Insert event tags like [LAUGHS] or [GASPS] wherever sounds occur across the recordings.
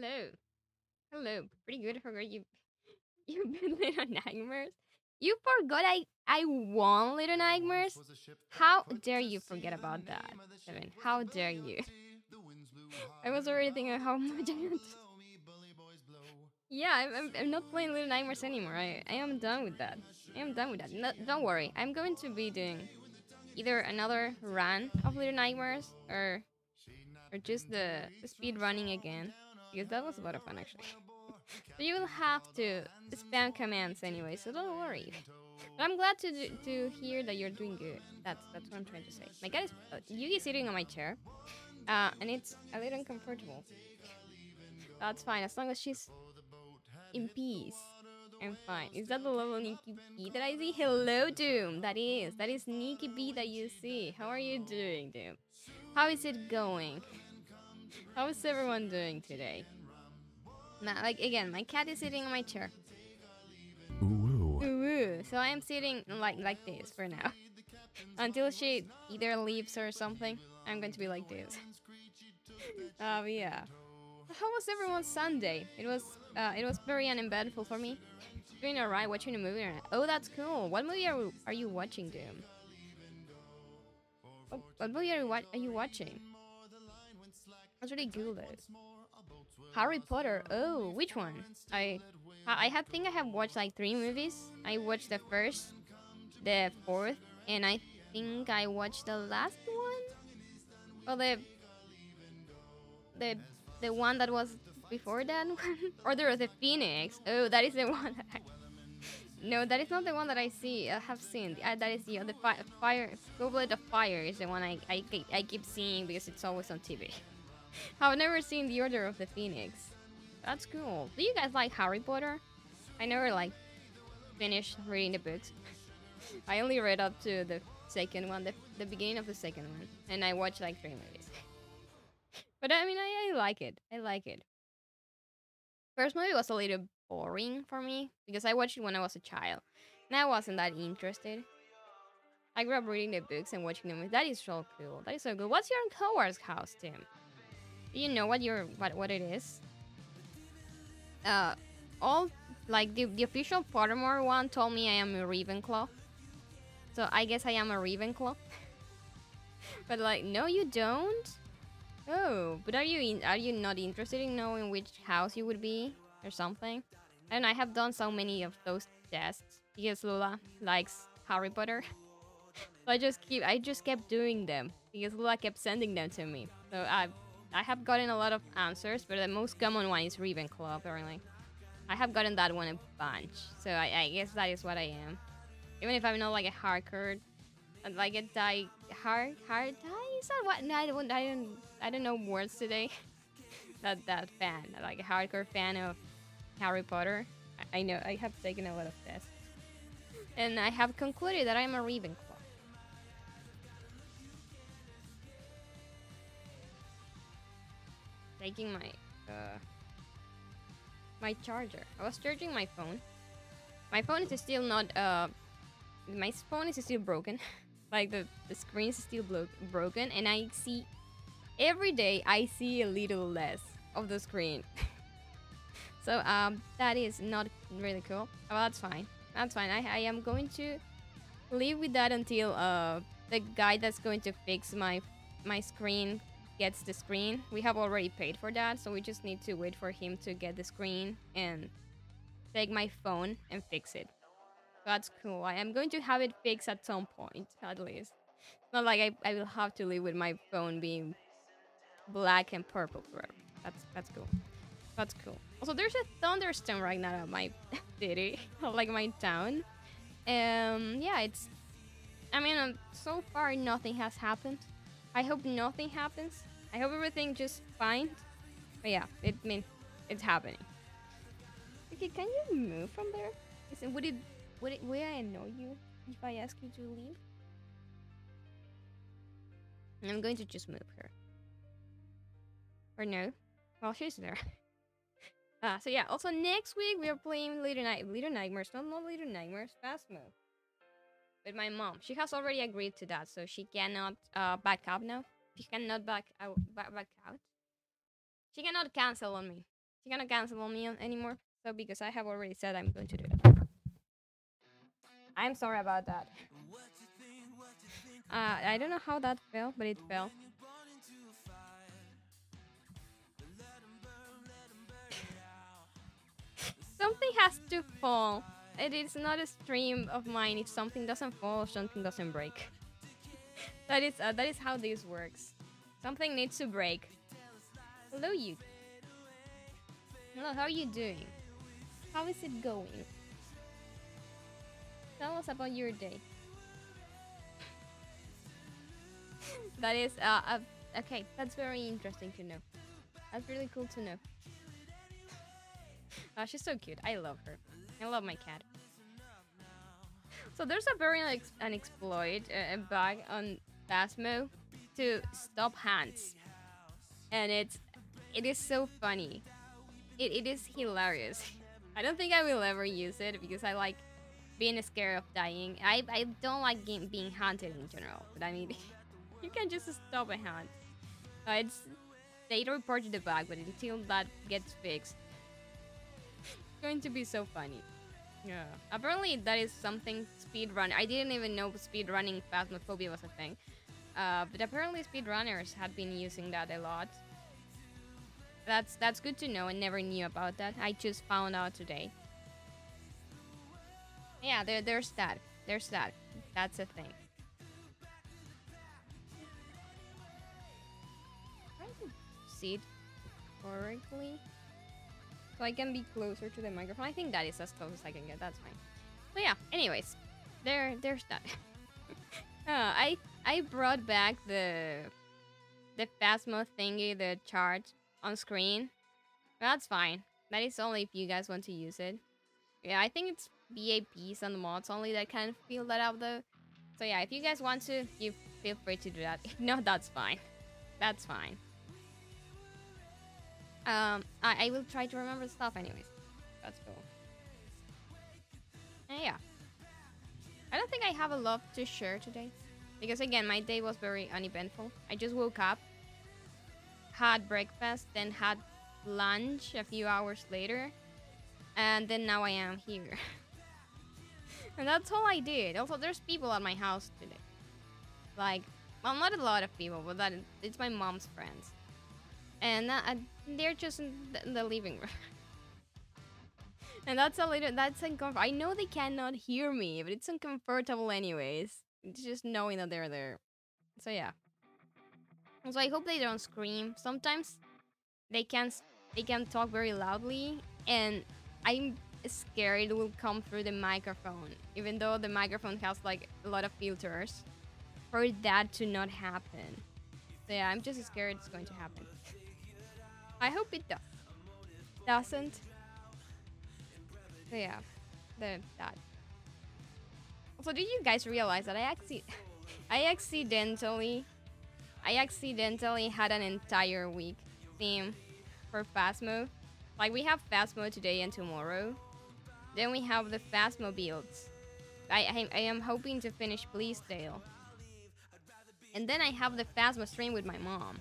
Hello. Hello. Pretty good. Forgot you. [LAUGHS] You been Little Nightmares. You forgot I I won Little Nightmares. How dare you forget about that, Kevin? How dare you? [LAUGHS] I was already thinking how much I had Yeah, I'm, I'm, I'm not playing Little Nightmares anymore. I, I am done with that. I am done with that. No, don't worry. I'm going to be doing either another run of Little Nightmares or or just the speed running again because that was a lot of fun actually. so you will have to spam commands anyway, so don't worry. But I'm glad to do, to hear that you're doing good. That's that's what I'm trying to say. My cat is uh, Yuki sitting on my chair, uh, and it's a little uncomfortable. That's fine as long as she's in peace. I'm fine. Is that the level Niiky B that I see? Hello, Doom. That is. That is Niiky B that you see. How are you doing, Doom? How is it going? How is everyone doing today? Now, like again, my cat is sitting on my chair. Ooh, Ooh. So I am sitting like like this for now. [LAUGHS] Until she either leaves or something, I'm going to be like this. [LAUGHS] But yeah. How was everyone's Sunday? It was uh, it was very uneventful for me. [LAUGHS] Doing alright, watching a movie. or- Oh, that's cool. What movie are, are you watching, Doom? What, what movie are you, wa- are you watching? That's really though. Harry Potter. Oh, which one? I I have think I have watched like three movies. I watched the first, the fourth, and I think I watched the last one. Or the the the one that was before that [LAUGHS] one. Order of the Phoenix. Oh, that is the [LAUGHS] one. That I, no, that is not the one that I see. I have seen. Uh, that is the other fi- fire. Goblet of Fire is the one I, I I keep seeing because it's always on TV. [LAUGHS] [LAUGHS] I've never seen the Order of the Phoenix. That's cool. Do you guys like Harry Potter? I never like finished reading the books. [LAUGHS] I only read up to the second one, the, the beginning of the second one, and I watched like three movies. [LAUGHS] but I mean, I, I like it. I like it. First movie was a little boring for me because I watched it when I was a child, and I wasn't that interested. I grew up reading the books and watching them. That is so cool. That is so good. What's your Hogwarts house, Tim? You know what your what what it is? Uh, all like the the official Pottermore one told me I am a Ravenclaw. So I guess I am a Ravenclaw. [LAUGHS] but like, no, you don't. Oh, but are you in, are you not interested in knowing which house you would be or something? And I have done so many of those tests because Lula likes Harry Potter. [LAUGHS] so I just keep I just kept doing them because Lula kept sending them to me. So I I have gotten a lot of answers, but the most common one is Ravenclaw apparently. I have gotten that one a bunch, so I, I guess that is what I am. Even if I'm not like a hardcore, like a die hard hard die is that what? No, I don't I don't I don't know words today. [LAUGHS] that that fan, like a hardcore fan of Harry Potter. I, I know I have taken a lot of tests, and I have concluded that I'm a Ravenclaw. Taking my uh my charger. I was charging my phone. My phone is still not uh my phone is still broken. [LAUGHS] like the the screen is still broken and I see every day I see a little less of the screen. [LAUGHS] so um that is not really cool. Oh, that's fine. That's fine. I I am going to live with that until uh the guy that's going to fix my my screen gets the screen. We have already paid for that, so we just need to wait for him to get the screen and take my phone and fix it. That's cool. I am going to have it fixed at some point, at least. Not like I, I will have to live with my phone being black and purple forever. That's that's cool. That's cool. Also, there's a thunderstorm right now at my [LAUGHS] city, [LAUGHS] like my town. Um, yeah, it's. I mean, um, so far nothing has happened. I hope nothing happens. I hope everything just fine. But yeah, it I mean it's happening. Okay, can you move from there? Is it, would it would it would I annoy you if I ask you to leave? I'm going to just move her. Or no? Well, she's there. Ah, [LAUGHS] so yeah. Also, next week we are playing Little Night, Little Nightmares. No, not Little Nightmares. Phasmo. With my mom. She has already agreed to that, so she cannot uh back up now. She cannot back out. Back, out. She cannot cancel on me. she cannot cancel on me an- anymore. So because I have already said I'm going to do it. I'm sorry about that. Uh, I don't know how that fell, but it fell. something has to fall. It is not a stream of mine if something doesn't fall, something doesn't break. That is uh, that is how this works. Something needs to break. Hello, you. Hello, how are you doing? How is it going? Tell us about your day. [LAUGHS] that is uh, uh okay. That's very interesting to know. That's really cool to know. [LAUGHS] Oh, she's so cute. I love her. I love my cat. So there's a very like an exploit, uh, bug on Phasmo to stop hands, and it's it is so funny. It it is hilarious. [LAUGHS] I don't think I will ever use it because I like being scared of dying. I I don't like being hunted in general, but I mean, [LAUGHS] you can just stop a hunt. Uh, it's they reported the bug, but until that gets fixed, [LAUGHS] going to be so funny. Yeah. Apparently that is something speedrun. I didn't even know speedrunning phasmophobia was a thing. Uh, but apparently speedrunners had been using that a lot. That's that's good to know. I never knew about that. I just found out today. Yeah, there there's that. There's that. That's a thing. To sit correctly so I can be closer to the microphone. I think that is as close as I can get. That's fine. So yeah. Anyways, there, there's that. [LAUGHS] uh, I I brought back the the Phasmo thingy, the chart on screen. That's fine. That is only if you guys want to use it. Yeah, I think it's BAPs and mods only that can fill that out though. So yeah, if you guys want to, you feel free to do that. [LAUGHS] Not, that's fine. That's fine. Um, I, I will try to remember stuff anyways. That's cool. And yeah. I don't think I have a lot to share today. Because again, my day was very uneventful. I just woke up, had breakfast, then had lunch a few hours later. And then now I am here. [LAUGHS] and that's all I did. Also, there's people at my house today. Like, well, not a lot of people, but that it's my mom's friends. And uh, they're just in the, in the living room. [LAUGHS] and that's a little, that's uncomfortable. I know they cannot hear me, but it's uncomfortable anyways. Just knowing that they're there. So yeah. So I hope they don't scream. Sometimes they can they can talk very loudly, and I'm scared it will come through the microphone, even though the microphone has like a lot of filters, for that to not happen. So yeah, I'm just scared it's going to happen. I hope it does. Doesn't. So yeah, the that. Also, did you guys realize that I actually, [LAUGHS] I accidentally, I accidentally had an entire week theme for Phasmo. Like we have Phasmo today and tomorrow. Then we have the Phasmo builds. I, I, I am hoping to finish Bleasdale. And then I have the Phasmo stream with my mom.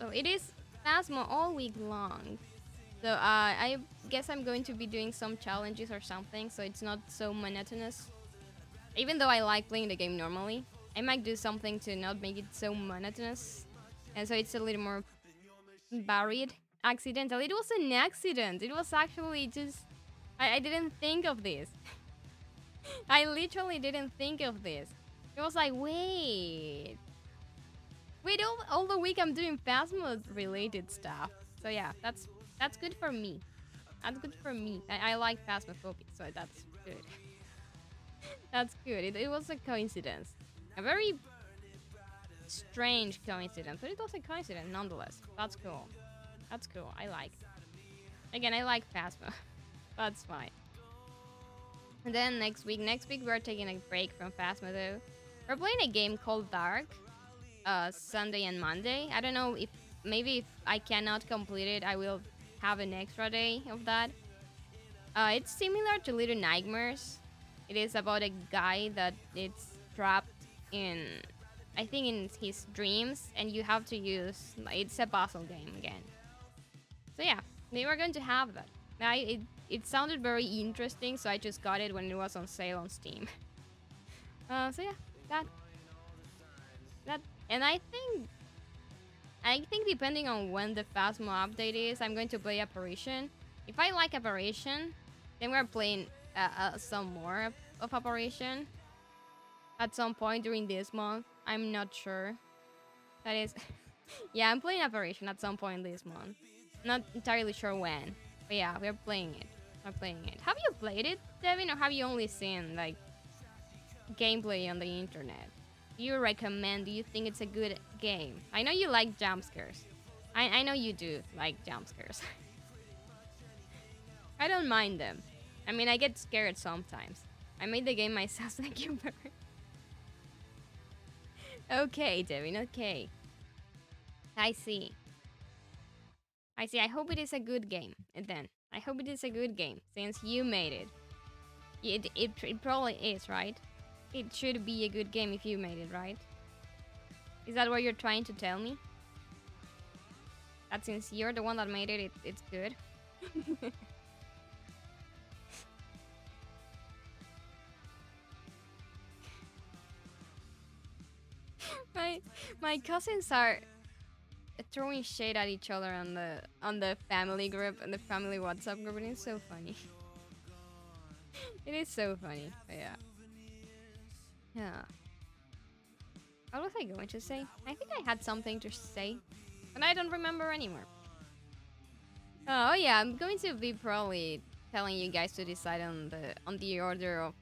So it is Phasmo all week long. So uh, I guess I'm going to be doing some challenges or something, so it's not so monotonous. Even though I like playing the game normally, I might do something to not make it so monotonous, and so it's a little more varied. Accidental. It was an accident. It was actually just I, I didn't think of this. [LAUGHS] I literally didn't think of this. It was like, wait, wait, all, all the week I'm doing Phasmo related stuff. So yeah, that's that's good for me. That's good for me. I, I like Phasmophobia, so that's good. [LAUGHS] that's good. It, it was a coincidence. A very strange coincidence, but it was a coincidence nonetheless. That's cool. That's cool. I like. Again, I like Phasmo. [LAUGHS] that's fine. And then next week, next week we're taking a break from Phasmo though. We're playing a game called Dark. Uh, Sunday and Monday. I don't know if maybe if I cannot complete it, I will have an extra day of that. Uh, it's similar to Little Nightmares. It is about a guy that it's trapped in, I think, in his dreams, and you have to use. It's a puzzle game again. So yeah, they were going to have that. I it it sounded very interesting, so I just got it when it was on sale on Steam. [LAUGHS] uh, so yeah, that that, and I think I think depending on when the Phasmo update is, I'm going to play Apparition. If I like Apparition, then we're playing uh, some more of, of Apparition at some point during this month. I'm not sure. That is, [LAUGHS] yeah, I'm playing Apparition at some point this month. Not entirely sure when, but yeah, we're playing it. We're playing it. Have you played it, Devin, or have you only seen like gameplay on the internet? Do you recommend? Do you think it's a good game? I know you like jump scares. I, I know you do like jump scares. [LAUGHS] I don't mind them. I mean, I get scared sometimes. I made the game myself, [LAUGHS] thank you Okay, Devin, okay. I see. I see. I hope it is a good game, then. I hope it is a good game, since you made it. It, it, it probably is, right? It should be a good game if you made it, right? Is that what you're trying to tell me? That since you're the one that made it, it it's good? [LAUGHS] my my cousins are throwing shade at each other on the on the family group and the family WhatsApp group, and it's so funny. [LAUGHS] it is so funny. Yeah. Yeah. What was I going to say? I think I had something to say, but I don't remember anymore. Oh yeah, I'm going to be probably telling you guys to decide on the on the order of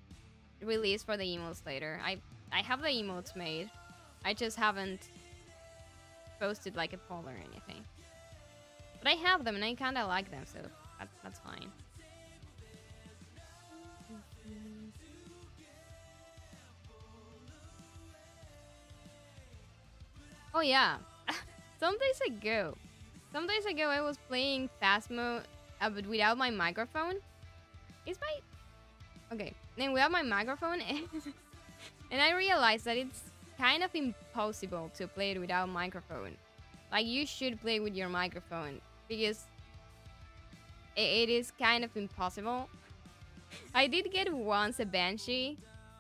release for the emotes later. I I have the emotes made. I just haven't posted like a poll or anything. But I have them and I kind of like them, so that, that's fine. Oh yeah, [LAUGHS] some days ago, some days ago I was playing Phasmo, uh, but without my microphone. Is my okay? Then without my microphone, [LAUGHS] and I realized that it's kind of impossible to play it without microphone. Like you should play with your microphone because it, it is kind of impossible. I did get once a banshee,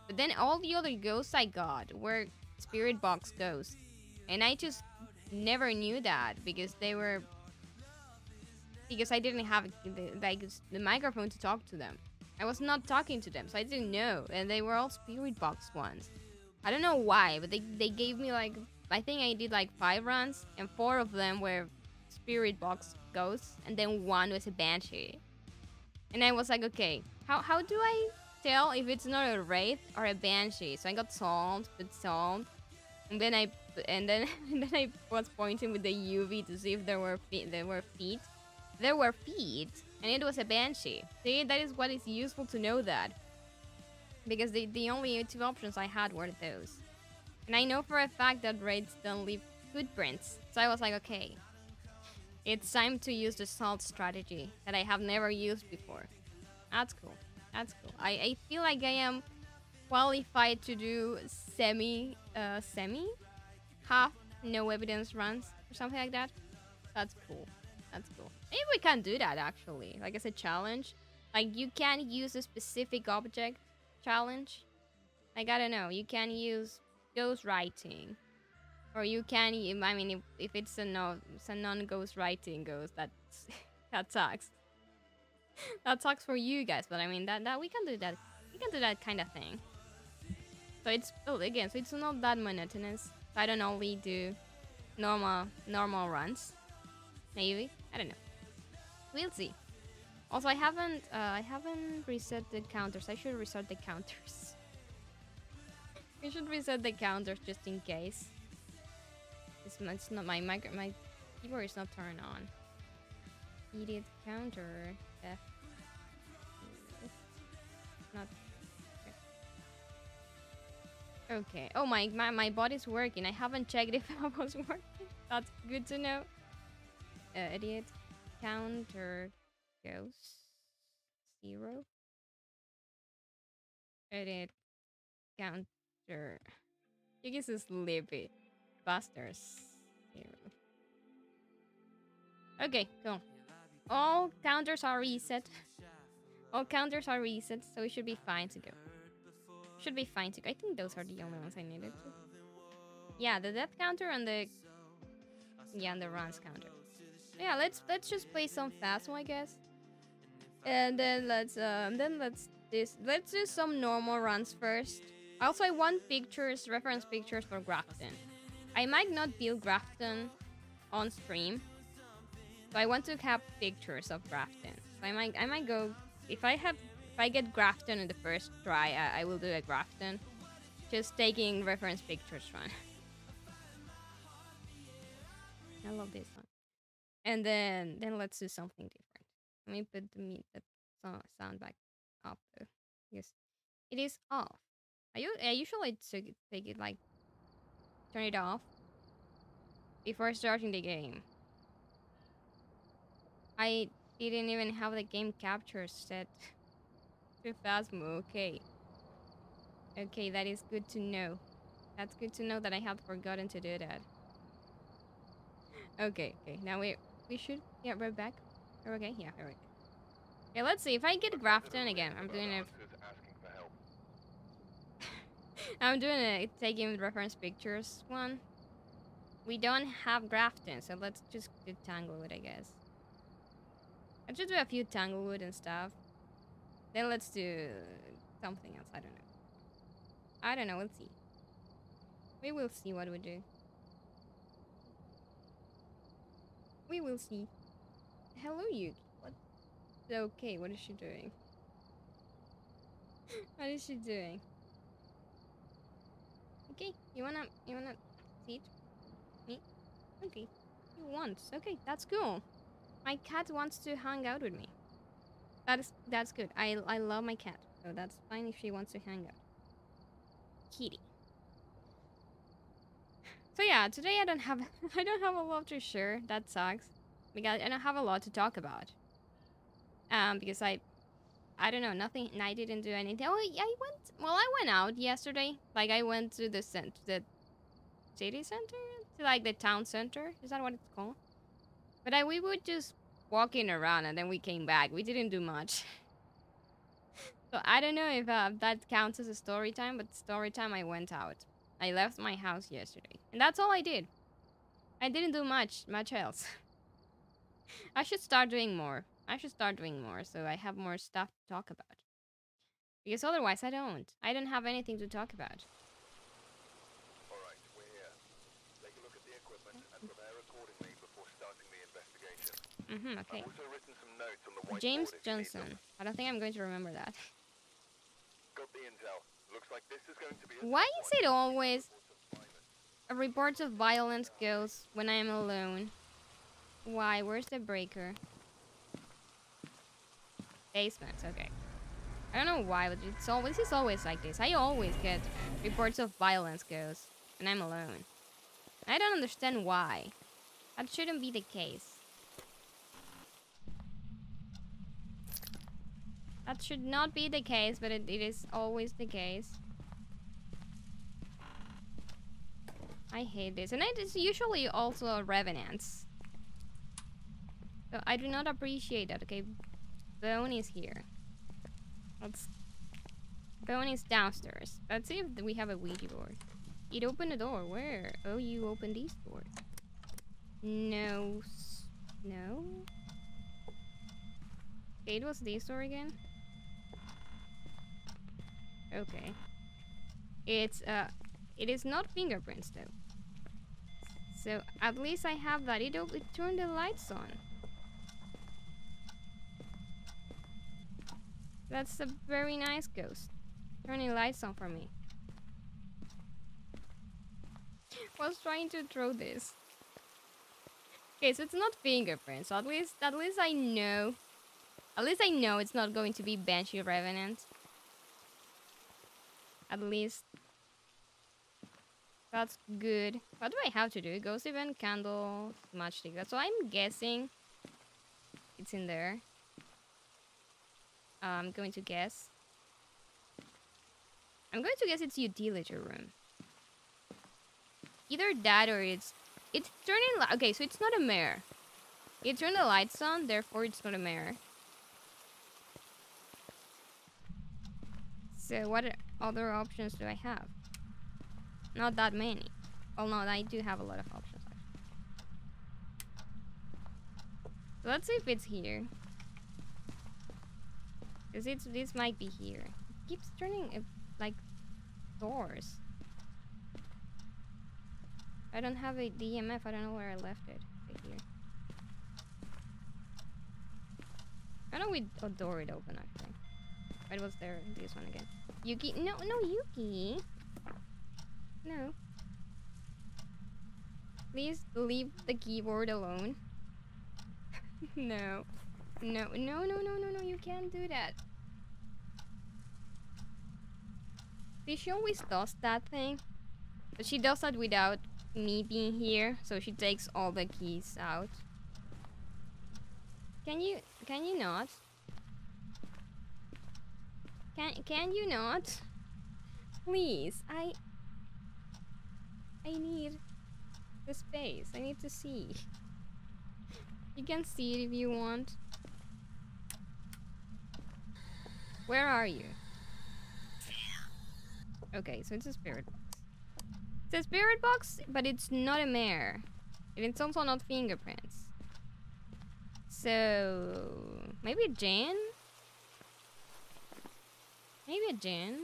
but then all the other ghosts I got were spirit box ghosts. And I just never knew that because they were because I didn't have the, like the microphone to talk to them. I was not talking to them, so I didn't know, and they were all spirit box ones. I don't know why, but they they gave me like I think I did like five runs, and four of them were spirit box ghosts, and then one was a banshee. And I was like, okay, how how do I tell if it's not a wraith or a banshee? So I got salt, put salt, and then I and then [LAUGHS] and then I was pointing with the UV to see if there were feet. There were feet. There were feet, and it was a banshee. See, that is what is useful to know that. Because the, the only two options I had were those. And I know for a fact that wraiths don't leave footprints. So I was like, okay. It's time to use the salt strategy that I have never used before. That's cool. That's cool. I, I feel like I am qualified to do semi, uh, semi, half no evidence runs or something like that. That's cool. That's cool. Maybe we can do that actually, like as a challenge. Like you can use a specific object challenge. I gotta know. You can use ghost writing, or you can. I mean, if, if it's a no, it's a non-ghost writing ghost, that [LAUGHS] that sucks. [LAUGHS] that sucks for you guys, but I mean that that we can do that. We can do that kind of thing. So it's oh, again, so it's not that monotonous. I don't only do normal normal runs. Maybe I don't know. We'll see. Also, I haven't uh, I haven't reset the counters. I should reset the counters. [LAUGHS] I should reset the counters just in case. It's, it's not my mic my keyboard is not turned on. Idiot counter. F. Not. Okay. Oh my, my my body's working. I haven't checked if [LAUGHS] I was working. That's good to know. Uh, idiot counter goes zero. Edit counter. You guess is sleepy. Busters zero. Okay, cool. all counters are reset. All counters are reset, so we should be fine to go. Should be fine to go. I think those are the only ones I needed to. Yeah, the death counter and the yeah, and the runs counter. Yeah, let's let's just play some Phasmo, I guess. And then let's um then let's this let's do some normal runs first. Also, I want pictures, reference pictures for Grafton. I might not build Grafton on stream, so I want to have pictures of Grafton. So I might I might go if I have if I get Grafton in the first try, I, I will do a Grafton. Just taking reference pictures run. [LAUGHS] I love this one. And then then let's do something different. Let me put the meat the sound back up though. Yes. It is off. I, I usually take it, like turn it off before starting the game. I didn't even have the game capture set [LAUGHS] to Phasmo. Okay. Okay, that is good to know. That's good to know that I had forgotten to do that. [GASPS] Okay, okay. Now we we should get right back. Are we okay? Yeah, we're okay. Okay, let's see. If I get Grafton again, I'm doing it. [LAUGHS] I'm doing a taking reference pictures one. We don't have Grafton, so let's just do Tanglewood, I guess. Let's just do a few Tanglewood and stuff. Then let's do something else. I don't know. I don't know. We'll see. We will see what we do. We will see. Hello, you. What? Okay, what is she doing? [LAUGHS] what is she doing? Okay, you wanna, you wanna sit? Me? Okay. You want? Okay, that's cool. My cat wants to hang out with me. That is, that's good. I, I love my cat, so that's fine if she wants to hang out. Kitty. So yeah, today I don't have [LAUGHS] I don't have a lot to share. That sucks. Because I don't have a lot to talk about. Um, because I I don't know, nothing and I didn't do anything. Oh I went well I went out yesterday. Like I went to the cent the city center? To like the town center? Is that what it's called? But I we would just walking around and then we came back. We didn't do much. [LAUGHS] so I don't know if uh, that counts as a story time, but story time I went out. I left my house yesterday. And that's all I did. I didn't do much, much else. [LAUGHS] I should start doing more. I should start doing more so I have more stuff to talk about. Because otherwise I don't. I don't have anything to talk about. Alright, we're here. Take a look at the equipment and prepare accordingly before starting the investigation. Mm-hmm, okay. I've also written some notes on the James if you need them. Johnson. I don't think I'm going to remember that. Got the intel. Looks like this is going to be a Why is it always Reports of violence. a reports of violence goes when I am alone? Why? Where's the breaker? Basement. Okay. I don't know why, but it's always it's always like this. I always get reports of violence goes and I'm alone. I don't understand why. That shouldn't be the case. That should not be the case, but it, it is always the case. I hate this. And it is usually also revenants. I do not appreciate that. Okay, Bone is here. Let's. Bone is downstairs. Let's see if we have a Ouija board. It opened the door. Where? Oh, you opened this door. No. No? It was this door again. Okay. It's, uh, it is not fingerprints though. So at least I have that. It, it turned the lights on. That's a very nice ghost. Turning lights on for me. Was trying to throw this. Okay, so it's not fingerprints. So at least, at least I know. At least I know it's not going to be Banshee Revenant. At least. That's good. What do I have to do? Ghost event, candle, matchstick. That's so I'm guessing it's in there. I'm going to guess. I'm going to guess it's utility room. Either that or it's it's turning. Okay, so it's not a mirror. It turned the lights on, therefore it's not a mirror. So what other options do I have? Not that many. Oh no, I do have a lot of options. So let's see if it's here. Cause it's this might be here. It keeps turning uh, like doors. I don't have a EMF. I don't know where I left it. Right here. I know we a door it open actually. It was there. This one again. Yuki. No, no, Yuki. No. Please leave the keyboard alone. [LAUGHS] no. No, no, no, no, no, no, you can't do that. She always does that thing. But she does that without me being here, so she takes all the keys out. Can you, can you not? Can, can you not? Please, I... I need the space. I need to see. You can see it if you want. Where are you? Okay, so it's a spirit box. It's a spirit box, but it's not a mare. And it's also not fingerprints. So... Maybe a Jinn? Maybe a Jinn?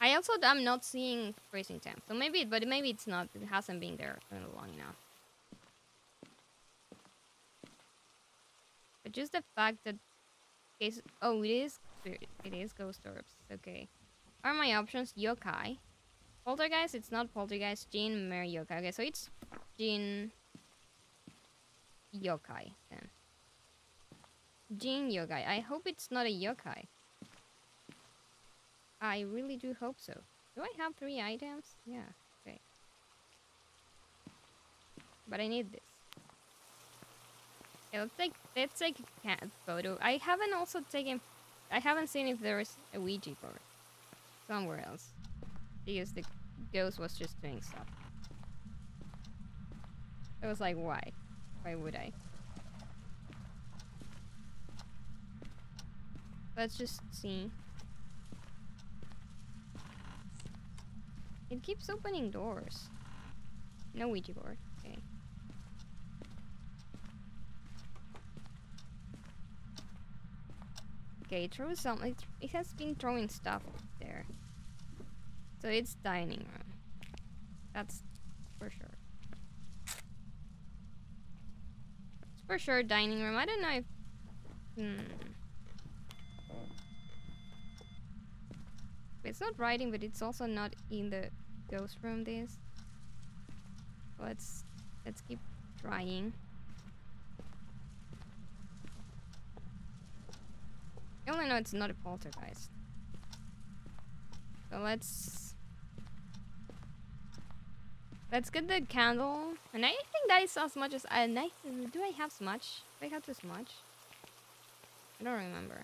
I also I'm not seeing freezing temp. So maybe, it but maybe it's not. It hasn't been there long enough. But just the fact that case oh it is it is ghost orbs. Okay. Are my options yokai? Poltergeist, it's not poltergeist, Jinn, Mare yokai. Okay, so it's Jinn yokai then. Jinn yokai. I hope it's not a yokai. I really do hope so. Do I have three items? Yeah, okay. But I need this. Okay, let's take let's take a photo. I haven't also taken I haven't seen if there is a Ouija board somewhere else. Because the ghost was just doing stuff. I was like, why? Why would I? Let's just see. It keeps opening doors. No Ouija board. Okay. It some. It, it has been throwing stuff there. So it's dining room. That's for sure. It's for sure dining room. I don't know if. Hmm. It's not writing, but it's also not in the ghost room. This. Let's let's keep trying. I only know it's not a poltergeist. So let's let's get the candle, and I think that is as much as uh, I. do I have smudge? Do I have this much? I don't remember.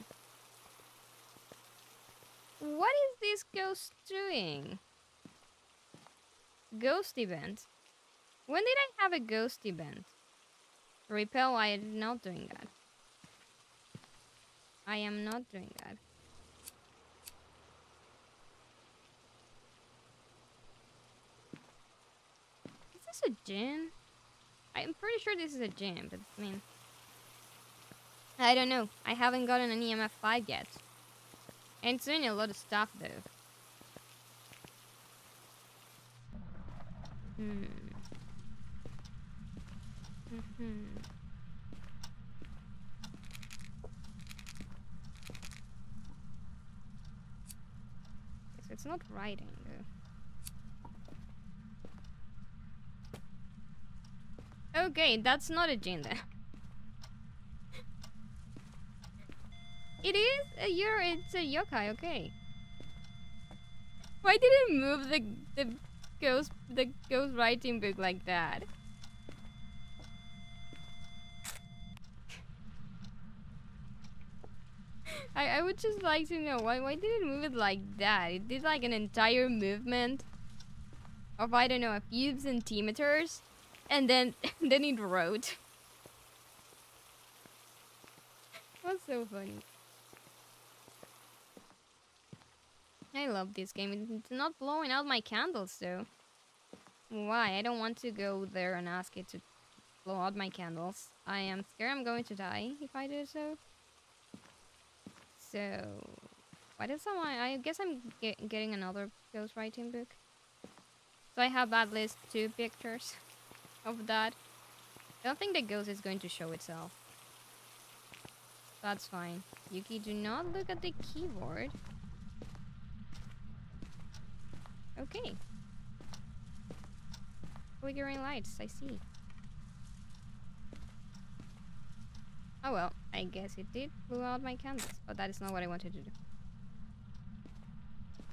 What is this ghost doing? Ghost event? When did I have a ghost event? Repel, I am not doing that. I am not doing that. Is this a Jinn? I'm pretty sure this is a Jinn, but I mean... I don't know. I haven't gotten an EMF 5 yet. And it's doing a lot of stuff though. Hmm. Mm hmm. So it's not writing. Okay, that's not a then. It is? A you're, it's a yokai, okay. Why did it move the, the ghost, the ghost writing book like that? I, I would just like to know, why, why did it move it like that? It did like an entire movement of, I don't know, a few centimeters. and then [LAUGHS] then it wrote. That's so funny. I love this game. It's not blowing out my candles though. Why? I don't want to go there and ask it to blow out my candles. I am scared I'm going to die if I do so. So, why did someone? I guess I'm get, getting another ghostwriting book. So I have at least two pictures [LAUGHS] of that. I don't think the ghost is going to show itself. That's fine. Yuki, do not look at the keyboard. Okay. Flickering lights, I see. Oh well, I guess it did blow out my candles. But that is not what I wanted to do.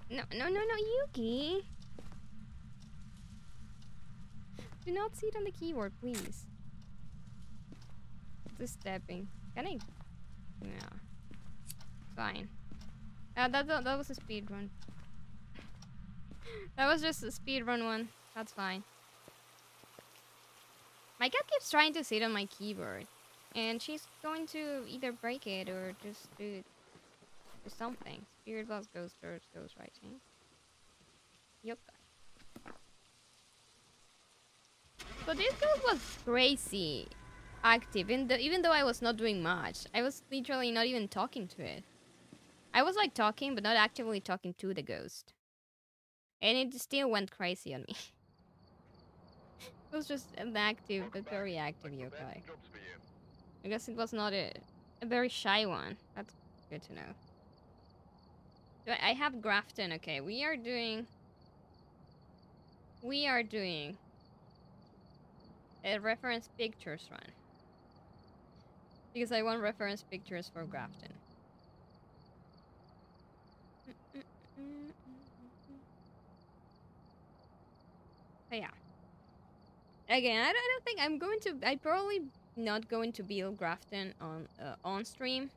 No, no, no, no, Yuki! Do not sit on the keyboard, please. Just stepping. Can I? Yeah. Fine. Uh, that, that, that was a speed run. that was just a speed run one. That's fine. My cat keeps trying to sit on my keyboard. And she's going to either break it or just do, do something. Spirit box ghost or ghost writing. Yup. So this ghost was crazy active, though, even though I was not doing much. I was literally not even talking to it. I was like talking, but not actively talking to the ghost. And it still went crazy on me. [LAUGHS] it was just an active, but very active yokai. I guess it was not a, a very shy one. That's good to know. I, have Grafton. Okay, we are doing... We are doing a reference pictures run. Because I want reference pictures for Grafton. But yeah. Again, I don't, I don't think I'm going to... I probably not going to build Grafton on uh, on stream.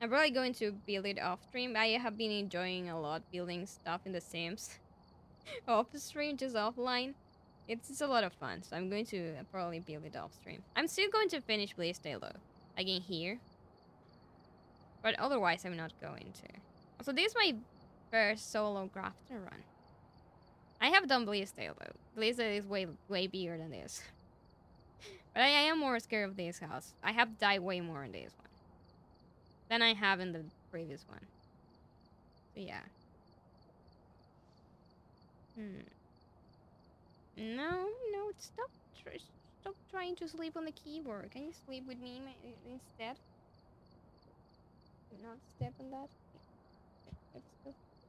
I'm probably going to build it off stream. I have been enjoying a lot building stuff in The Sims. [LAUGHS] off stream, just offline. It's, it's a lot of fun, so I'm going to probably build it off stream. I'm still going to finish Bleasdale though, Again here. But otherwise, I'm not going to. So this is my first solo Grafton run. I have done Bleasdale though. Bleasdale is way way bigger than this. But I, I am more scared of this house. I have died way more in this one. Than I have in the previous one. So yeah. Hmm. No, no, stop, tr stop trying to sleep on the keyboard. Can you sleep with me instead? Not step on that.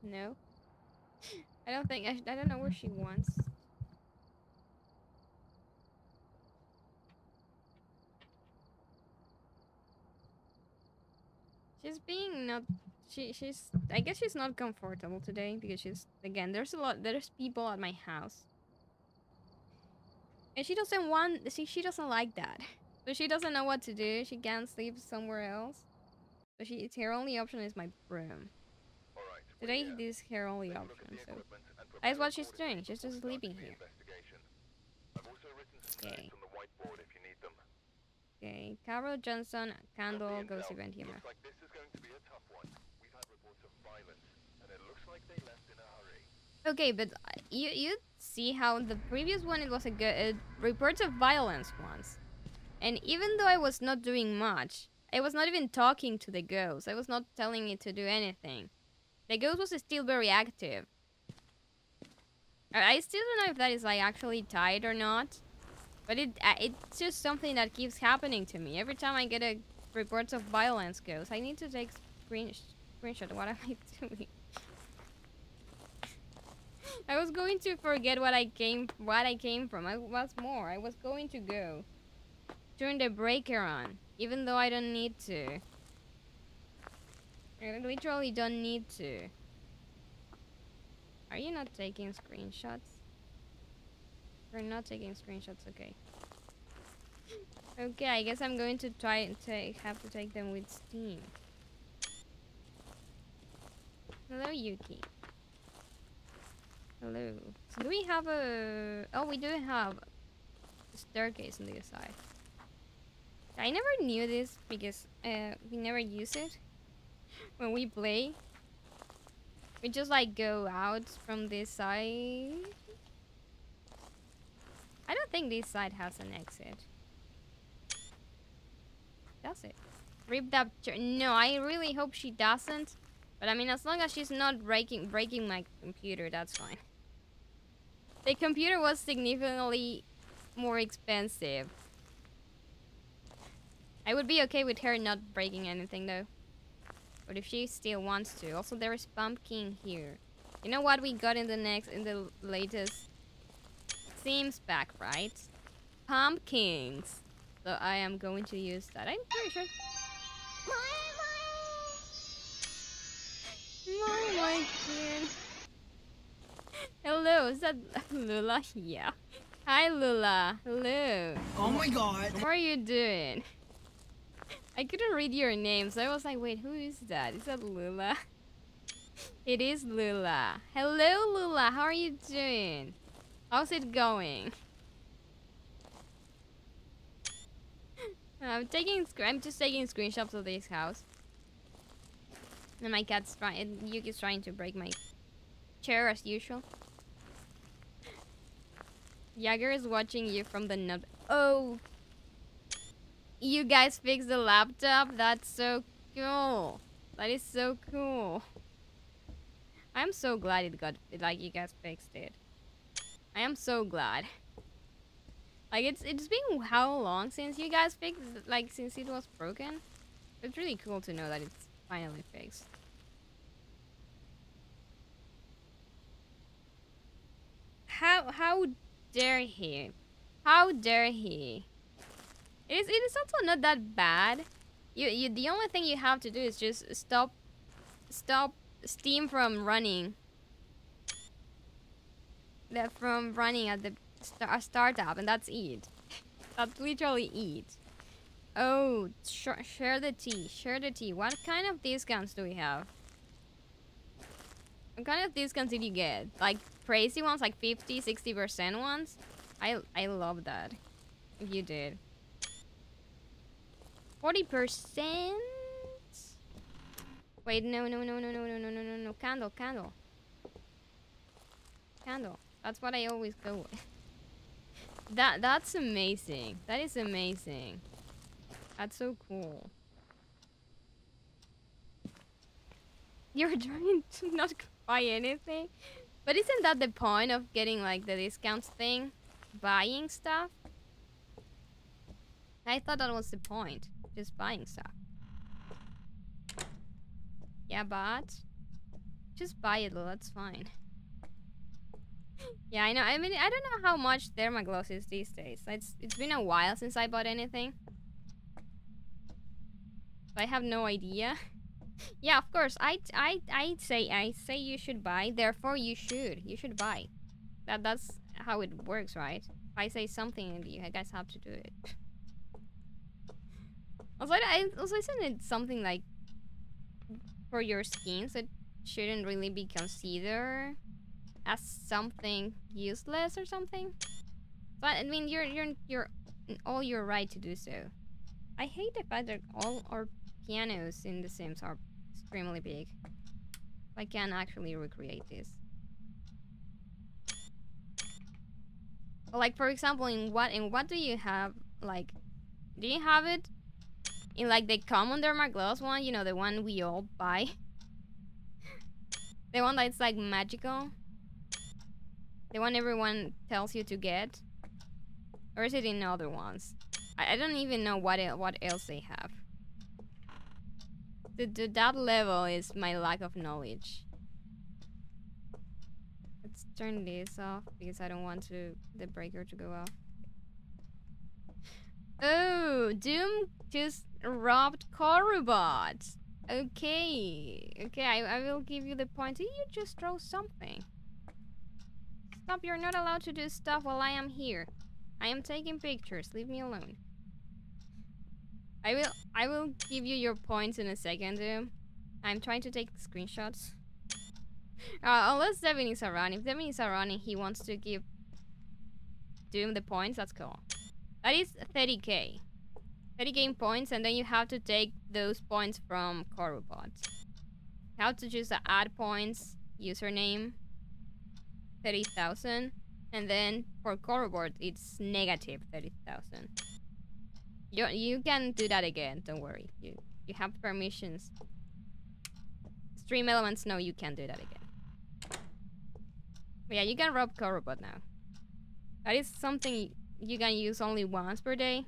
No. [LAUGHS] I don't think I, I don't know where she wants. She's being not she she's I guess she's not comfortable today because she's again there's a lot there's people at my house. And she doesn't want see she doesn't like that. [LAUGHS] So she doesn't know what to do. She can't sleep somewhere else. So she it's her only option is my room. Today this is her only option, so that's what she's doing. She's just sleeping here. Okay. Okay, Carol Johnson, Candle, Ghost Event here. Okay, but uh, you you see how the previous one it was a good uh, reports of violence once, and even though I was not doing much, I was not even talking to the ghost. I was not telling it to do anything. The ghost was still very active. I still don't know if that is like actually tied or not, but it uh, it's just something that keeps happening to me every time I get a reports of violence goes, I need to take screen screenshot. What am I [LAUGHS] doing? I was going to forget what I came what I came from. I was more. I was going to go turn the breaker on, even though I don't need to. I literally don't need to. Are you not taking screenshots? We're not taking screenshots, okay. Okay, I guess I'm going to try and take have to take them with Steam. Hello, Yuki. Hello. So do we have a... Oh, we do have a staircase on the side. I never knew this because uh, we never use it [GASPS] when we play. We just like go out from this side. I don't think this side has an exit. Does it? Ripped up. No, I really hope she doesn't. But I mean, as long as she's not breaking breaking my computer, that's fine. The computer was significantly more expensive. I would be okay with her not breaking anything though. But if she still wants to. Also, there is pumpkin here. You know what we got in the next, in the latest Sims back right? Pumpkins. So I am going to use that. I'm pretty sure. My, my kid. Hello, is that [LAUGHS] Lula? Yeah. Hi, Lula. Hello. Oh my god. What are you doing? I couldn't read your name, so I was like, wait, who is that? Is that Lula? [LAUGHS] It is Lula. Hello, Lula. How are you doing? How's it going? I'm taking. I'm just taking screenshots of this house. And my cat's trying. Yuki's trying to break my chair as usual. Jagger is watching you from the nut. Oh, you guys fixed the laptop. That's so cool. That is so cool. I'm so glad it got like you guys fixed it. I am so glad. Like it's it's been how long since you guys fixed like since it was broken? It's really cool to know that it's finally fixed. How how dare he? How dare he? It is it is also not that bad. You you the only thing you have to do is just stop stop Steam from running. From running at the star startup, and that's it. that's literally it. Oh, sh share the tea. Share the tea. What kind of discounts do we have? What kind of discounts did you get? Like crazy ones, like 50, 60% ones? I I love that. If you did. 40%? Wait, no, no, no, no, no, no, no, no, no, no. Candle, candle. Candle. That's what I always go with. That that's amazing. That is amazing. That's so cool. You're trying [LAUGHS] to not buy anything? But isn't that the point of getting like the discounts thing? Buying stuff? I thought that was the point. Just buying stuff. Yeah, but just buy it though, that's fine. Yeah, I know. I mean, I don't know how much Dermagloss is these days. It's it's been a while since I bought anything. I have no idea. [LAUGHS] yeah, of course. I I I say I say you should buy. Therefore, you should. You should buy. That that's how it works, right? If I say something, and you guys have to do it. [LAUGHS] Also, I also isn't it something like for your skin, so it shouldn't really be considered as something useless or something. But I mean, you're you're you're all your right to do so. I hate the fact that all our pianos in The Sims are extremely big. I can actually recreate this. Like for example, in what in what do you have like? Do you have it in like the common Dermagloss one? You know the one we all buy. [LAUGHS] the one that's like magical. The one everyone tells you to get. Or is it in other ones? I, I don't even know what el what else they have. The, the, that level is my lack of knowledge. Let's turn this off because I don't want to the breaker to go off. Oh, Doom just robbed Corubot. Okay, okay, I, I will give you the point. You just throw something? Stop, you're not allowed to do stuff while I am here. I am taking pictures, leave me alone. I will I will give you your points in a second. I'm trying to take screenshots. [LAUGHS] Uh, unless Devin is around. If Devin is around and he wants to give Doom the points, that's cool. That is 30k. 30 game points, and then you have to take those points from Corobot. Have to choose the add points username, 30,000, and then for Corobot it's negative 30,000. You you can do that again. Don't worry. You you have permissions. StreamElements. No, you can't do that again. But yeah, you can rob Corobot now. That is something you can use only once per day.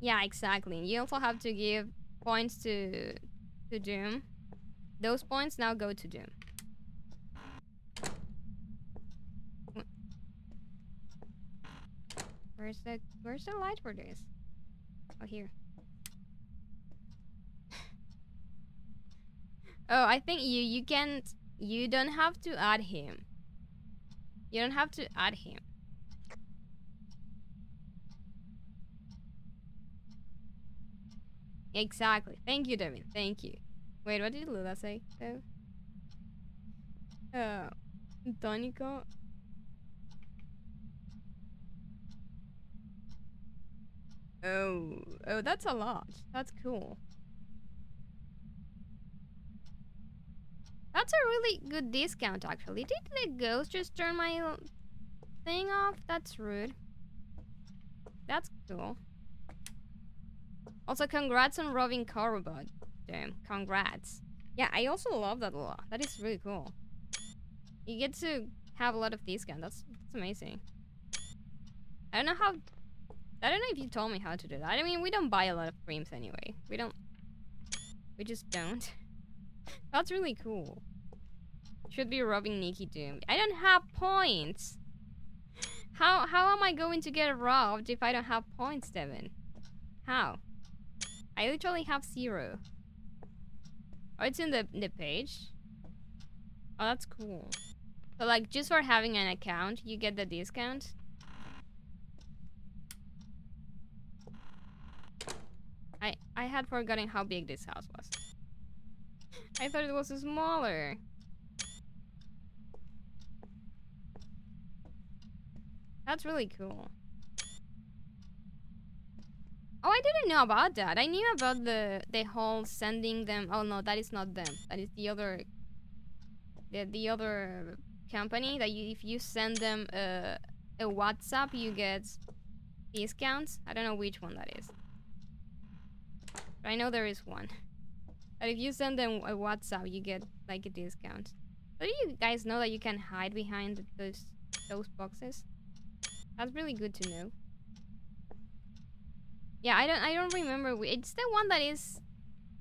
Yeah, exactly. You also have to give points to to Doom. Those points now go to Doom. Where's the where's the light for this? Oh here. [LAUGHS] oh, I think you you can't you don't have to add him. You don't have to add him. Exactly. Thank you, Devin. Thank you. Wait, what did Lula say, though? Uh, Tonico. Oh, oh, that's a lot. That's cool. That's a really good discount, actually. Did the ghost just turn my thing off? That's rude. That's cool. Also, congrats on robbing Corobot. Damn, congrats. Yeah, I also love that a lot. That is really cool. You get to have a lot of discount. That's that's amazing. I don't know how. I don't know if you told me how to do that. I mean, we don't buy a lot of frames anyway. We don't. We just don't. [LAUGHS] That's really cool. Should be robbing Nikki Doom. I don't have points. How how am I going to get robbed if I don't have points, Devin? How? I literally have zero. Oh, it's in the the page. Oh, that's cool. So like, just for having an account, you get the discount. I I had forgotten how big this house was. I thought it was smaller. That's really cool. Oh, I didn't know about that. I knew about the the whole sending them. Oh no, that is not them. That is the other. The the other company that you if you send them a a WhatsApp, you get discounts. I don't know which one that is. I know there is one. But if you send them a WhatsApp, you get like a discount. But do you guys know that you can hide behind those those boxes? That's really good to know. Yeah, I don't I don't remember. It's the one that is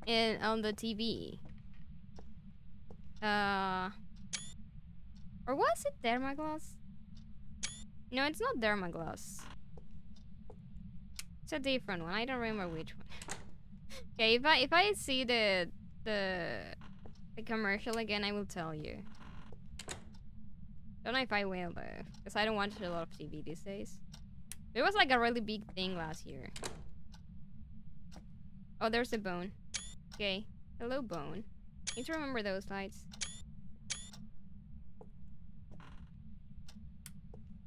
in on the TV. Uh or was it Dermagloss? No, it's not Dermagloss. It's a different one. I don't remember which one. Okay, if I if I see the the the commercial again, I will tell you. Don't know if I will though, because I don't watch a lot of TV these days. It was like a really big thing last year. Oh, there's a bone. Okay. Hello, bone. Need to remember those lights.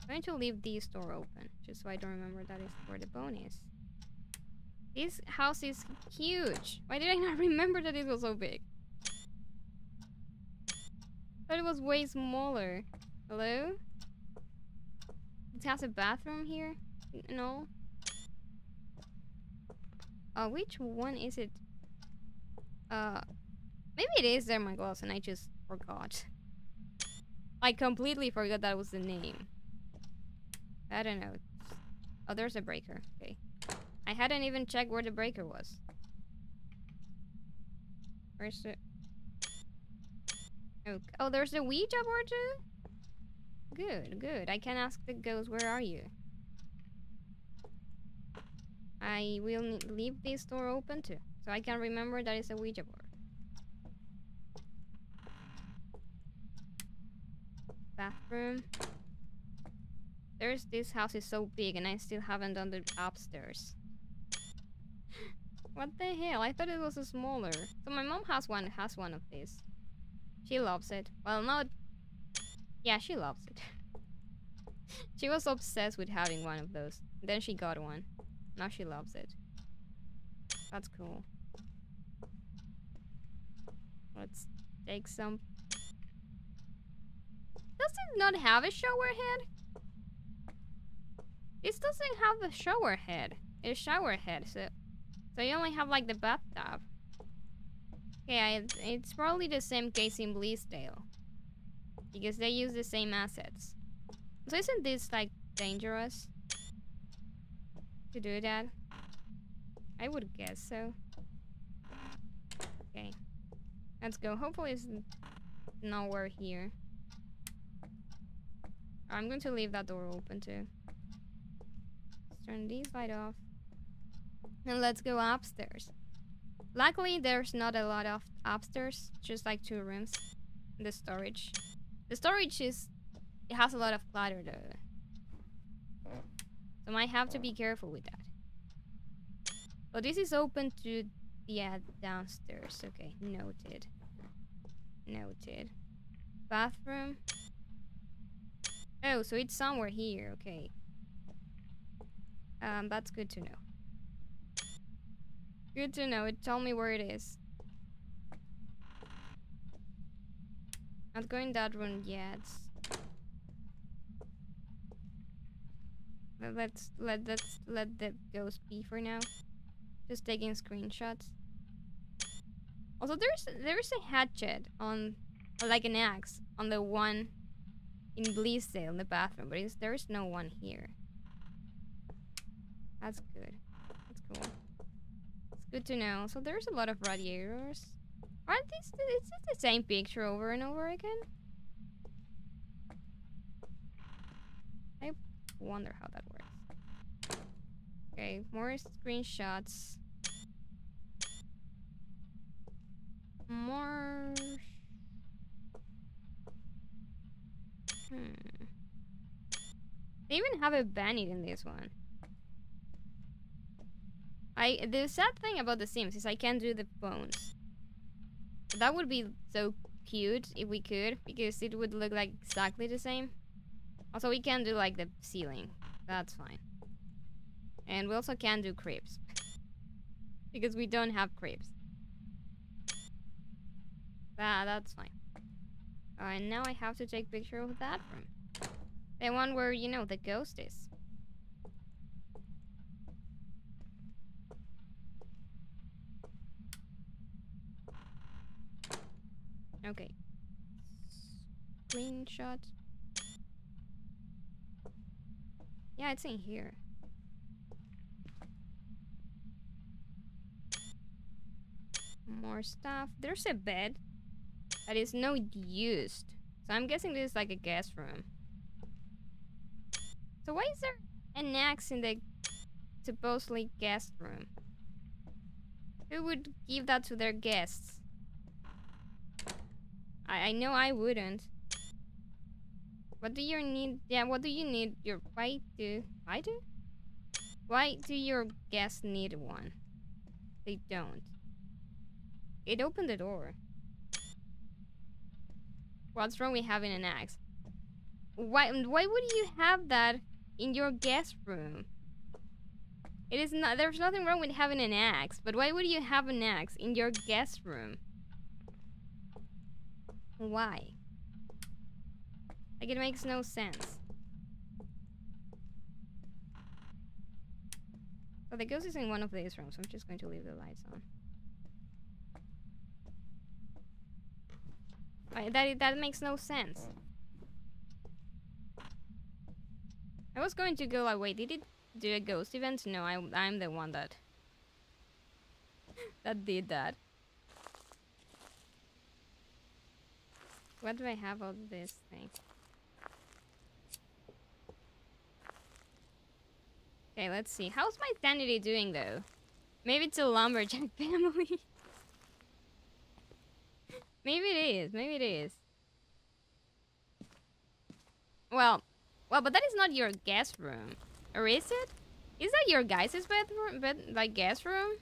I'm going to leave this door open, just so I don't remember that is where the bone is. This house is huge. Why did I not [LAUGHS] remember that it was so big? Thought it was way smaller. Hello? It has a bathroom here? No? Uh, which one is it? Uh, maybe it is Dermagloss and I just forgot. I completely forgot that was the name. I don't know. Oh, there's a breaker. Okay. I hadn't even checked where the breaker was. Where's the... Oh, oh there's the Ouija board too? Good, good. I can ask the ghost, where are you? I will leave this door open too, so I can remember that it's a Ouija board. Bathroom. There's this house is so big and I still haven't done the upstairs. What the hell? I thought it was smaller. So my mom has one has one of these. She loves it. Well not Yeah, she loves it. [LAUGHS] she was obsessed with having one of those. Then she got one. Now she loves it. That's cool. Let's take some. Does it not have a shower head? This doesn't have a shower head. It's shower head, so so you only have like the bathtub. Yeah, it's, it's probably the same case in Bleasdale. Because they use the same assets. So isn't this like dangerous? To do that? I would guess so. Okay. Let's go. Hopefully it's nowhere here. I'm going to leave that door open too. Let's turn these light off. And let's go upstairs. Luckily, there's not a lot of upstairs, just like two rooms. The storage. The storage is. It has a lot of clutter though. So might have to be careful with that. Oh, this is open to. Yeah, downstairs. Okay, noted. Noted. Bathroom. Oh, so it's somewhere here. Okay. Um, that's good to know. Good to know. It tell me where it is. Not going that room yet. Let- Let's let let's let the ghost be for now. Just taking screenshots. Also, there's there's a hatchet on, like an axe on the one in Bleasdale in the bathroom, but there's no one here. That's good. It's good to know. So there's a lot of radiators. Aren't these? Is this the same picture over and over again? I wonder how that works. Okay, more screenshots. More. Hmm. They even have a bandit in this one. I the sad thing about The Sims is I can't do the bones. That would be so cute if we could, because it would look like exactly the same. Also, we can do like the ceiling. That's fine. And we also can do cribs. [LAUGHS] because we don't have cribs. Ah, that's fine. And now I have to take picture of that room. The one where, you know, the ghost is. Okay. Screenshot. Yeah, it's in here. More stuff. There's a bed that is not used. So I'm guessing this is like a guest room. So why is there an axe in the supposedly guest room? Who would give that to their guests? I, I know I wouldn't. What do you need? Yeah, what do you need? Your why do why do? Why do your guests need one? They don't. It opened the door. What's wrong with having an axe? Why why would you have that in your guest room? It is not there's nothing wrong with having an axe, but why would you have an axe in your guest room? Why? Like it makes no sense. So the ghost is in one of these rooms, so I'm just going to leave the lights on. That that makes no sense. I was going to go like, wait, did it do a ghost event? No, I I'm the one that [LAUGHS] that did that. What do I have of this thing? Okay, let's see. How's my sanity doing though? Maybe it's a lumberjack [LAUGHS] family. maybe it is. Maybe it is. Well, well, but that is not your guest room, or is it? Is that your guys' bedroom, bed, like guest room?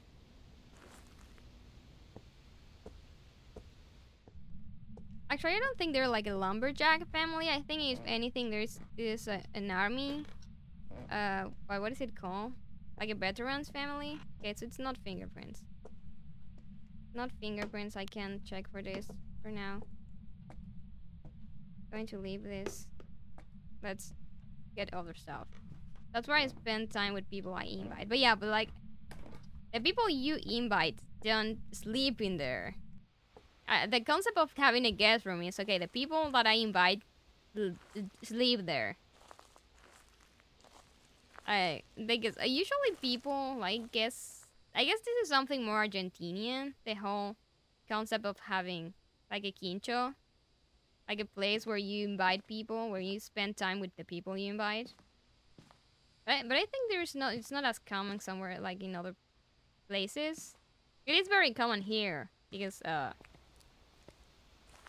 Actually, I don't think they're like a lumberjack family. I think if anything, there's is a, an army. Uh, what is it called? Like a veterans family. Okay, so it's not fingerprints. Not fingerprints. I can't check for this for now. Going to leave this. Let's get other stuff. That's where I spend time with people I invite. But yeah, but like the people you invite don't sleep in there. Uh, the concept of having a guest room is okay. The people that I invite sleep there. I because uh, usually people like guess. I guess this is something more Argentinian. The whole concept of having like a quincho, like a place where you invite people, where you spend time with the people you invite. But, but I think there's not. It's not as common somewhere like in other places. It is very common here because uh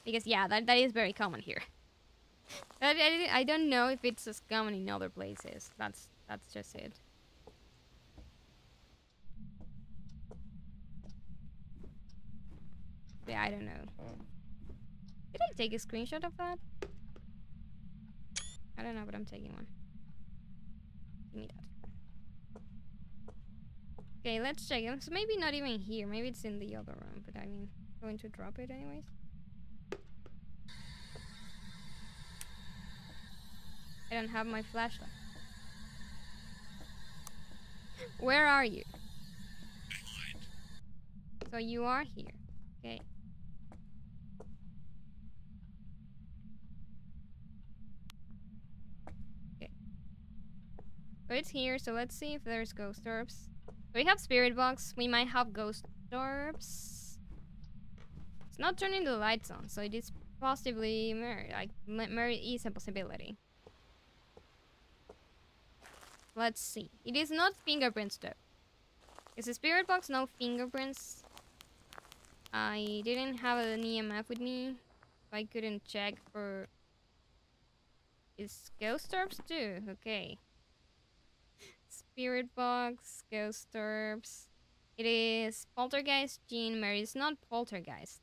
because yeah, that that is very common here. I, I, I don't know if it's as common in other places. That's that's just it. Yeah, I don't know. Did I take a screenshot of that? I don't know, but I'm taking one. Give me that. Okay, let's check. It's maybe not even here. Maybe it's in the other room, but I mean, going to drop it anyways. I don't have my flashlight. Where are you? So you are here. Okay. Okay. So it's here, so let's see if there's ghost orbs. We have spirit box. We might have ghost orbs. It's not turning the lights on, so it is possibly mirror. Like mirror is a possibility. Let's see. It is not fingerprints though. It's a spirit box, no fingerprints. I didn't have an EMF with me. I couldn't check for. Is ghost orbs too? Okay. Spirit box, ghost orbs. It is poltergeist, Jinn, Mare. It's not poltergeist.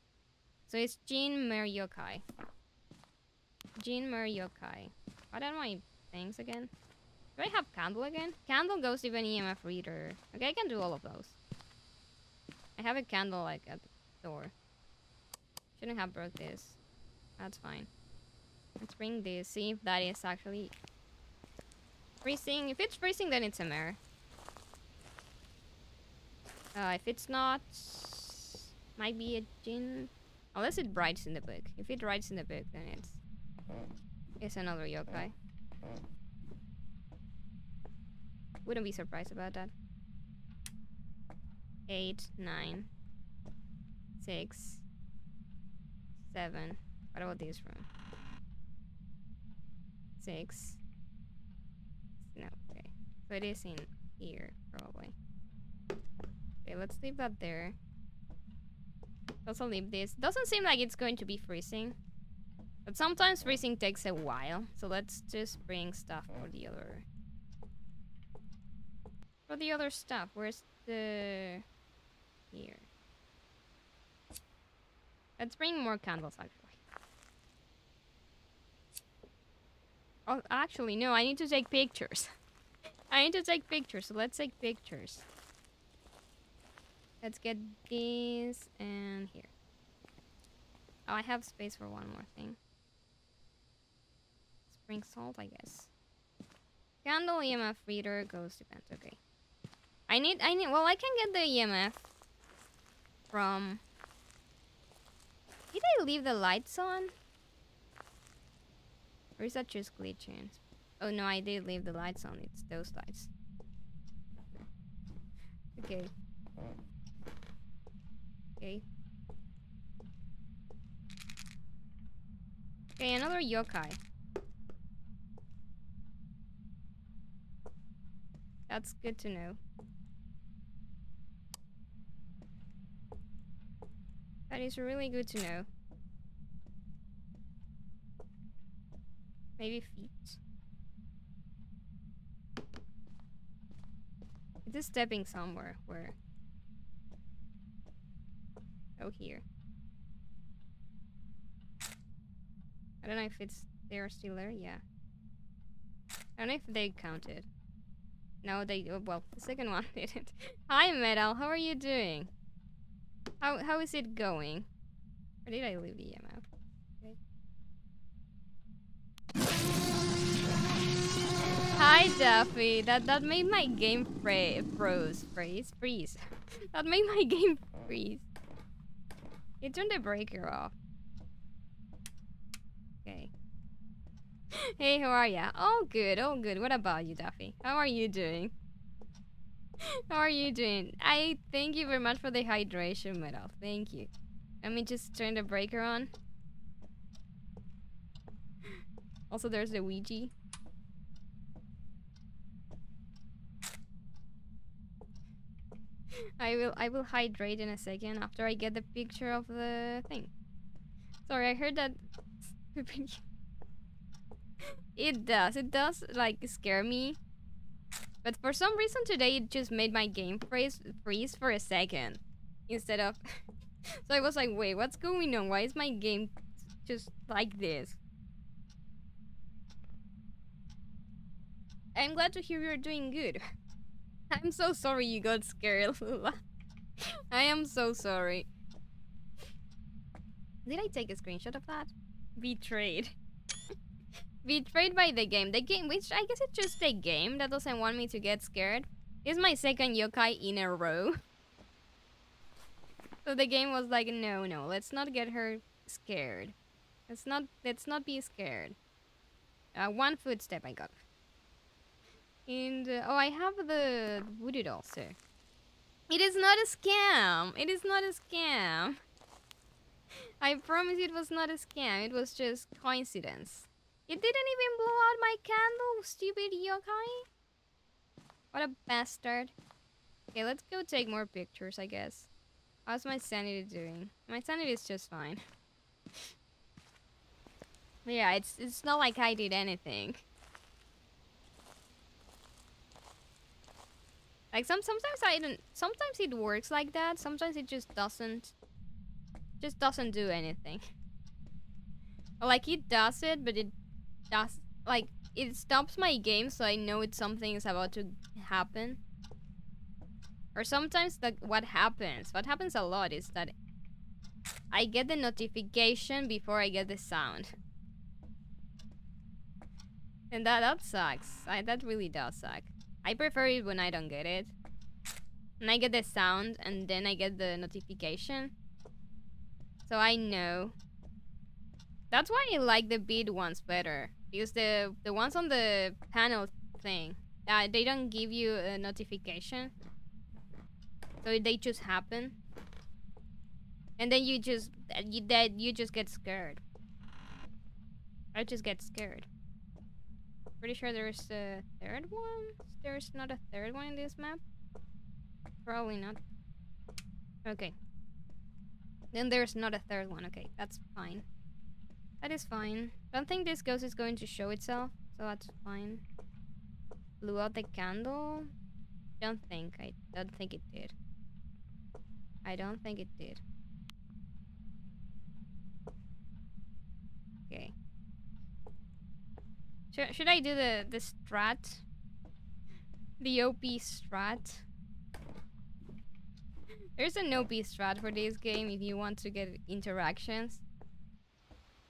So it's Jinn, Mare, yokai. Jinn, Mare, yokai. What are my things again? Do I have candle again? Candle, ghost, even EMF reader. Okay, I can do all of those. I have a candle like at the door. Shouldn't have broke this. That's fine. Let's bring this. See if that is actually freezing. If it's freezing, then it's a mirror. Uh, if it's not, might be a Jinn. Unless it writes in the book. If it writes in the book, then it's it's another yokai. Wouldn't be surprised about that. Eight, nine, six, seven. What about this room? Six. No, okay. So it is in here, probably. Okay, let's leave that there. Also leave this. Doesn't seem like it's going to be freezing. But sometimes freezing takes a while. So let's just bring stuff for the other for the other stuff, where's the... Here. Let's bring more candles, actually. Oh, actually, no, I need to take pictures. [LAUGHS] I need to take pictures, so let's take pictures. Let's get these and here. Oh, I have space for one more thing. Spring salt, I guess. Candle EMF reader, ghost event, okay. I need, I need, well, I can get the EMF from... Did I leave the lights on? Or is that just glitching? Oh no, I did leave the lights on. It's those lights. Okay. Okay. Okay, another yokai. That's good to know. That is really good to know. Maybe feet. It is stepping somewhere. Where? Oh, here. I don't know if it's they're still there. Yeah. I don't know if they counted. No, they. oh, Well, the second [LAUGHS] one didn't. Hi, Metal. How are you doing? How how is it going? Or did I leave the EMF? Hi, Duffy. That that made my game froze. Freeze. Freeze. [LAUGHS] that made my [LAUGHS] game freeze. It turned the breaker off. Okay. [LAUGHS] Hey, how are ya? Oh, good. Oh, good. What about you, Duffy? How are you doing? [LAUGHS] how are you doing? I thank you very much for the hydration medal. Thank you. Let me just turn the breaker on. [LAUGHS] Also, there's the Ouija. [LAUGHS] I will I will hydrate in a second after I get the picture of the thing. Sorry, I heard that It does. It does like scare me. But for some reason today it just made my game freeze freeze for a second instead of [LAUGHS] So I was like, "Wait, what's going on? Why is my game just like this?" I'm glad to hear you're doing good. [LAUGHS] I'm so sorry you got scared, Lula. [LAUGHS] I am so sorry. Did I take a screenshot of that? Betrayed. Betrayed by the game. The game, which I guess it's just a game that doesn't want me to get scared. Is my second yokai in a row. [LAUGHS] So the game was like, no, no, let's not get her scared. Let's not, let's not be scared. Uh, one footstep I got. And uh, oh, I have the wooded also. It is not a scam. It is not a scam. [LAUGHS] I promise it was not a scam. It was just coincidence. It didn't even blow out my candle, stupid yokai. What a bastard. Okay, let's go take more pictures, I guess. How's my sanity doing? My sanity is just fine. [LAUGHS] yeah, it's it's not like I did anything. Like some sometimes I don't sometimes it works like that, sometimes it just doesn't just doesn't do anything. [LAUGHS] Like it does it, but it does like it stops my game so I know it's something is about to happen. Or sometimes like what happens, what happens a lot is that I get the notification before I get the sound. And that that sucks. I, that really does suck. I prefer it when I don't get it. And I get the sound and then I get the notification. So I know. That's why I like the bead ones better. Because the the ones on the panel thing, uh, they don't give you a notification. So they just happen. And then you just you that you just get scared. I just get scared. Pretty sure there's a third one. There's not a third one in this map. Probably not. Okay. Then there's not a third one. Okay, that's fine. That is fine. I don't think this ghost is going to show itself, so that's fine. Blew out the candle? Don't think. I don't think it did. I don't think it did. Okay. Should, should I do the, the strat? The OP strat? There's an OP strat for this game if you want to get interactions.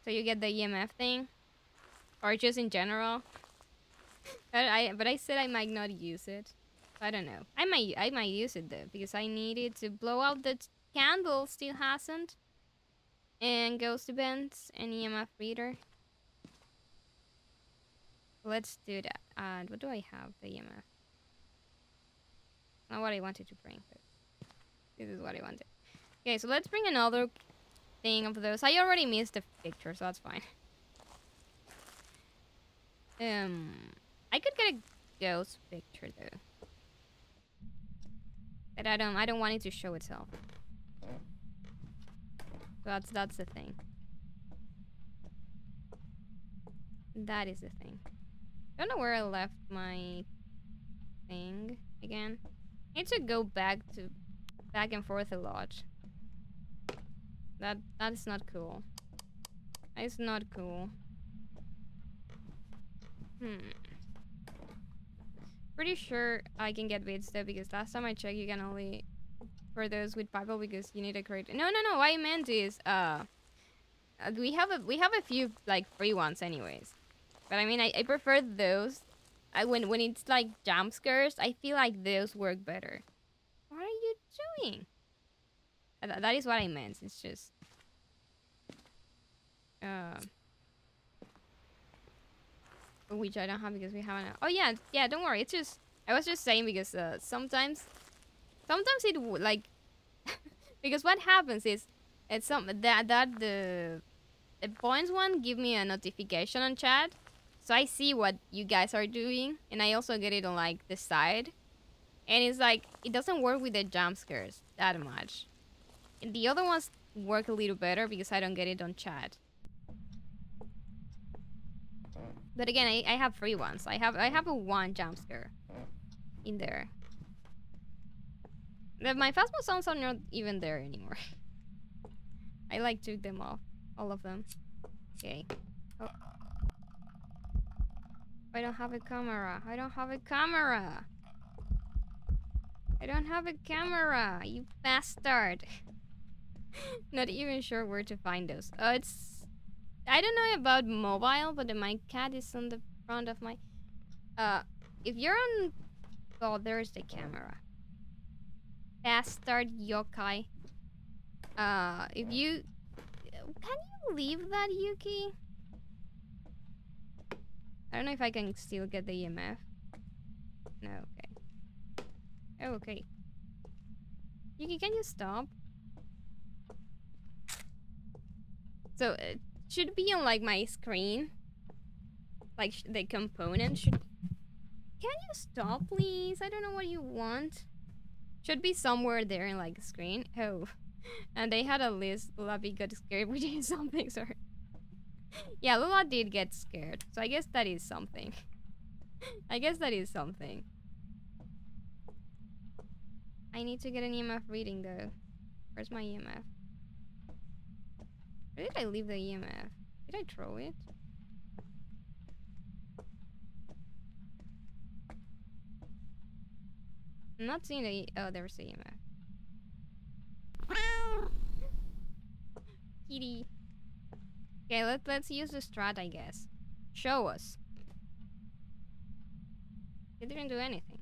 So you get the EMF thing. Or just in general. But I but I said I might not use it. I don't know. I might I might use it though because I needed to blow out the candle still hasn't. And ghost events and EMF reader. Let's do that. And what do I have? The EMF. Not what I wanted to bring. But this is what I wanted. Okay, so let's bring another thing of those. I already missed the picture, so that's fine. Um, I could get a ghost picture though. But I don't. I don't want it to show itself. That's that's the thing. That is the thing. I don't know where I left my thing again. I need to go back to back and forth a lot. That that is not cool. Is not cool. Hmm. Pretty sure I can get bits though because last time I checked you can only for those with Bible because you need a crate. No, no, no. What I meant is uh, uh, we have a we have a few like free ones anyways. But I mean I, I prefer those. I when when it's like jump scares, I feel like those work better. What are you doing? Uh, th- that is what I meant. It's just uh, which I don't have because we haven't. Oh yeah, yeah. Don't worry. It's just I was just saying because uh, sometimes, sometimes it would like [LAUGHS] because what happens is it's some that that the the points one give me a notification on chat, so I see what you guys are doing, and I also get it on like the side, and it's like it doesn't work with the jump scares that much. The other ones work a little better because I don't get it on chat. But again, I, I have free ones. I have I have a one jump scare in there. The, my phasma sounds are not even there anymore. [LAUGHS] I like took them off, all of them. Okay. Oh. I don't have a camera. I don't have a camera. I don't have a camera. You bastard. [LAUGHS] [LAUGHS] not even sure where to find those. Oh, it's I don't know about mobile, but my cat is on the front of my. Uh, if you're on, oh, there's the camera. Bastard yokai. Uh, if you, can you leave that Yuki? I don't know if I can still get the EMF. No, okay. Oh, okay. Yuki, can you stop? So, it should be on like my screen. Like the component should. Can you stop, please? I don't know what you want. Should be somewhere there in like screen. Oh, [LAUGHS] and they had a list. Lulabi got scared, [LAUGHS] which is something. Sorry. yeah, Lula did get scared, so I guess that is something. [LAUGHS] I guess that is something. I need to get an EMF reading though. Where's my EMF? Where did I leave the EMF? Did I throw it? I'm not seeing the. Oh, there's the EMF. Kitty. Okay, let, let's use the strat, I guess. Show us. It didn't do anything.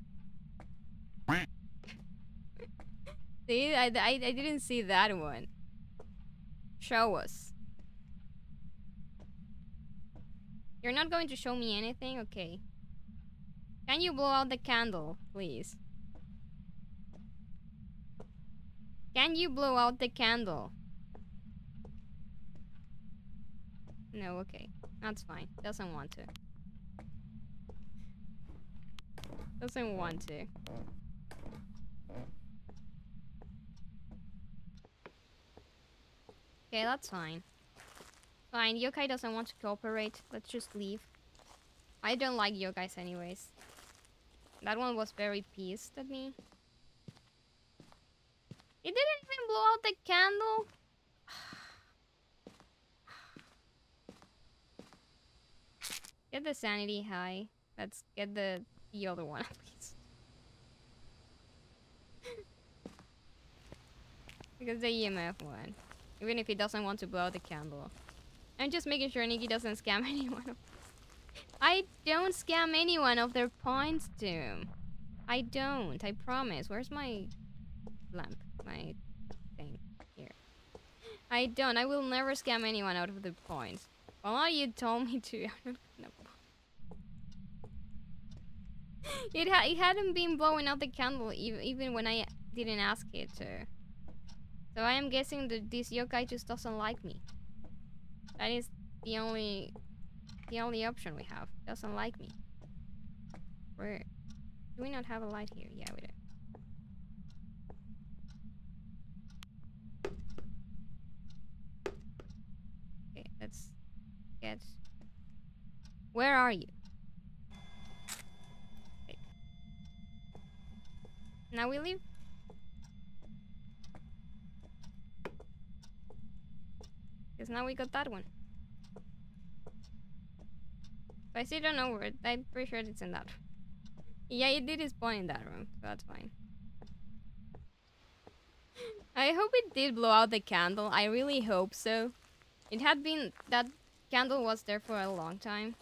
see, I, I, I didn't see that one. Show us. You're not going to show me anything? Okay. Can you blow out the candle, please? Can you blow out the candle? No, okay. That's fine. Doesn't want to. Doesn't want to. Okay, that's fine. Fine, yokai doesn't want to cooperate. Let's just leave. I don't like yokais anyways. That one was very pissed at me. It didn't even blow out the candle. [SIGHS] Get the sanity high. Let's get the the other one [LAUGHS] at least. [LAUGHS] because the EMF one. Even if he doesn't want to blow out the candle. I'm just making sure Nikki doesn't scam [LAUGHS] anyone. I don't scam anyone of their points, Doom. I don't. I promise. Where's my lamp? My thing. Here. I don't. I will never scam anyone out of the points. Well, you told me to. [LAUGHS] I'm it, ha it hadn't been blowing out the candle even, even when I didn't ask it to. So I am guessing that this yokai just doesn't like me. That is the only the only option we have. Doesn't like me. Where do we not have a light here? Yeah, we do. Okay, let's get Where are you? Now we leave. Because now we got that one. I still don't know where. I'm pretty sure it's in that. Yeah, it did spawn in that room. So that's fine. I hope it did blow out the candle. I really hope so. It had been that candle was there for a long time.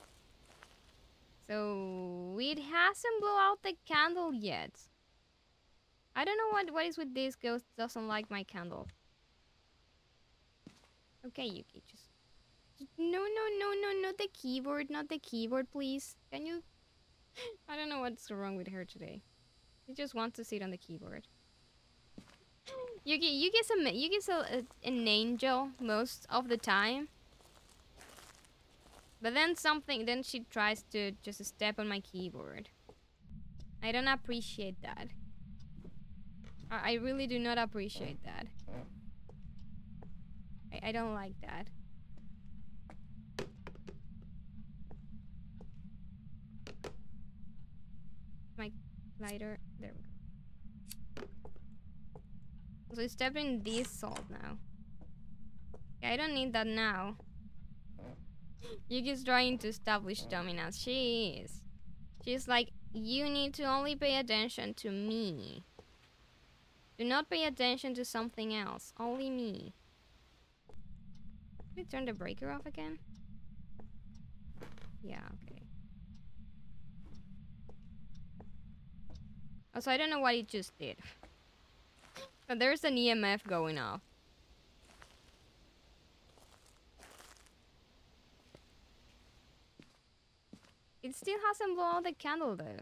So it hasn't blow out the candle yet. I don't know what what is with this ghost doesn't like my candle. Okay, Yuki, just no no no no not the keyboard, not the keyboard, please. Can you I don't know what's wrong with her today. She just wants to sit on the keyboard. Yuki, Yuki's a Yuki's a, a, an angel most of the time. But then something, then she tries to just step on my keyboard. I don't appreciate that. I, I really do not appreciate that. I, I don't like that. My lighter, there we go. So I stepped in this salt now. I don't need that now. [GASPS] Yuki's trying to establish dominance. She is. She's like, you need to only pay attention to me. Do not pay attention to something else. Only me. We turn the breaker off again? Yeah, okay. Oh, also, I don't know what it just did. but there's an EMF going off. It still hasn't blown out the candle though.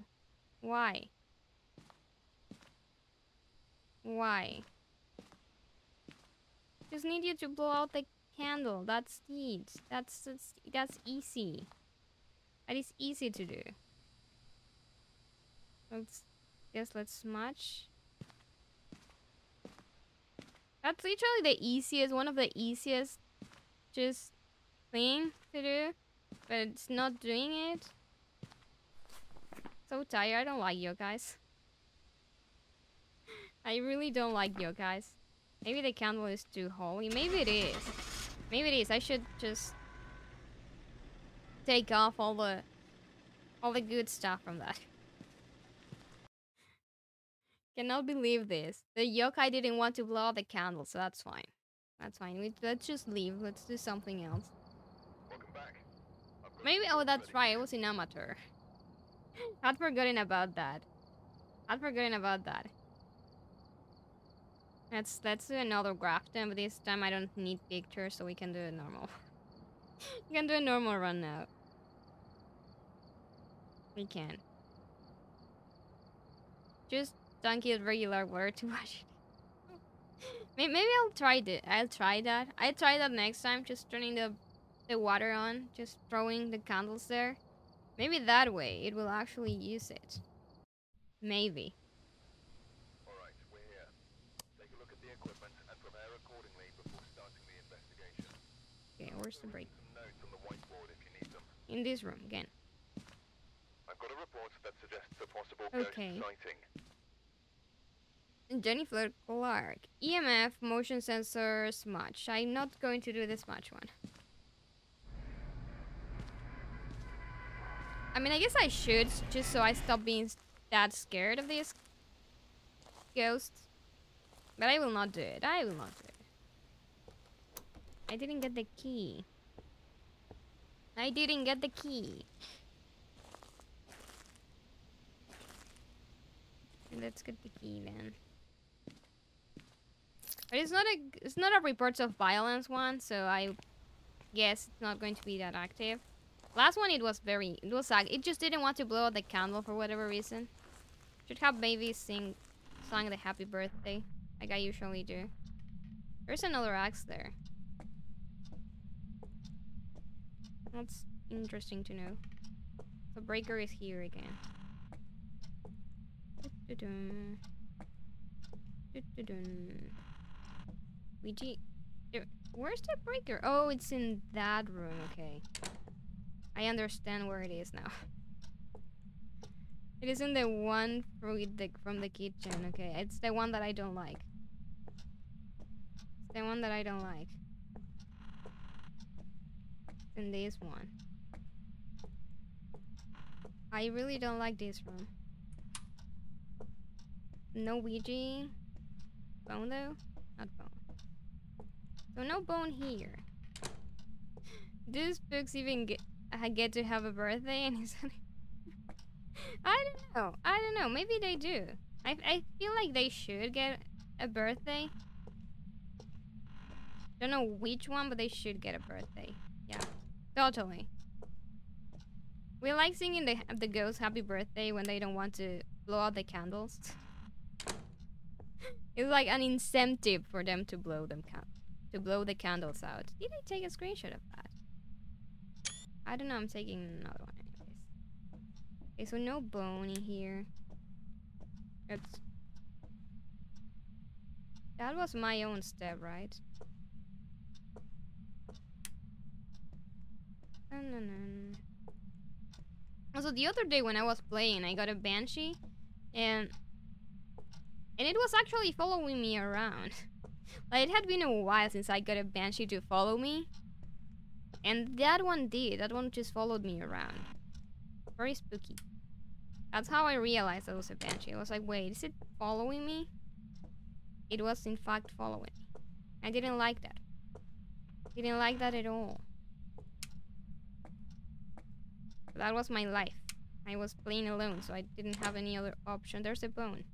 Why? Why? Just need you to blow out the candle. That's it. That's that's, that's easy. That is easy to do. Let's guess let's smudge. That's literally the easiest, one of the easiest just thing to do. But it's not doing it. So tired. I don't like you guys. [LAUGHS] I really don't like you guys. Maybe the candle is too holy. Maybe it is. Maybe it is. I should just take off all the all the good stuff from that. [LAUGHS] Cannot believe this. The yokai didn't want to blow out the candle, so that's fine. That's fine. We, let's just leave. Let's do something else. Maybe, oh, that's right. It was an amateur. [LAUGHS] I'd forgotten about that. I'd forgotten about that. Let's let's do another Grafton, but this time I don't need pictures, so we can do a normal. [LAUGHS] we can do a normal run now. We can. Just dunk it regular water to wash it. [LAUGHS] Maybe I'll try it. I'll try that. I'll try that next time. Just turning the the water on, just throwing the candles there. Maybe that way it will actually use it. Maybe. Alright, we're here. Take a look at the equipment and prepare accordingly before starting the investigation. Okay, where's the break? Some notes on the whiteboard if you need them. In this room again. I've got a report that suggests a possible Okay. sighting. Jennifer Clark. EMF, motion sensor, smudge. I'm not going to do the smudge one. I mean, I guess I should, just so I stop being that scared of these ghosts. But I will not do it. I will not do it. I didn't get the key. I didn't get the key. Let's get the key then. But it's not a it's not a reports of violence one, so I guess it's not going to be that active. Last one it was very it was like it just didn't want to blow out the candle for whatever reason. Should have baby sing song the happy birthday like I usually do. There's another axe there. That's interesting to know. The breaker is here again. Dun-dun-dun. Ouija. Eh, where's the breaker? Oh, it's in that room. Okay. I understand where it is now. [LAUGHS] It is in the one from the kitchen. Okay, it's the one that I don't like. It's the one that I don't like. In this one. I really don't like this room. No Ouija. Bone though? Not bone. So no bone here. [LAUGHS] Do spooks even get, uh, get to have a birthday? And he's [LAUGHS] I don't know. I don't know. Maybe they do. I, I feel like they should get a birthday. Don't know which one, but they should get a birthday. Yeah, totally. We like singing the the ghost happy birthday when they don't want to blow out the candles. it's like an incentive for them to blow them to blow the candles out. Did I take a screenshot of that? I don't know. I'm taking another one anyways. Okay, so no bone in here. It's that was my own step, right? Also, the other day when I was playing, I got a banshee, and and it was actually following me around. [LAUGHS] like it had been a while since I got a banshee to follow me, and that one did. That one just followed me around. Very spooky. That's how I realized it was a banshee. I was like, wait, is it following me? It was in fact following. I didn't like that. Didn't like that at all. That was my life. I was playing alone, so I didn't have any other option. There's a bone.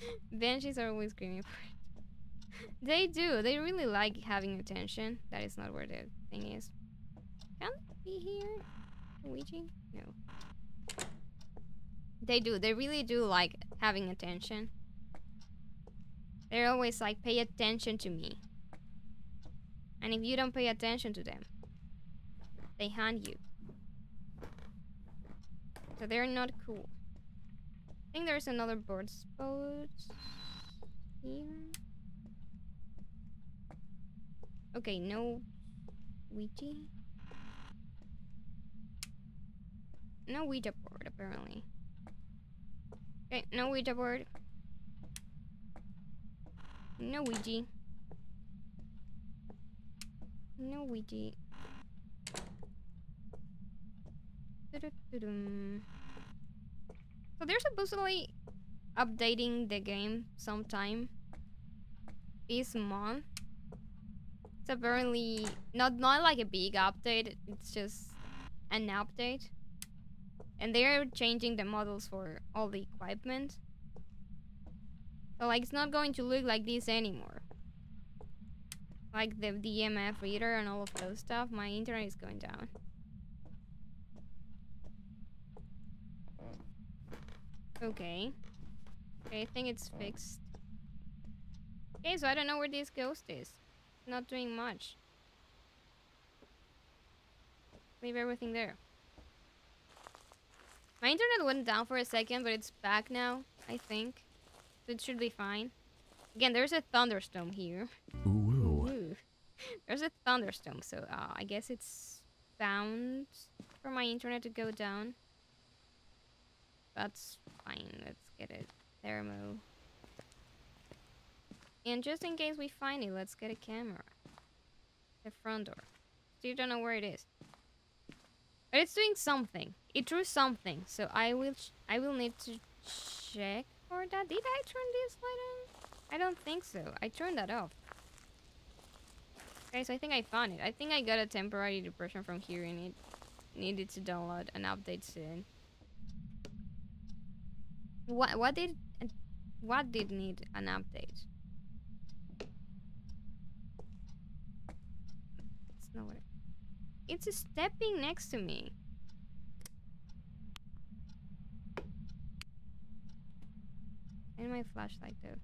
[LAUGHS] Banshees are always screaming for it. they do. They really like having attention. That is not where the thing is. Can be here? Luigi? No. They do. They really do like having attention. They're always like, pay attention to me. And if you don't pay attention to them, they hand you. So they're not cool. I think there's another board spot here. Okay, no Ouija. No Ouija board, apparently. Okay, no Ouija board. No Ouija. No Ouija. So they're supposedly updating the game sometime this month. It's apparently not not like a big update. It's just an update, and they're changing the models for all the equipment. So like it's not going to look like this anymore. Like the EMF reader and all of those stuff. My internet is going down. Okay. Okay, I think it's fixed. Okay, so I don't know where this ghost is. Not doing much. Leave everything there. My internet went down for a second, but it's back now, I think. So it should be fine. Again, there's a thunderstorm here. Ooh. Ooh. [LAUGHS] There's a thunderstorm, so uh, I guess it's bound for my internet to go down. That's fine. Let's get it. Thermo. And just in case we find it, let's get a camera. The front door. Still don't know where it is. But it's doing something. It drew something. So I will I will need to check for that. Did I turn this light on? I don't think so. I turned that off. Okay, so I think I found it. I think I got a temporary depression from hearing it. Needed to download an update soon. What what did what did need an update? It's nowhere. It's stepping next to me. And my flashlight though.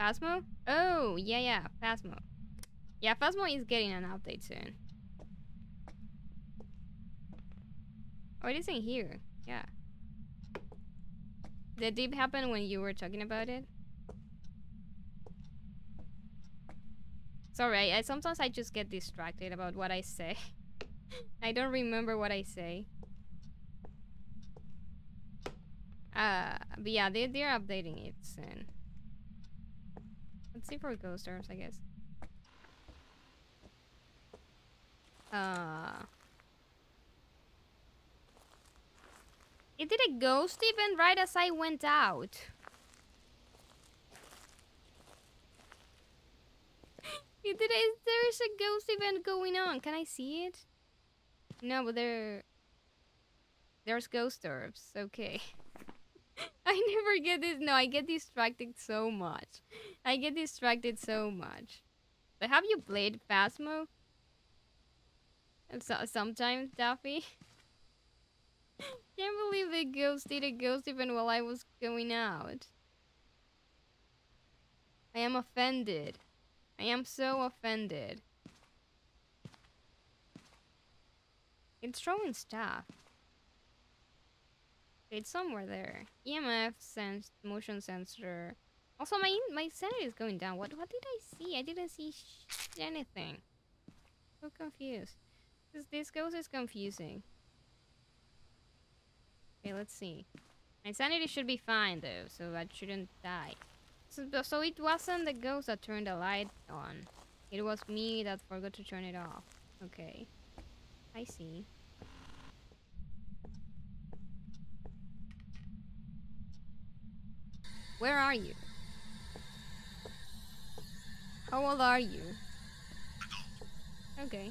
Phasmo? Oh, yeah, yeah, Phasmo. Yeah, Phasmo is getting an update soon. Oh, it isn't here. Yeah. Did deep happen when you were talking about it? Sorry, I, sometimes I just get distracted about what I say. [LAUGHS] I don't remember what I say. Uh, but yeah, they, they're updating it soon. Let's see for ghost stars, I guess. Uh, It did a ghost event right as I went out. [LAUGHS] it did a, there is a ghost event going on. Can I see it? No, but there there's ghost orbs. Okay. [LAUGHS] I never get this. No, I get distracted so much. I get distracted so much. But have you played Phasmo? So, sometimes, Daffy. [LAUGHS] Can't believe the ghost did a ghost even while I was going out. I am offended. I am so offended. It's throwing stuff. It's somewhere there. EMF, sense, motion sensor. Also, my my sanity is going down. What what did I see? I didn't see anything. So confused. This this ghost is confusing. Okay, let's see. My sanity should be fine though, so I shouldn't die. So, so it wasn't the ghost that turned the light on. It was me that forgot to turn it off. Okay. I see. Where are you? How old are you? Okay.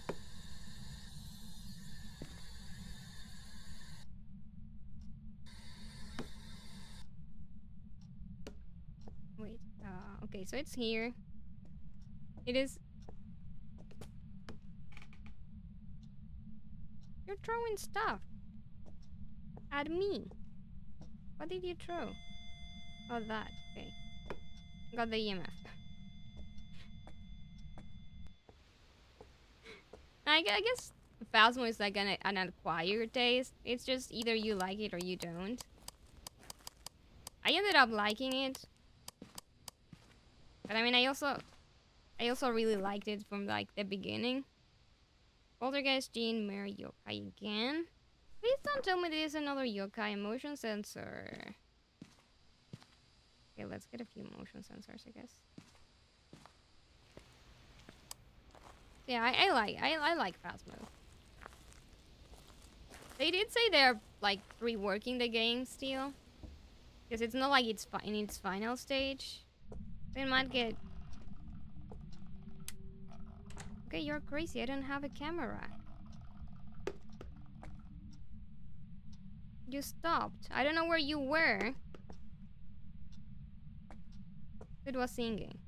Wait, uh, okay, so it's here. It is... You're throwing stuff. At me. What did you throw? Oh, that. Okay. Got the EMF. [LAUGHS] I, guess Phasmo is like an, an acquired taste. It's just either you like it or you don't. I ended up liking it. But I mean, I also... I also really liked it from like the beginning. Poltergeist Jinn Mare Yokai again. Please don't tell me this is another yokai motion sensor. Okay, let's get a few motion sensors, I guess. Yeah, I, I like I, I like Phasmo. They did say they're like reworking the game still, because it's not like it's in its final stage. They might get. Okay, you're crazy. I don't have a camera. You stopped. I don't know where you were. It was singing.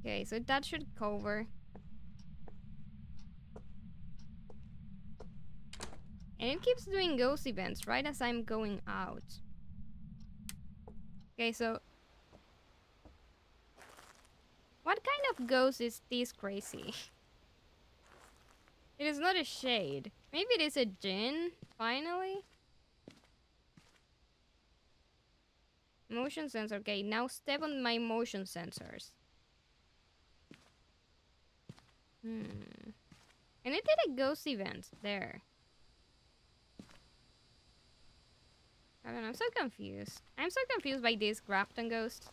Okay, so that should cover. And it keeps doing ghost events right as I'm going out. Okay, so... What kind of ghost is this crazy? [LAUGHS] it is not a shade. Maybe it is a Jinn, finally? Motion sensor. Okay, now step on my motion sensors. Hmm. And it did a ghost event there. I don't know, I'm so confused. I'm so confused by this Grafton ghost.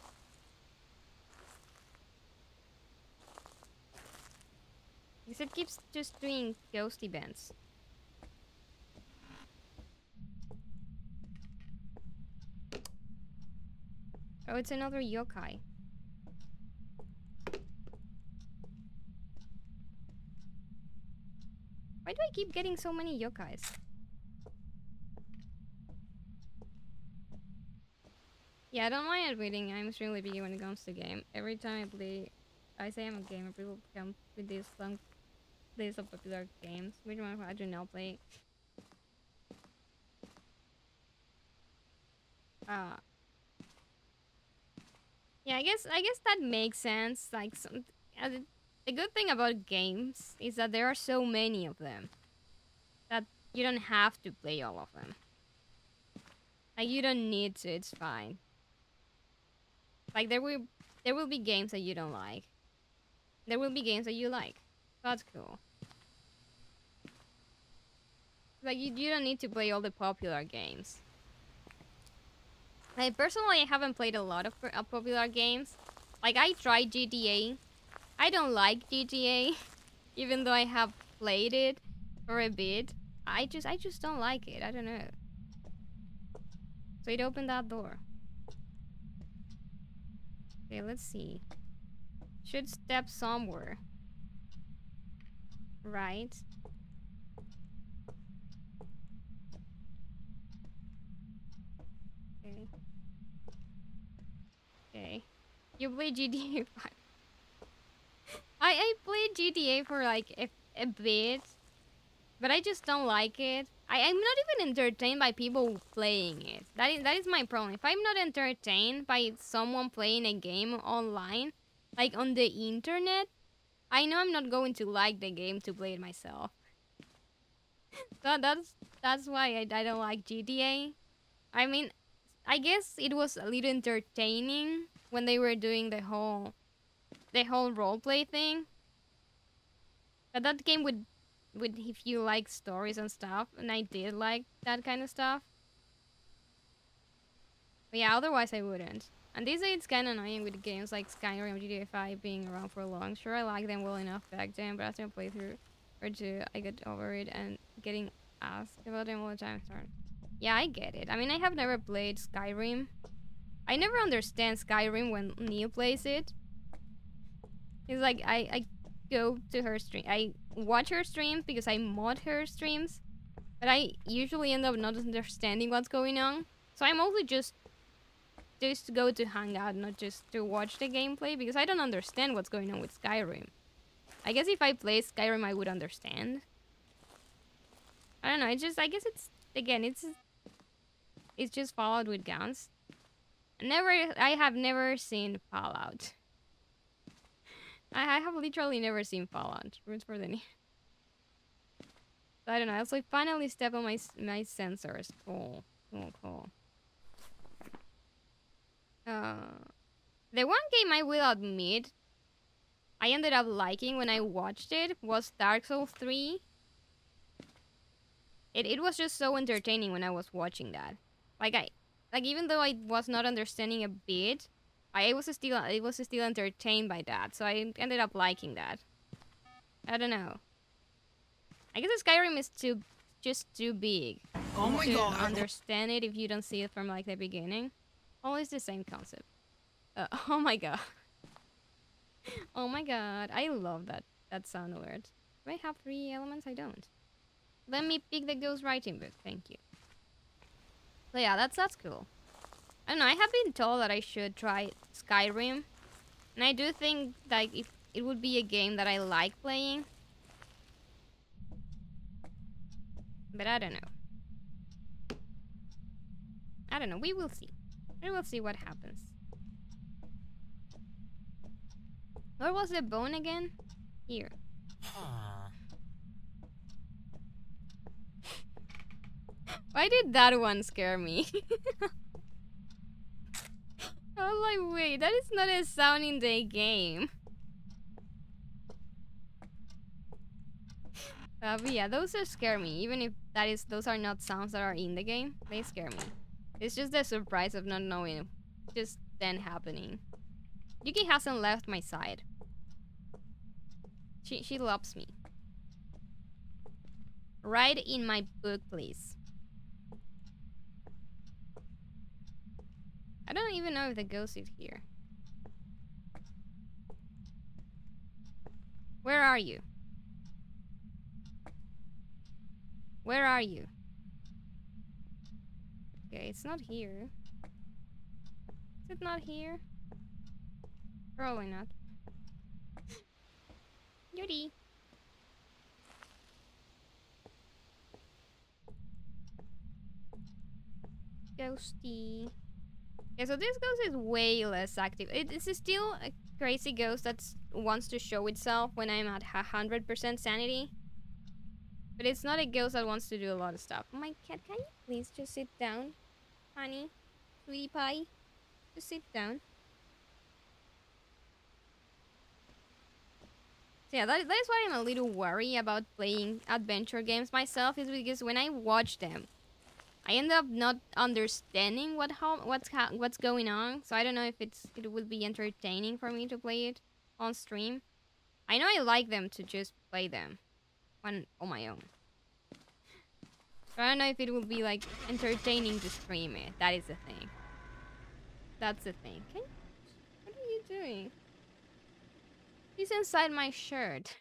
Because it keeps just doing ghost events. Oh, it's another yokai. Why do I keep getting so many yokais? Yeah, I don't mind admitting I'm extremely picky when it comes to game. Every time I play, I say I'm a gamer, people come with this long list of popular games. Which one I do not play? Uh, yeah, I guess I guess that makes sense. Like some, uh, the good thing about games is that there are so many of them that you don't have to play all of them. Like you don't need to. It's fine. Like there will there will be games that you don't like. There will be games that you like. That's cool. Like you, you don't need to play all the popular games. I personally haven't played a lot of uh, popular games. Like, I tried GTA. I don't like GTA. [LAUGHS] even though I have played it for a bit. I just I just don't like it. I don't know. So it opened that door. Okay, let's see. Should step somewhere. Right. Okay. Okay. You play GTA [LAUGHS] 5. I, I played GTA for like a, a bit, but I just don't like it. I, I'm not even entertained by people playing it. That is, that is my problem. If I'm not entertained by someone playing a game online, like on the internet, I know I'm not going to like the game to play it myself. [LAUGHS] so that's that's why I, I don't like GTA. I mean, I guess it was a little entertaining when they were doing the whole the whole roleplay thing. But that game would would if you like stories and stuff, and I did like that kind of stuff. But yeah, otherwise I wouldn't. And these days it's kind of annoying with games like Skyrim, GTA 5 being around for a long. Sure, I like them well enough back then, but after a playthrough or two, I got over it and getting asked about them all the time. Sorry. Yeah, I get it. I mean, I have never played Skyrim. I never understand Skyrim when Neil plays it. It's like I, I go to her stream. I watch her streams because I mod her streams. But I usually end up not understanding what's going on. So I mostly just just go to hang out, not just to watch the gameplay because I don't understand what's going on with Skyrim. I guess if I play Skyrim, I would understand. I don't know. It's just I guess it's again it's it's just Fallout with guns. Never, I have never seen Fallout. I, I have literally never seen Fallout. Roots for the knee. I don't know. I like finally step on my my sensors. Cool, cool, cool. Uh, the one game I will admit I ended up liking when I watched it was Dark Souls 3. It, it was just so entertaining when I was watching that. Like I like even though I was not understanding a bit, I was still I was still entertained by that. So I ended up liking that. I don't know. I guess Skyrim is too just too big. Oh my to god. understand it if you don't see it from like the beginning. Always the same concept. Uh, [LAUGHS] oh my god. [LAUGHS] oh my god. I love that that sound alert. Do I have three elements? I don't. Let me pick the ghost writing book. Thank you. So yeah, that's that's cool. I don't know. I have been told that I should try Skyrim, and I do think like if it would be a game that I like playing. But I don't know. I don't know. We will see. We will see what happens. Where was the bone again? Here. Ah. [LAUGHS] Why did that one scare me? [LAUGHS] I was like, wait, that is not a sound in the game. Uh, but yeah, those are scare me. Even if that is, those are not sounds that are in the game, they scare me. It's just the surprise of not knowing, just then happening. Yuki hasn't left my side. She she loves me. Write in my book, please. I don't even know if the ghost is here. Where are you? Where are you? Okay, it's not here. Is it not here? Probably not. Yuri. Ghosty. So this ghost is way less active. It's still a crazy ghost that wants to show itself when I'm at 100% sanity. But it's not a ghost that wants to do a lot of stuff. Oh my cat, can you please just sit down? Honey? Sweetie pie? Just sit down. So yeah, that, that is why I'm a little worried about playing adventure games myself is because when I watch them, I end up not understanding what how what's ha what's going on. So I don't know if it's it would be entertaining for me to play it on stream. I know I like them to just play them on on my own. But I don't know if it would be like entertaining to stream it. That is the thing. That's the thing. Can, what are you doing? He's inside my shirt.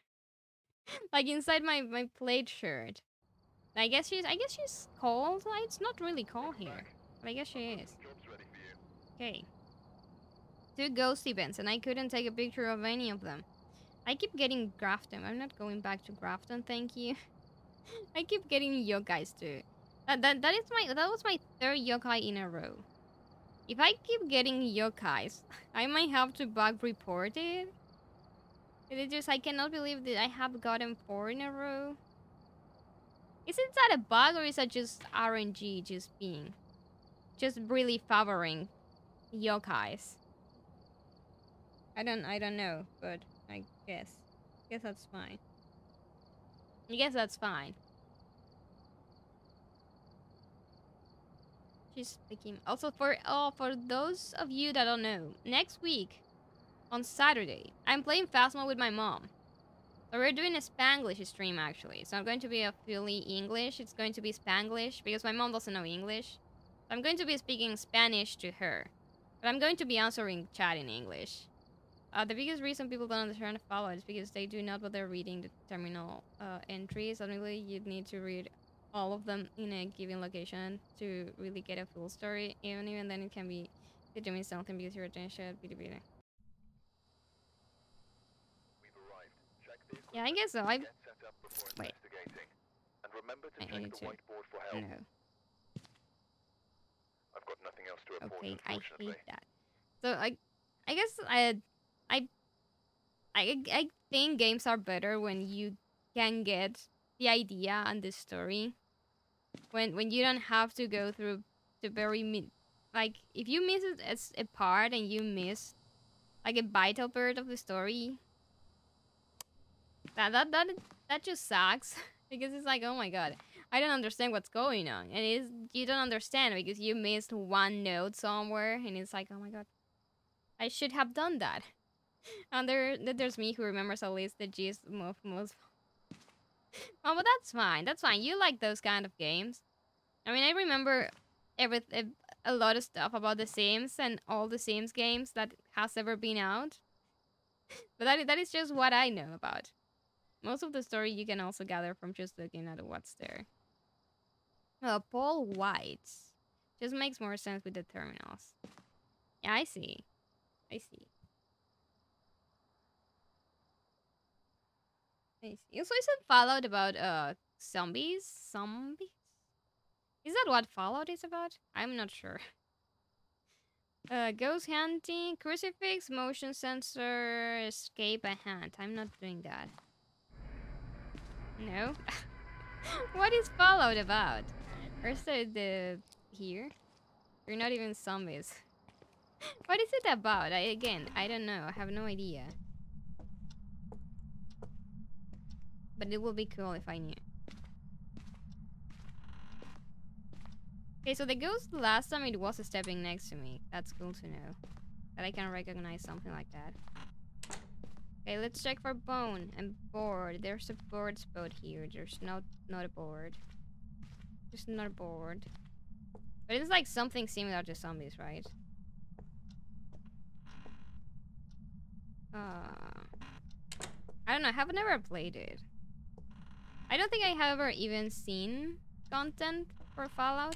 [LAUGHS] like inside my my plaid shirt. I guess she's I guess she's cold. It's not really cold here. But I guess she is. Okay. Two ghost events, and I couldn't take a picture of any of them. I keep getting Grafton. I'm not going back to Grafton, thank you. [LAUGHS] I keep getting yokais too. That, that that is my that was my third yokai in a row. If I keep getting yokais, [LAUGHS] I might have to bug report it. It is just I cannot believe that I have gotten four in a row. Isn't that a bug or is that just RNG just being just really favoring yokais? I don't I don't know, but I guess. I guess that's fine. I guess that's fine. She's speaking. Also for oh for those of you that don't know, next week on Saturday, I'm playing Phasmo with my mom. So we're doing a Spanglish stream actually. So I'm going to be a fully English, it's going to be Spanglish because my mom doesn't know English. So I'm going to be speaking Spanish to her. But I'm going to be answering chat in English. Uh, the biggest reason people don't understand follow is because they do not bother reading the terminal uh, entries. Suddenly, you'd need to read all of them in a given location to really get a full story. Even even then, it can be doing something because your attention should be divided. We've arrived. Check the Yeah, I guess so. I Get set up before Wait. And remember to I check the whiteboard for help. no. I've got nothing else to report, Okay, I hate that. So I, I guess I, I, I, I think games are better when you can get the idea and the story. When when you don't have to go through the very mi- like if you miss it as a part and you miss like a vital part of the story. That that that that just sucks [LAUGHS] because it's like oh my god I don't understand what's going on. And it's you don't understand because you missed one note somewhere and it's like, oh my god. I should have done that. [LAUGHS] And there there's me who remembers at least the gist of most [LAUGHS] Oh but that's fine. That's fine. You like those kind of games. I mean I remember every a, a lot of stuff about the Sims and all the Sims games that has ever been out. But that that is just what I know about. Most of the story you can also gather from just looking at what's there. Uh, Paul White. Just makes more sense with the terminals. Yeah, I see. I see. I see. Also said Fallout about uh zombies? Zombies? Is that what Fallout is about? I'm not sure. [LAUGHS] Uh, ghost hunting, crucifix, motion sensor, escape a hunt. I'm not doing that. No. [LAUGHS] what is Fallout about? Where's the, the here? You're not even zombies. [LAUGHS] what is it about? I again, I don't know. I have no idea. But it would be cool if I knew. Okay, so the ghost last time it was stepping next to me. That's cool to know. That I can recognize something like that. Okay, let's check for bone and board. There's a board spot here. There's no not a board. Just not a board. But it's like something similar to zombies, right? Uh, I don't know. I have never played it. I don't think I have ever even seen content for Fallout.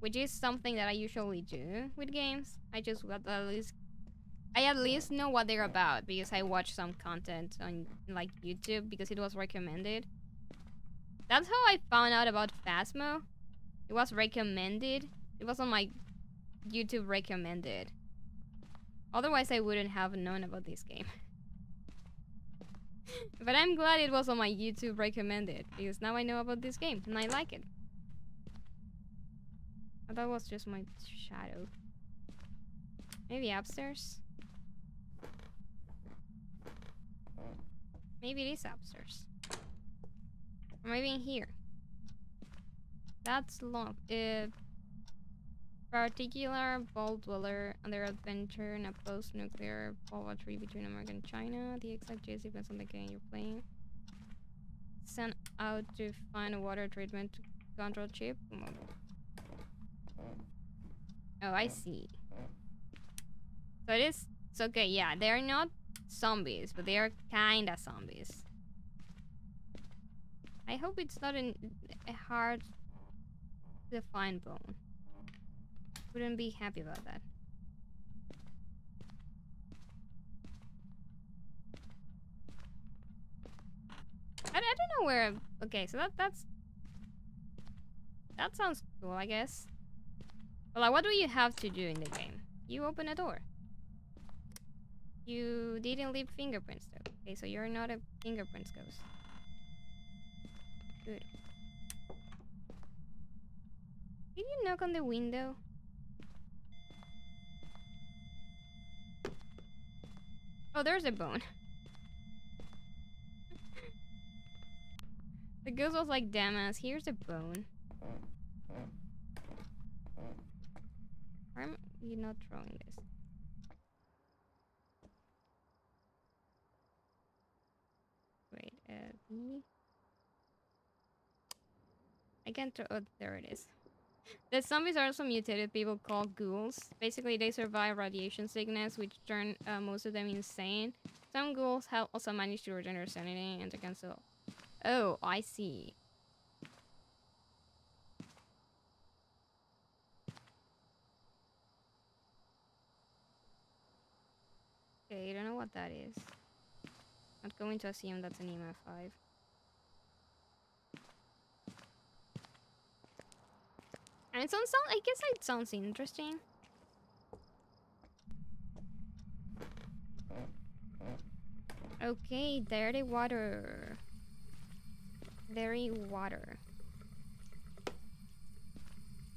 Which is something that I usually do with games. I just got at least I at least know what they're about because I watched some content on like YouTube because it was recommended. That's how I found out about Phasmo. It was recommended. It was on my YouTube recommended. Otherwise, I wouldn't have known about this game. [LAUGHS] but I'm glad it was on my YouTube recommended because now I know about this game and I like it. That was just my shadow. Maybe upstairs? Maybe it is upstairs. Or maybe in here. That's long. Uh, particular vault dweller and their adventure in a post-nuclear poetry between America and China. The exact gist depends on the game you're playing. Sent out to find a water treatment control chip. Oh, I see. So it is. It's okay. Yeah, they're not zombies, but they are kinda zombies. I hope it's not an, a hard to find bone. Wouldn't be happy about that. I, I don't know where. Okay, so that that's that sounds cool, I guess. But like, what do you have to do in the game? You open a door. You didn't leave fingerprints though. Okay, so you're not a fingerprints ghost. Good. Did you knock on the window? Oh, there's a bone. [LAUGHS] the ghost was like, damn ass, here's a bone. Why am you not throwing this? Wait, I can't oh, there it is. The zombies are also mutated people called ghouls. Basically, they survive radiation sickness, which turn uh, most of them insane. Some ghouls have also managed to return their sanity and to cancel. Oh, I see. Okay, you don't know what that is. Going to assume that's an EMF5. And it sounds, I guess it sounds interesting. Okay, dirty water. Dirty water.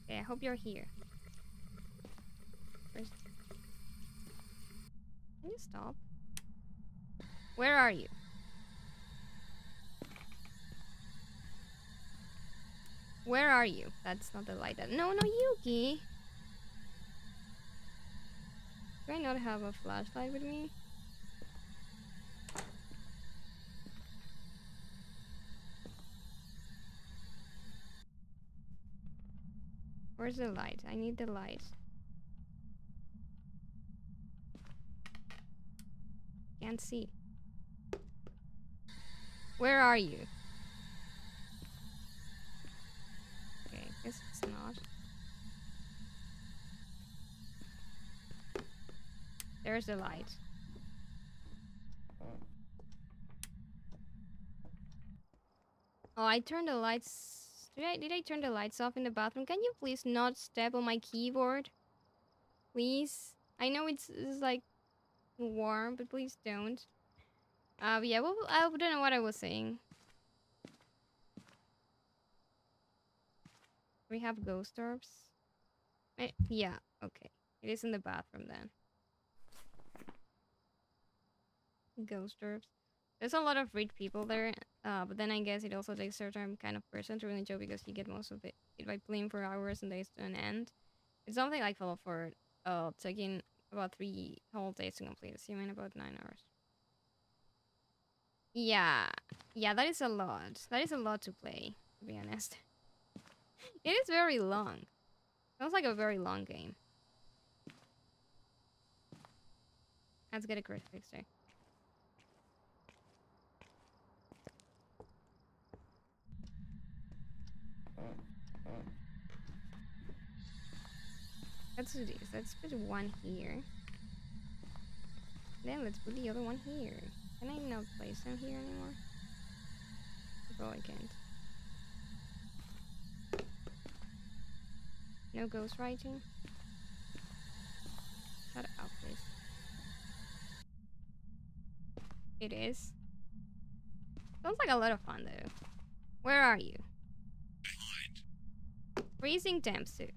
Okay, I hope you're here. Can you stop? Where are you? Where are you? That's not the light. That no, no, Yuki. Do I not have a flashlight with me? Where's the light? I need the light. Can't see. Where are you? Okay, guess it's not. There's the light. Oh, I turned the lights. Did I did I turn the lights off in the bathroom? Can you please not step on my keyboard? Please. I know it's, it's like warm, but please don't. Uh, yeah, well, I don't know what I was saying. We have ghost orbs. Eh, yeah, okay. It is in the bathroom then. Ghost orbs. There's a lot of rich people there, uh, but then I guess it also takes a certain kind of person to really enjoy because you get most of it, it by playing for hours and days to an end. It's something like Fallout 4, uh, taking about three whole days to complete. Mean about nine hours. Yeah, yeah, that is a lot. That is a lot to play, to be honest. [LAUGHS] it is very long. Sounds like a very long game. Let's get a crit fixer. Let's do this. Let's put one here. Then let's put the other one here. Can I not place them here anymore? Oh, I can't. No ghost writing? Shut up, please. It is. Sounds like a lot of fun, though. Where are you? Freezing temps too.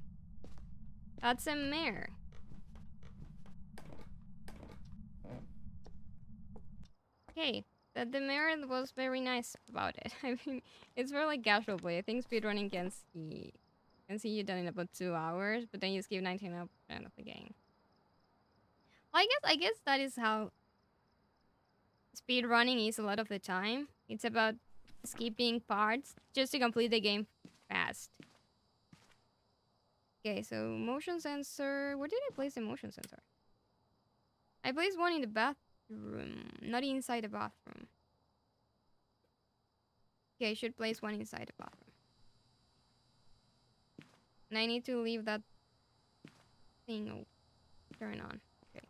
That's a mare. Okay, the, mayor was very nice about it. [LAUGHS] I mean, it's for like casual play. I think speedrunning can be can see you done in about two hours, but then you skip 99% of the game. Well, I guess I guess that is how speed running is a lot of the time. It's about skipping parts just to complete the game fast. Okay, so motion sensor. Where did I place the motion sensor? I placed one in the bathroom, not inside the bathroom. Okay, I should place one inside the bathroom. And I need to leave that thing turn on. Okay.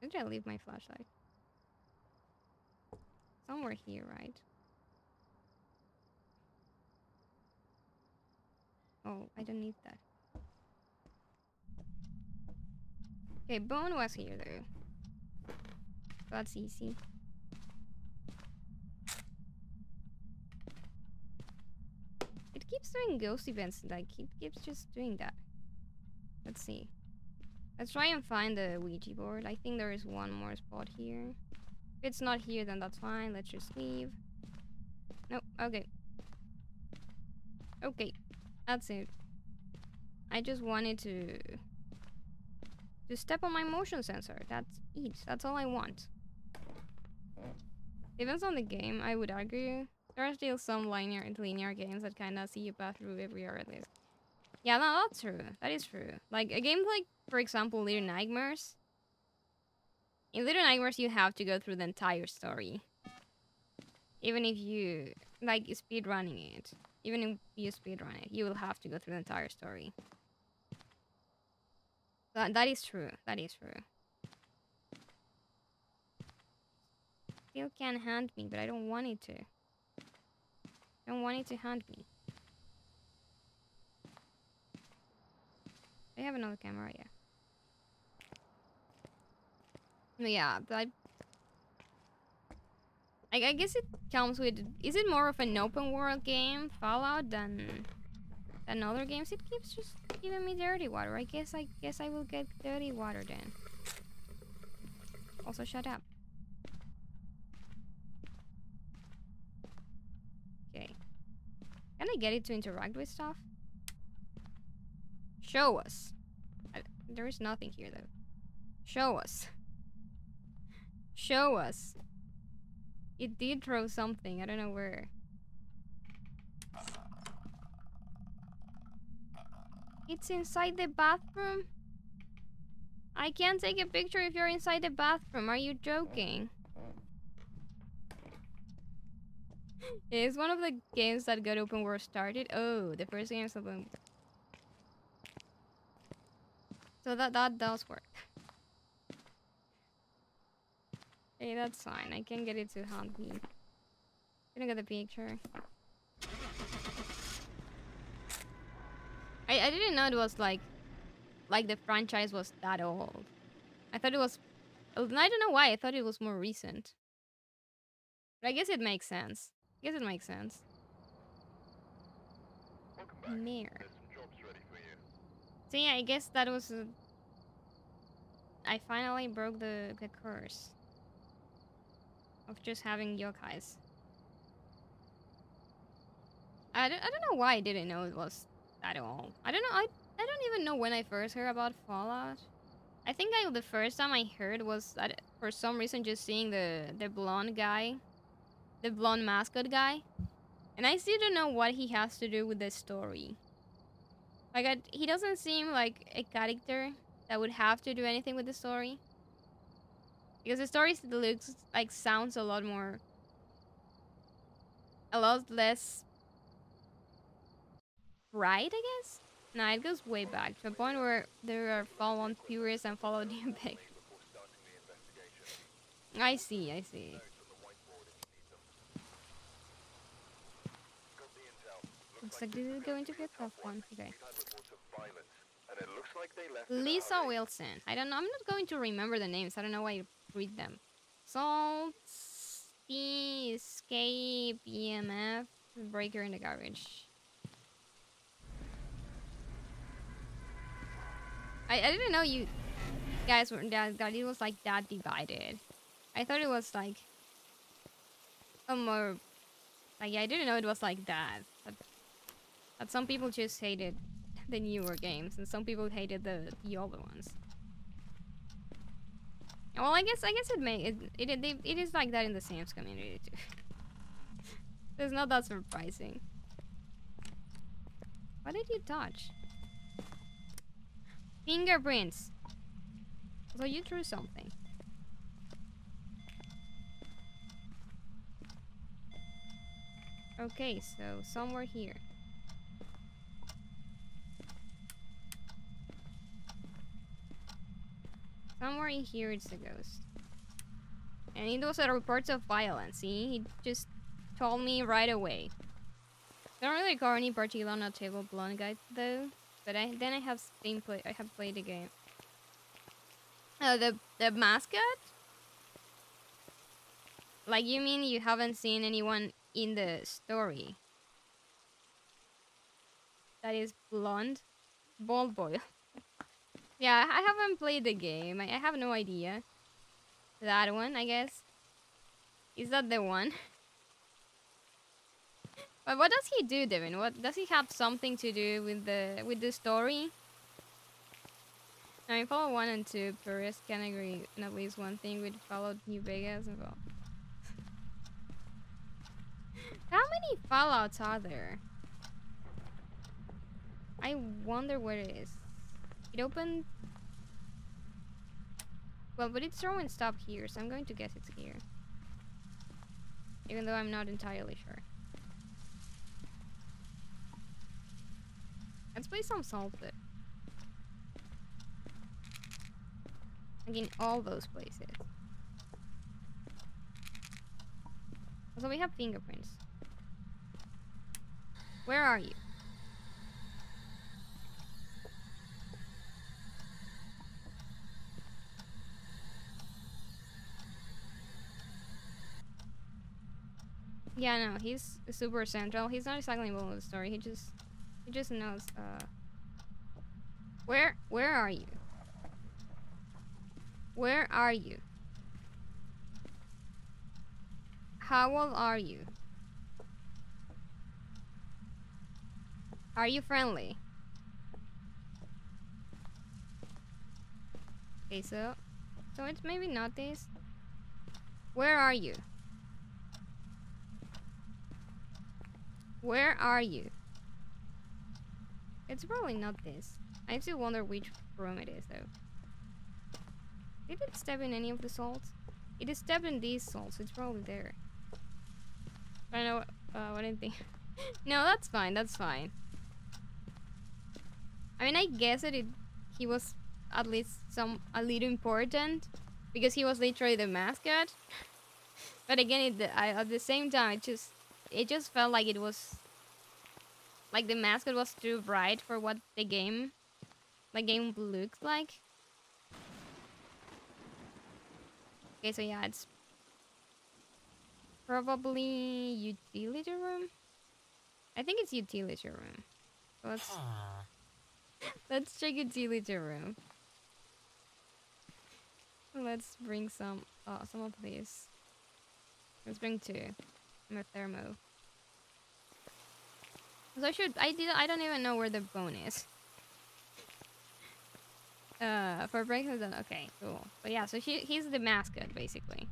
Did I leave my flashlight? Somewhere here, right? Oh, I don't need that. Okay, bone was here though. That's easy. It keeps doing ghost events, like it keeps just doing that. Let's see. Let's try and find the Ouija board. I think there is one more spot here. If it's not here, then that's fine. Let's just leave. Nope. Okay. Okay. That's it. I just wanted to to step on my motion sensor. That's it. That's all I want. Depends on the game, I would argue. There are still some linear and linear games that kinda see you pass through every hour at least. Yeah, no, that's true. That is true. Like a game like, for example, Little Nightmares. In Little Nightmares, you have to go through the entire story. Even if you like speed running it, even if you speed run it, you will have to go through the entire story. That that is true. That is true. Still can hand me, but I don't want it to. I don't want it to hand me. I have another camera, yeah. Yeah, but I, I guess it comes with. Is it more of an open world game, Fallout, than than other games? It keeps just giving me dirty water. I guess I guess I will get dirty water then. Also, shut up. Okay. Can I get it to interact with stuff? Show us. I, there is nothing here though. Show us. Show us. It did throw something. I don't know where. It's inside the bathroom? I can't take a picture if you're inside the bathroom. Are you joking? it's one of the games that got open world started. Oh, the first game is open. So that that does work. hey, that's fine. I can get it to hunt me. Gonna get the picture. I, I didn't know it was like like the franchise was that old. I thought it was I don't know why, I thought it was more recent. But I guess it makes sense. I guess it makes sense. Mare. So yeah, I guess that was. Uh, I finally broke the the curse of just having yokais. I don't, I don't know why I didn't know it was that old. I don't know. I I don't even know when I first heard about Fallout. I think I the first time I heard was that for some reason just seeing the the blonde guy, the blonde mascot guy, and I still don't know what he has to do with the story. Like, I, he doesn't seem like a character that would have to do anything with the story. Because the story looks like sounds a lot more, a lot less right, I guess. Nah, it goes way back to a point where there are Fallout purists and starting the [LAUGHS] investigation. I see, I see. You. Looks like this is going to be a tough one. Okay. Lisa Wilson. I don't know. I'm not going to remember the names. I don't know why I read them. Salt, Escape, EMF, Breaker in the garbage. I, I didn't know you guys were that, that it was like that divided. I thought it was like a more Like, I didn't know it was like that. But, but some people just hated the newer games, and some people hated the the older ones. Well, I guess I guess it may it it it, it is like that in the Sims community too. [LAUGHS] it's not that surprising. What did you touch? Fingerprints. So you drew something. Okay, so somewhere here. Somewhere in here it's a ghost. And it was a reports of violence. See, he just told me right away. Don't really recall any particular notable blonde guy though. But I then I have been play I have played the game. Uh, the the mascot. Like you mean you haven't seen anyone in the story that is blonde, bald boy. [LAUGHS] yeah, I haven't played the game. I, I have no idea. That one, I guess. Is that the one? [LAUGHS] But what does he do, Devin? What does he have something to do with the with the story? I mean, Fallout one and two. Perez can agree on at least one thing. We followed New Vegas as well. [LAUGHS] How many Fallouts are there? I wonder where it is. It opened. Well, but it's throwing stuff here, so I'm going to guess it's here. Even though I'm not entirely sure. Let's play some salted. Like in all those places. So we have fingerprints. Where are you? Yeah, no, he's super central. He's not exactly involved in the story. He just, he just knows. Uh, where, where are you? Where are you? How old are you? Are you friendly? Okay, so, so it's maybe not this. Where are you? Where are you? It's probably not this. I still wonder which room it is though. Did it step in any of the salts? It is stepped in these salts, it's probably there. I know uh, what I think. [LAUGHS] no, that's fine, that's fine. I mean, I guess that it he was at least some a little important because he was literally the mascot. [LAUGHS] but again, it, I, at the same time, it just it just felt like it was like the mascot was too bright for what the game the game looks like. Okay, so yeah, it's probably utility room. I think it's utility room. So let's let's check utility room. Let's bring some uh, some of these. Let's bring two. My thermo. I should I did I don't even know where the bone is. Uh, for breakfast, okay, cool. But yeah, so he, he's the mascot, basically.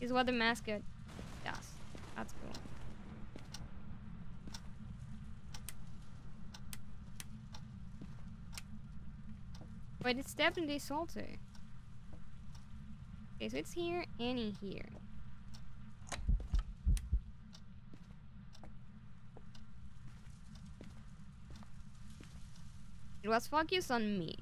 He's what the mascot does. That's cool. But it's definitely salty. Okay, so it's here and here. It was focused on me.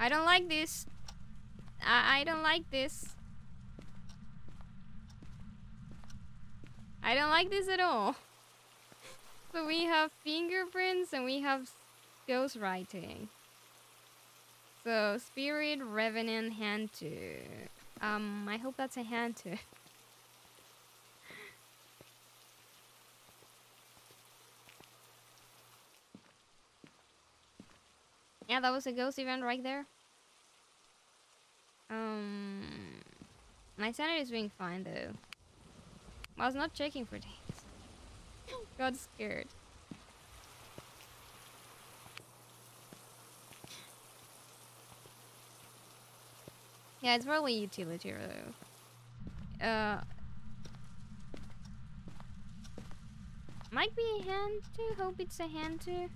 I don't like this. I, I don't like this. I don't like this at all. [LAUGHS] So we have fingerprints and we have ghost writing. So spirit, revenant, Hantu. Um, I hope that's a Hantu. [LAUGHS] Yeah, that was a ghost event right there. Um, my sanity is doing fine though. I was not checking for days. [LAUGHS] Got scared. Yeah, it's probably utility though. Uh, might be a hand too. Hope it's a Hantu.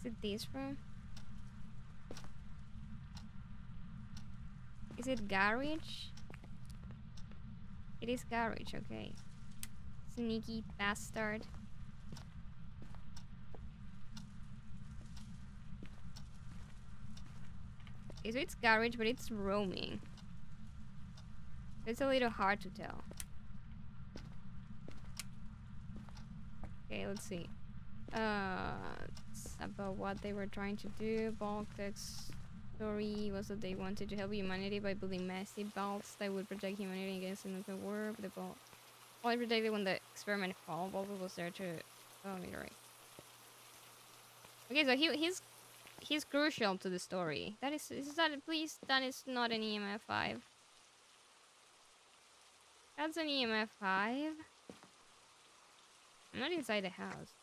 Is it this room? Is it garage? It is garage, okay. Sneaky bastard. Okay, so it's garage, but it's roaming. It's a little hard to tell. Okay, let's see. Uh, about what they were trying to do. Vault-Tec's story was that they wanted to help humanity by building massive vaults that would protect humanity against the war. But the vault only protected when the experiment failed. Vault Boy was there to. Oh, right. Okay, so he he's he's crucial to the story. That is is that please that is not an EMF five. That's an EMF five. I'm not inside the house.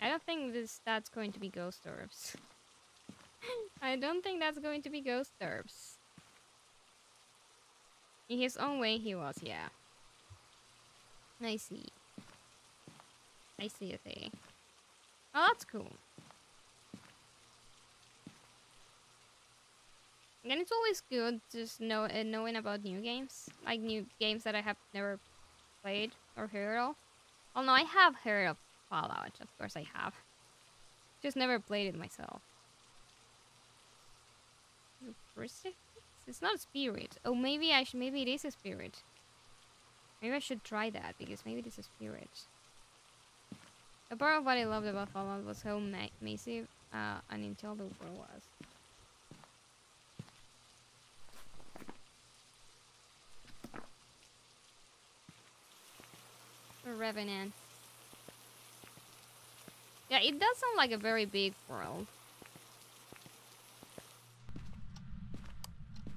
I don't think this that's going to be ghost orbs. [LAUGHS] I don't think that's going to be ghost orbs. In his own way he was, yeah. I see. I see a thing. Oh, that's cool. And it's always good just know uh, knowing about new games, like new games that I have never played or heard of. Oh no, I have heard of Fallout, of course I have. Just never played it myself. It's not a spirit. Oh, maybe I should. Maybe it is a spirit. Maybe I should try that because maybe it is spirit. A part of what I loved about Fallout was how ma massive uh, and until the world was. Revenant. Yeah, it does sound like a very big world.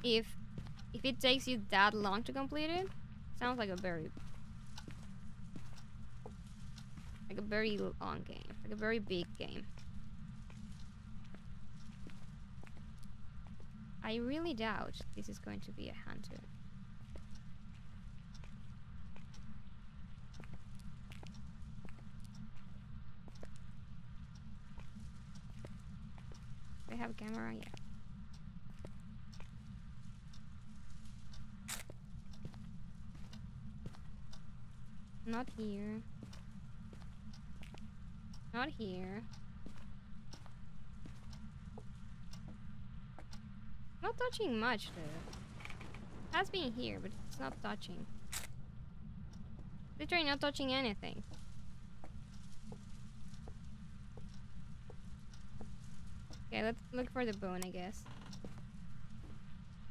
If if it takes you that long to complete it, sounds like a very like a very long game, like a very big game. I really doubt this is going to be a hunter. They have a camera, yeah. Not here. Not here. Not touching much though. Has been here, but it's not touching. Literally not touching anything. Okay, let's look for the bone, I guess.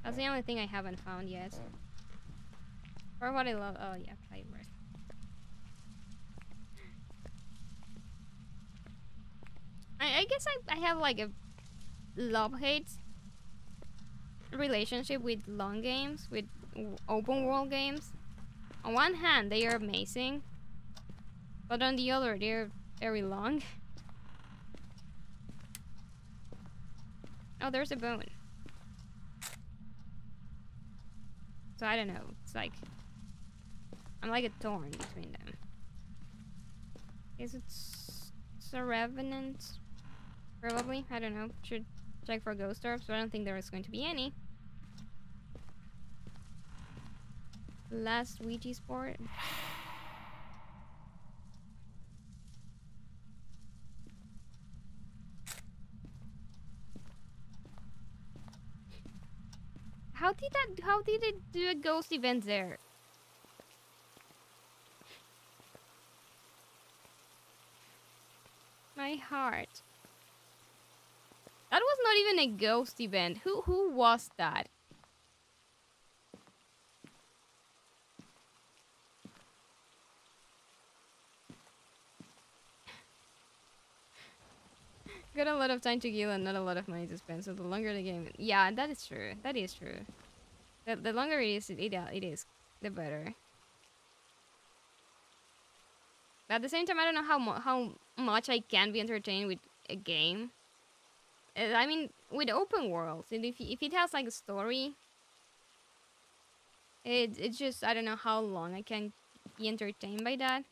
That's the only thing I haven't found yet. Or what I love. Oh, yeah, fiber. I, I guess I, I have like a love-hate relationship with long games, with open world games. On one hand, they are amazing. But on the other, they're very long. [LAUGHS] Oh, there's a bone. So I don't know. It's like I'm like a thorn between them. Is it it's a revenant? Probably. I don't know. Should check for ghost orbs, but I don't think there is going to be any. Last Ouija sport. How did that? How did it do a ghost event there? My heart. That was not even a ghost event. Who who was that? Got a lot of time to kill and not a lot of money to spend. So the longer the game, yeah, that is true. That is true. The, the longer it is, it, it, is, the better. But at the same time, I don't know how how much I can be entertained with a game. Uh, I mean, with open worlds, and if if it has like a story, it it's just I don't know how long I can be entertained by that.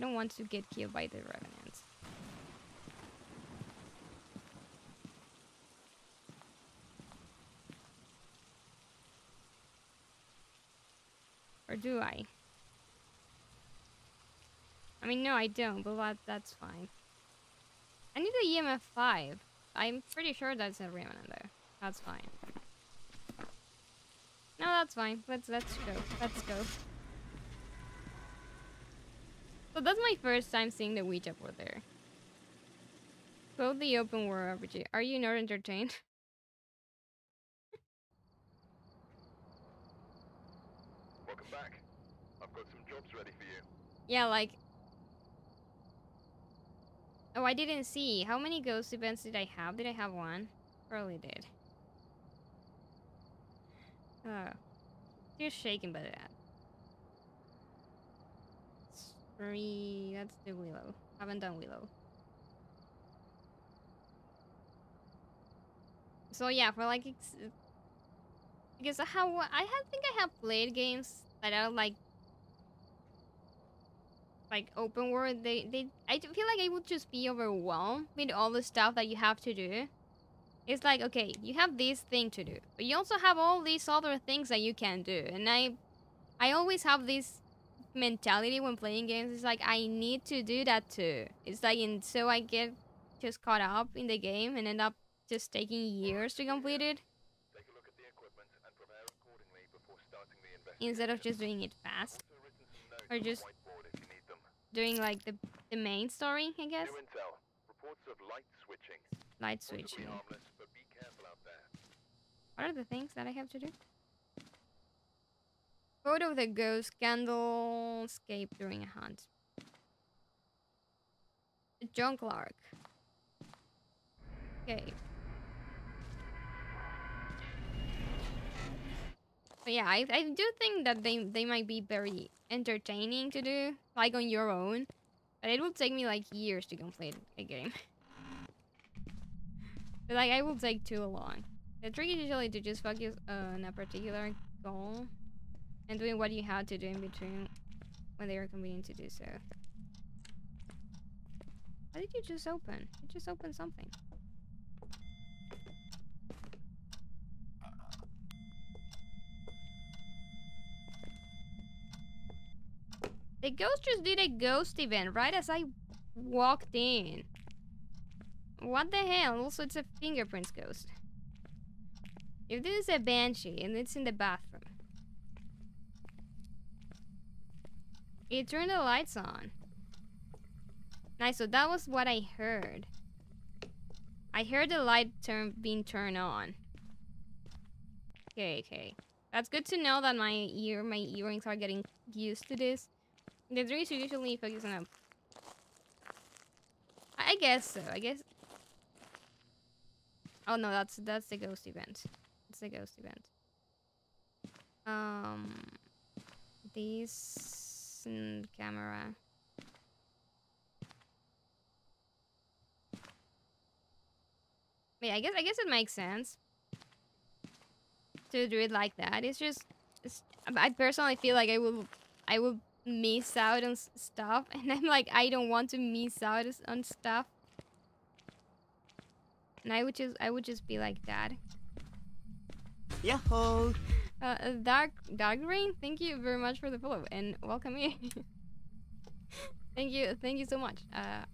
I don't want to get killed by the revenants. Or do I? I mean, no, I don't, but that, that's fine. I need a EMF 5. I'm pretty sure that's a revenant there. That's fine. No, that's fine. Let's let's go. Let's go. So that's my first time seeing the Ouija board there. Quote the open world RPG. Are you not entertained? [LAUGHS] Welcome back. I've got some jobs ready for you. yeah, like. Oh, I didn't see. How many ghost events did I have? Did I have one? Probably did. Oh. You're shaking by that. Uh, Three. That's the Willow. Haven't done Willow. So yeah, for like, because I have, I have, think I have played games that are like, like open world. They, they, I feel like I would just be overwhelmed with all the stuff that you have to do. It's like, okay, you have this thing to do, but you also have all these other things that you can do, and I, I always have this mentality when playing games is like I need to do that too. It's like and so I get just caught up in the game and end up just taking years to complete it Take a look at the equipment and prepare accordingly before starting the investigation. instead of just doing it fast. Also written some notes Or just- whiteboard if you need them. Doing like the the main story, I guess. New intel. Reports of light switching. Light switching. harmless, but be out there. What are the things that I have to do? Photo of the ghost candle escape during a hunt. John Clark. Okay. But yeah, I, I do think that they they might be very entertaining to do, like on your own. But it will take me like years to complete a game. [LAUGHS] but like I will take too long. The trick is usually to just focus on a particular goal and doing what you had to do in between when they are convenient to do so. What did you just open? You just opened something. The ghost just did a ghost event right as I walked in. What the hell? Also, it's a fingerprints ghost. If this is a banshee and it's in the bathroom, it turned the lights on. Nice. So that was what I heard. I heard the light turn being turned on. Okay, okay. That's good to know that my ear, my earrings are getting used to this. The trees usually focus on a. I guess so. I guess. Oh no, that's that's the ghost event. It's the ghost event. Um, this mm, camera. Yeah, I guess I guess it makes sense to do it like that. It's just, it's, I personally feel like I will, I will miss out on stuff, [LAUGHS] and I'm like, I don't want to miss out on stuff. And I would just, I would just be like that. Yahoo! Uh, Dark Dark Rain, thank you very much for the follow and welcome in. [LAUGHS] thank you, thank you so much. Uh,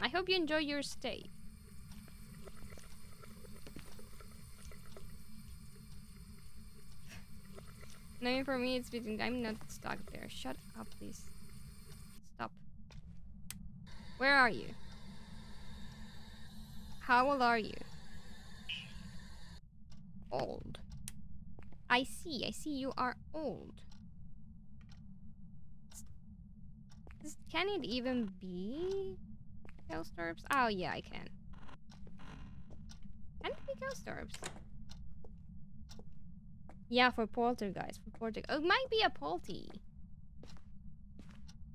I hope you enjoy your stay. No, for me, it's between. I'm not stuck there. Shut up, please. Stop. Where are you? How old are you? old. I see, I see you are old. Can it even be ghost orbs? Oh yeah, I can. Can it be ghost orbs? Yeah, for poltergeist. For poltergeist. Oh, it might be a polty.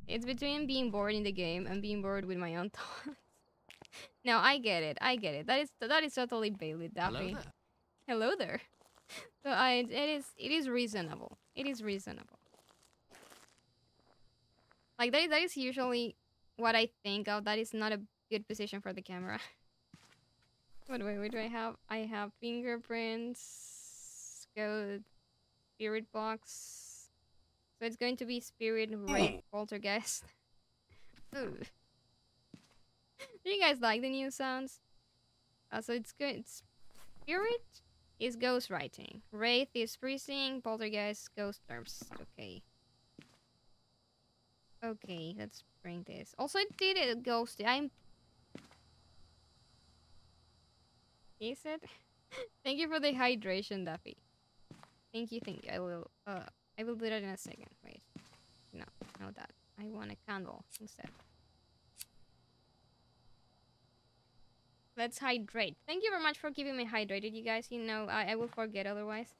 It's between being bored in the game and being bored with my own [LAUGHS] thoughts. no, I get it. I get it. That is that is totally valid, Daffy. Hello there. Hello there. So I it is it is reasonable. It is reasonable. Like that is, that is usually what I think of. That is not a good position for the camera. [LAUGHS] what do I what do I have? I have fingerprints. Go spirit box. So it's going to be spirit right poltergeist. [LAUGHS] Ooh. Do [LAUGHS] you guys like the new sounds? Uh, so it's good. It's spirit is ghost writing. Wraith is freezing. Poltergeist ghost terms. Okay. Okay, let's bring this. Also, it did a ghost. I'm. Is it? [LAUGHS] thank you for the hydration, Duffy. Thank you, thank you. I will. Uh, I will do that in a second. Wait. No, no that. I want a candle instead. Let's hydrate. Thank you very much for keeping me hydrated, you guys. You know, I, I will forget otherwise.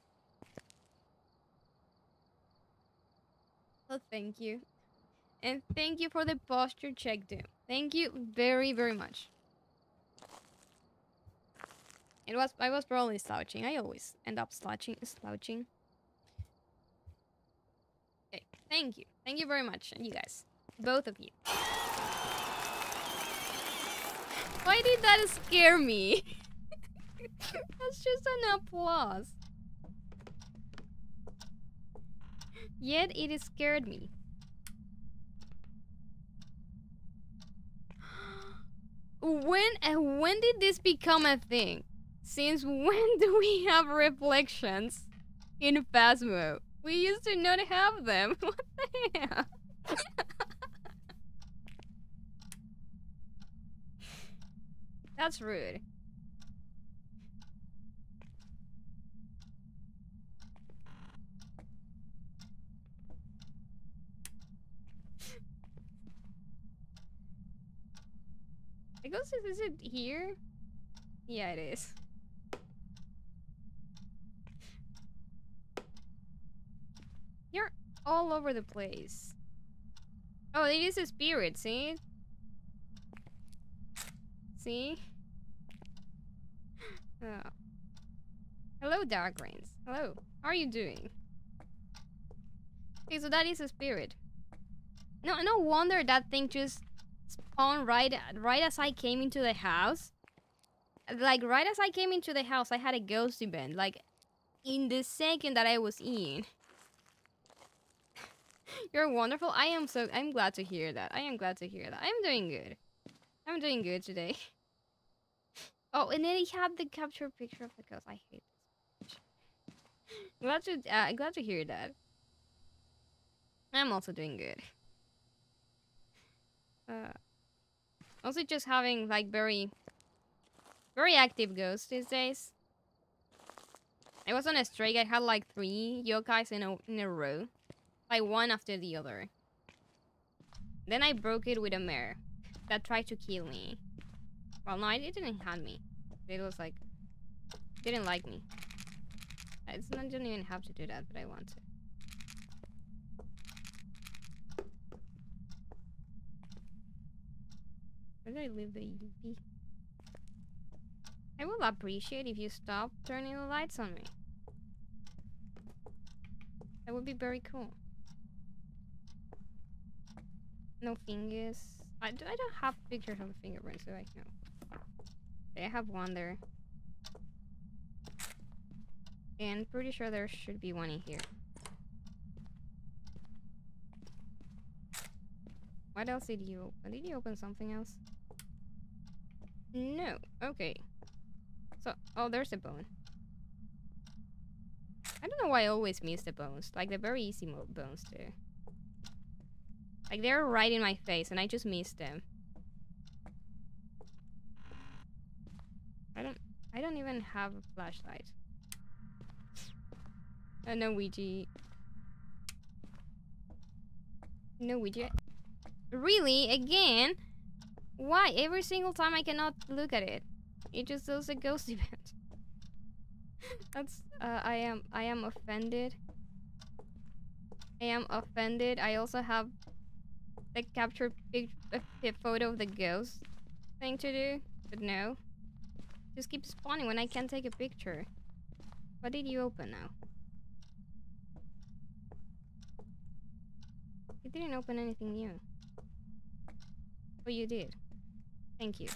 Oh, thank you. And thank you for the posture check, too. Thank you very, very much. It was I was probably slouching. I always end up slouching slouching. Okay, thank you. Thank you very much, and you guys. Both of you. Why did that scare me? [LAUGHS] That's just an applause. Yet it scared me. [GASPS] When uh, when did this become a thing? Since [LAUGHS] when do we have reflections in Phasmo? We used to not have them. [LAUGHS] What the hell? That's rude. It goes, is it here? Yeah, it is. You're all over the place. Oh, it is a spirit, see? See? Oh. Hello, Dark Rains. Hello. How are you doing? Okay, so that is a spirit. No, no wonder that thing just spawned right, right as I came into the house. Like, right as I came into the house, I had a ghost event. Like, in the second that I was in. [LAUGHS] You're wonderful. I am so... I'm glad to hear that. I am glad to hear that. I'm doing good. I'm doing good today. [LAUGHS] Oh, and then he had the capture picture of the ghost. I hate this. [LAUGHS] glad to uh, glad to hear that. I'm also doing good. [LAUGHS] Uh, also just having like very, very active ghosts these days. I was on a streak. I had like three yokais in a in a row, like one after the other. Then I broke it with a mare that tried to kill me. Well, no, it didn't hunt me. It was like, didn't like me. I don't even have to do that, but I want to. Where did I leave the UV? I will appreciate if you stop turning the lights on me. That would be very cool. No fingers. I, don't have pictures of fingerprints, so I know. I have one there. And pretty sure there should be one in here. What else did you open? Did you open something else? No. Okay. So, oh, there's a bone. I don't know why I always miss the bones. Like the very easy bones too. Like they're right in my face and I just miss them. I don't I don't even have a flashlight. Uh, no Ouija. No Ouija. Really? Again? Why? Every single time I cannot look at it. It just does a ghost [LAUGHS] event. That's uh, I am I am offended. I am offended. I also have the captured photo of the ghost thing to do, but no. Just keep spawning when I can't take a picture. What did you open now? You didn't open anything new. Oh, you did. Thank you.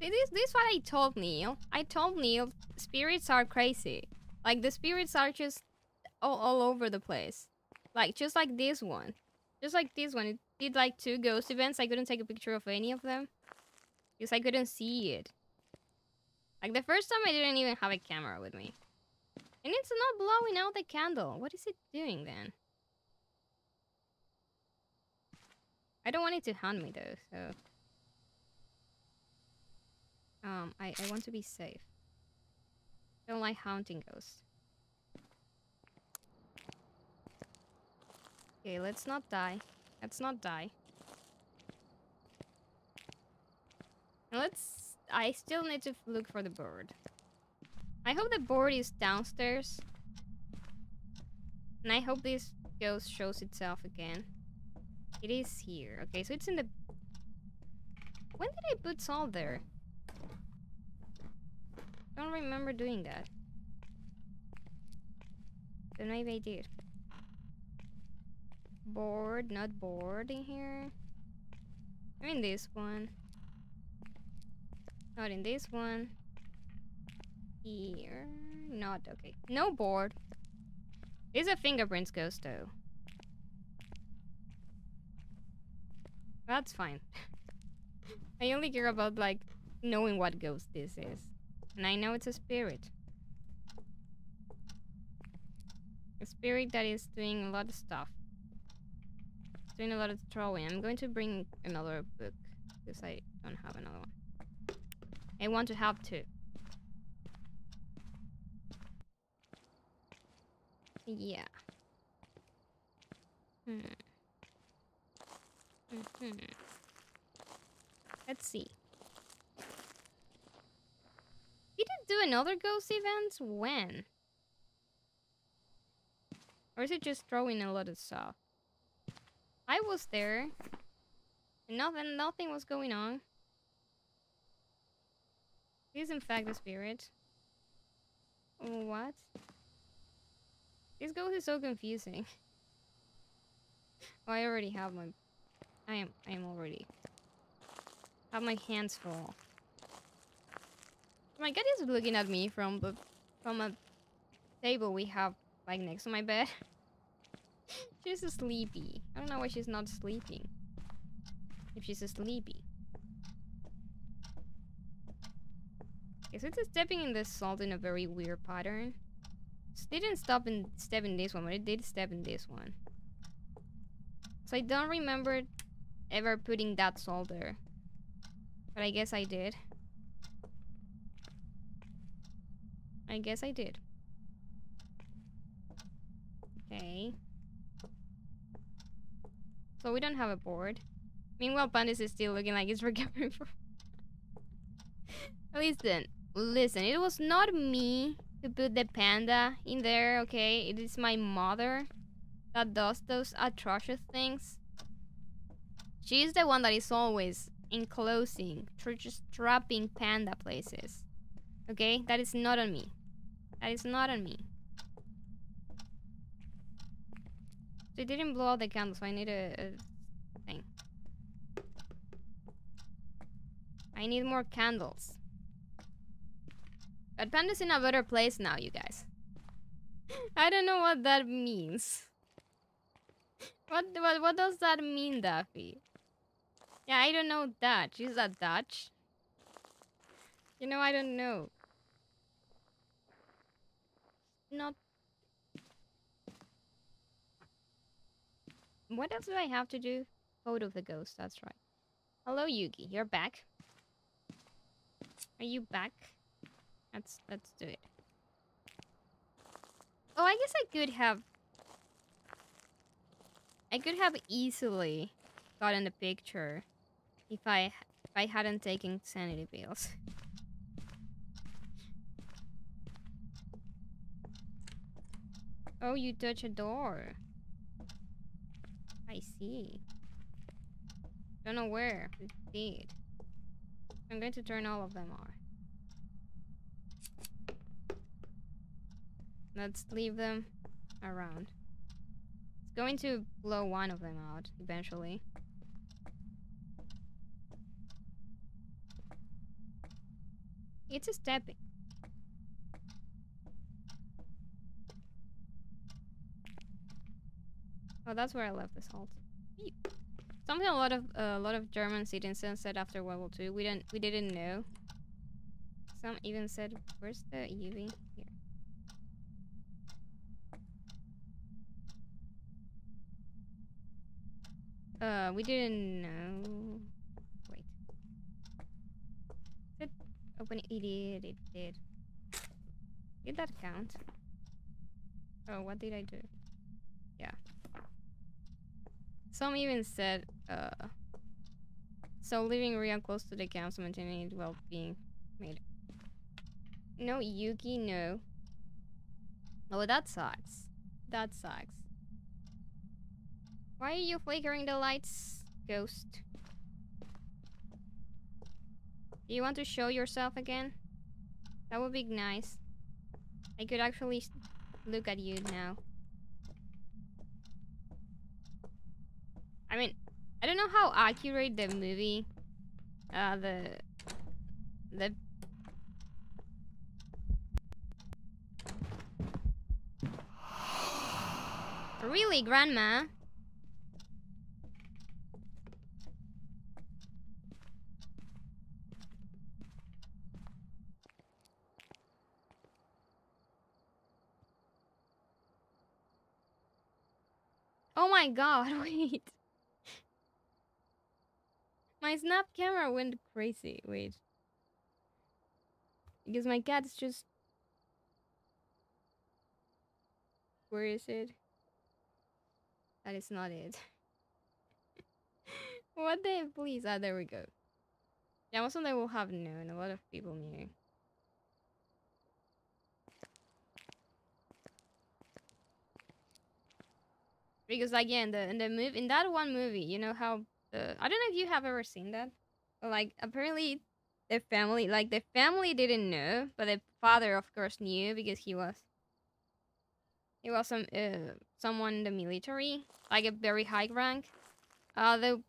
See, this, this is what I told Neil. I told Neil spirits are crazy. Like, the spirits are just all, all over the place. Like, just like this one. Just like this one. It did like two ghost events. I couldn't take a picture of any of them. Because I couldn't see it. Like, the first time I didn't even have a camera with me. And it's not blowing out the candle. What is it doing then? I don't want it to hunt me though, so... Um, I, I want to be safe. I don't like haunting ghosts. Okay, let's not die. Let's not die. Let's... I still need to look for the board. I hope the board is downstairs. And I hope this ghost shows itself again. It is here. Okay, so it's in the... When did I put salt there? don't remember doing that. But maybe I did. Board, not board in here. I'm in this one. Not in this one. Here. Not okay. No board. Is a fingerprints ghost though. That's fine. [LAUGHS] I only care about like knowing what ghost this is. And I know it's a spirit. A spirit that is doing a lot of stuff. Doing a lot of throwing. I'm going to bring another book because I don't have another one. I want to have two. Yeah. Hmm. Mm hmm Let's see. He did do another ghost event? When? Or is it just throwing a lot of stuff? I was there. And nothing, nothing was going on. He's in fact the spirit. What? This ghost is so confusing. [LAUGHS] oh, I already have my... I am, I am already... Have my hands full. My cat is looking at me from the from a table we have like next to my bed. [LAUGHS] [LAUGHS] she's sleepy. I don't know why she's not sleeping. If she's sleepy. Okay, so it's stepping in the salt in a very weird pattern. It didn't stop and step in this one, but it did step in this one. So I don't remember ever putting that salt there. But I guess I did. I guess I did. Okay. So we don't have a board. Meanwhile, Pandis is still looking like he's [LAUGHS] recovering from... [LAUGHS] listen, listen, it was not me who put the panda in there, okay? It is my mother that does those atrocious things. She's the one that is always enclosing, just trapping panda places. Okay? That is not on me. That is not on me. They didn't blow out the candle, so I need a, a thing. I need more candles. But Panda's in a better place now, you guys. [LAUGHS] I don't know what that means. What, what, what does that mean, Daffy? Yeah, I don't know Dutch. Is that Dutch? You know, I don't know. Not... What else do I have to do? Photo of the ghost, that's right. Hello, Yuki. You're back. Are you back? Let's let's do it. Oh, I guess I could have. I could have easily gotten the picture if I if I hadn't taken sanity pills. oh, you touch a door. I see. Don't know where. It did. I'm going to turn all of them on. Let's leave them around. It's going to blow one of them out eventually. It's a stepping. Oh, that's where I left the salt. Ew. Something a lot of uh, a lot of German citizens said after World War II. We didn't we didn't know. Some even said, "Where's the UV?" Here. Uh, we didn't know. Wait. Did open? It did. It did. Did that count? Oh, what did I do? Yeah. Some even said, uh, so living real close to the camps, maintaining well being made. No, Yuki, no. Oh, that sucks. That sucks. Why are you flickering the lights, ghost? Do you want to show yourself again? That would be nice. I could actually look at you now. I mean, I don't know how accurate the movie, uh, the, the. Really, Grandma? Oh my god, [LAUGHS] wait. My snap camera went crazy. Wait. Because my cat's just. Where is it? That is not it. [LAUGHS] what the please? Ah, there we go. Yeah, also they will have known. A lot of people knew. Because again, the in the move in that one movie, you know how I don't know if you have ever seen that. But like apparently the family like the family didn't know, but the father of course knew because he was he was some uh, someone in the military, like a very high rank. Uh the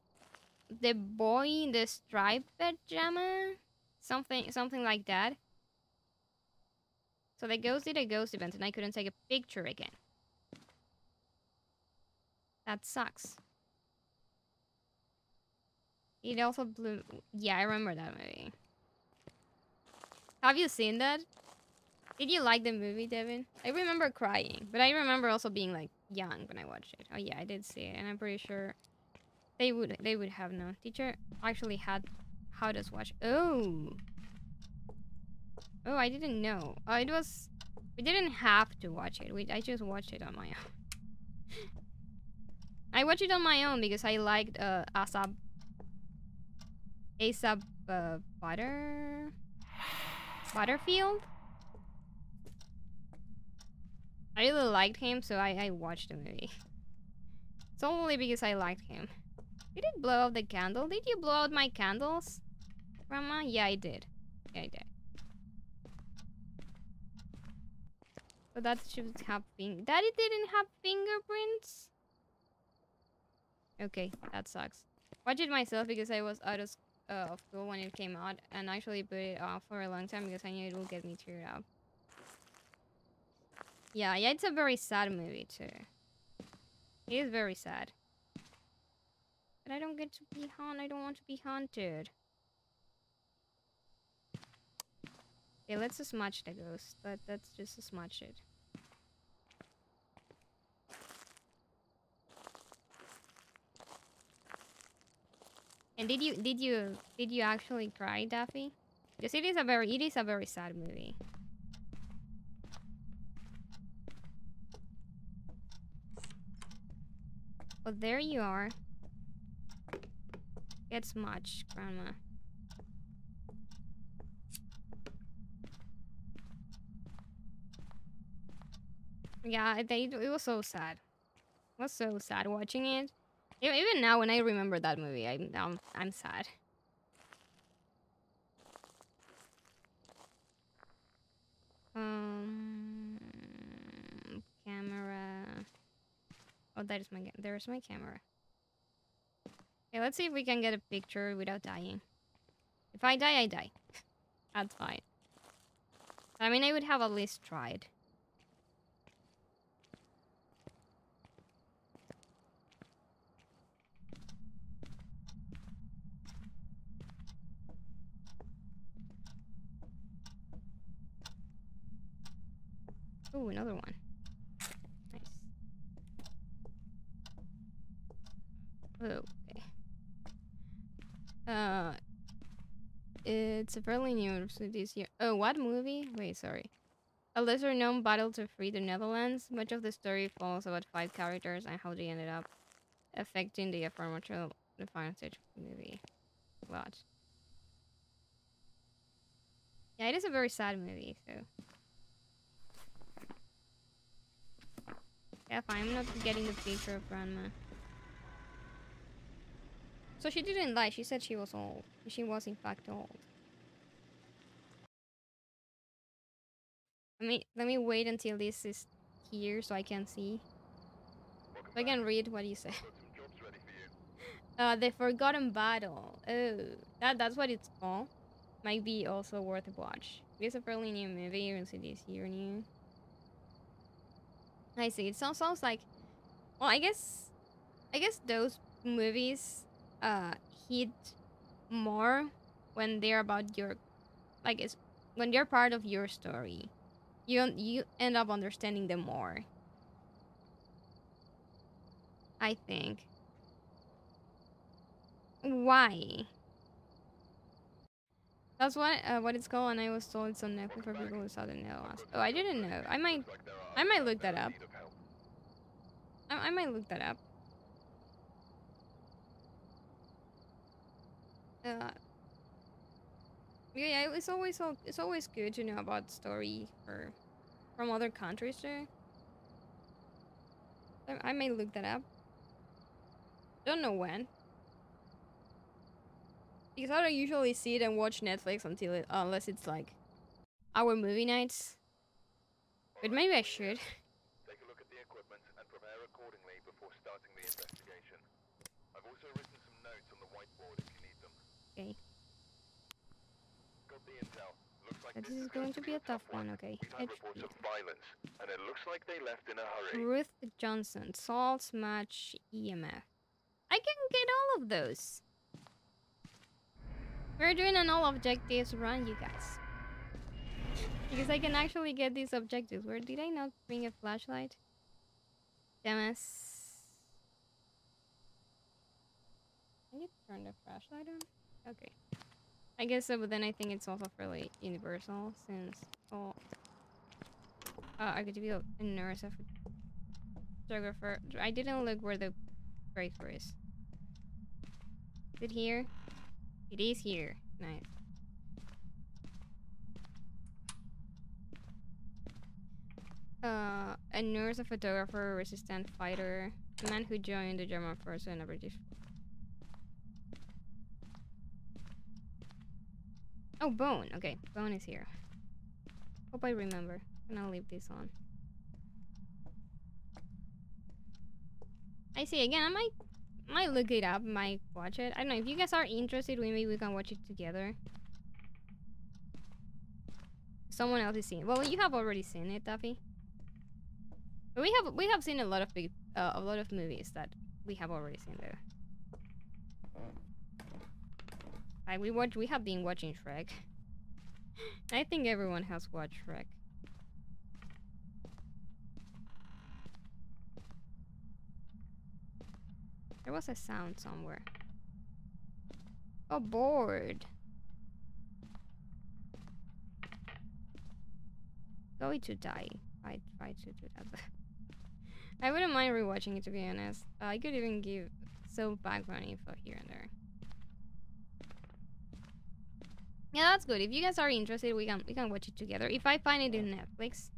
the boy in the striped pajama, something something like that. So the ghost did a ghost event and I couldn't take a picture again. That sucks. It also blew. Yeah, I remember that movie. Have you seen that? Did you like the movie, Devin? I remember crying, but I remember also being like young when I watched it. Oh yeah, I did see it, and I'm pretty sure they would they would have known. Teacher actually had how does watch. Oh, oh, I didn't know. Oh, it was. We didn't have to watch it. We I just watched it on my own. [LAUGHS] I watched it on my own because I liked uh, Asa. Asa uh, Butter. Butterfield. I really liked him, so I, I watched the movie. It's only because I liked him. Did it blow out the candle? Did you blow out my candles, Grandma? Yeah, I did. Yeah, I did. But that should have been. Daddy didn't have fingerprints. Okay, that sucks. Watched it myself because I was out of, uh, of school when it came out, and actually put it off for a long time because I knew it would get me teared up. Yeah, yeah, it's a very sad movie too. It is very sad. But I don't get to be haunted. I don't want to be haunted. Okay, let's just match the ghost. Let, let's just smudge it. And did you did you did you actually cry, Daffy? Because it is a very, it is a very sad movie. Well there you are. It's much, Grandma. Yeah, they, it was so sad. It was so sad watching it. Even now, when I remember that movie, I'm I'm, I'm sad. Um, camera. Oh, that is my. There's my camera. Okay, let's see if we can get a picture without dying. If I die, I die. [LAUGHS] That's fine. I mean, I would have at least tried. Ooh, another one. Nice. Okay. Uh, it's a fairly new this year. Oh, what movie? Wait, sorry. A lesser known battle to free the Netherlands. Much of the story follows about five characters and how they ended up affecting the aforementioned the final stage of the movie. What? Yeah, it is a very sad movie, so. Yeah, fine. I'm not getting the picture of grandma. So she didn't lie. She said she was old. She was in fact old. Let me let me wait until this is here so I can see. So I can read what you said. Got some jobs ready for you. [LAUGHS] Uh, the Forgotten Battle. Oh, that that's what it's called. Might be also worth a watch. It's a fairly new movie. You can see this year new. I see. It sounds sounds like. Well, I guess, I guess those movies, uh, hit more when they're about your, like it's when they're part of your story. You you end up understanding them more. I think. Why? That's what uh, what it's called, and I was told it's on Netflix for people who didn't know. Oh, I didn't know. I might I might look that up. I, I might look that up. Uh, yeah, it's always al- it's always good to know about story for from other countries too. I, I may look that up. Don't know when. Because I don't usually see it and watch Netflix until it, unless it's like our movie nights. But maybe I should. Take a look at the equipment and prepare accordingly before starting the investigation. I've also written some notes on the whiteboard if you need them. Okay. Got the intel. Looks like This this is going to be a tough one. Okay. We've reports of violence, and it looks like they left in a hurry. Ruth Johnson, salt Match EMF. I can get all of those. We're doing an all objectives run, you guys. Because I can actually get these objectives. Where did I not bring a flashlight? Demas. Can you turn the flashlight on? Okay. I guess so, but then I think it's also fairly universal since all. Uh, I could be a nurse, a photographer. I didn't look where the breakthrough is. Is it here? It is here. Nice. Uh, a nurse, a photographer, a resistant fighter, a man who joined the German forces and a British. Oh, Bone. Okay, Bone is here. Hope I remember. And I'll leave this on. I see. Again, I might might look it up, might watch it. I don't know. If you guys are interested, maybe we can watch it together. Someone else is seeing. Well, you have already seen it, Duffy. But we have we have seen a lot of big uh, a lot of movies that we have already seen there. Like we watch we have been watching Shrek. [LAUGHS] I think everyone has watched Shrek. There was a sound somewhere. A board. Going to die. I tried to do that. [LAUGHS] I wouldn't mind rewatching it to be honest. Uh, I could even give some background info here and there. Yeah, that's good. If you guys are interested, we can we can watch it together. If I find it in Netflix,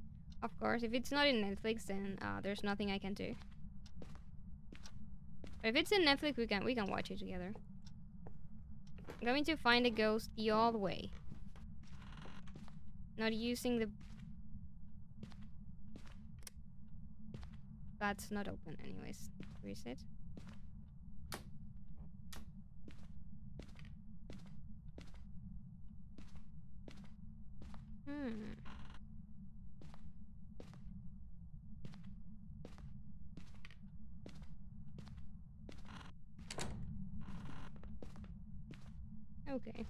of course. If it's not in Netflix, then uh, there's nothing I can do. If it's in Netflix, we can we can watch it together. I'm going to find a ghost the old way. Not using the... That's not open anyways. Reset. Hmm. Okay.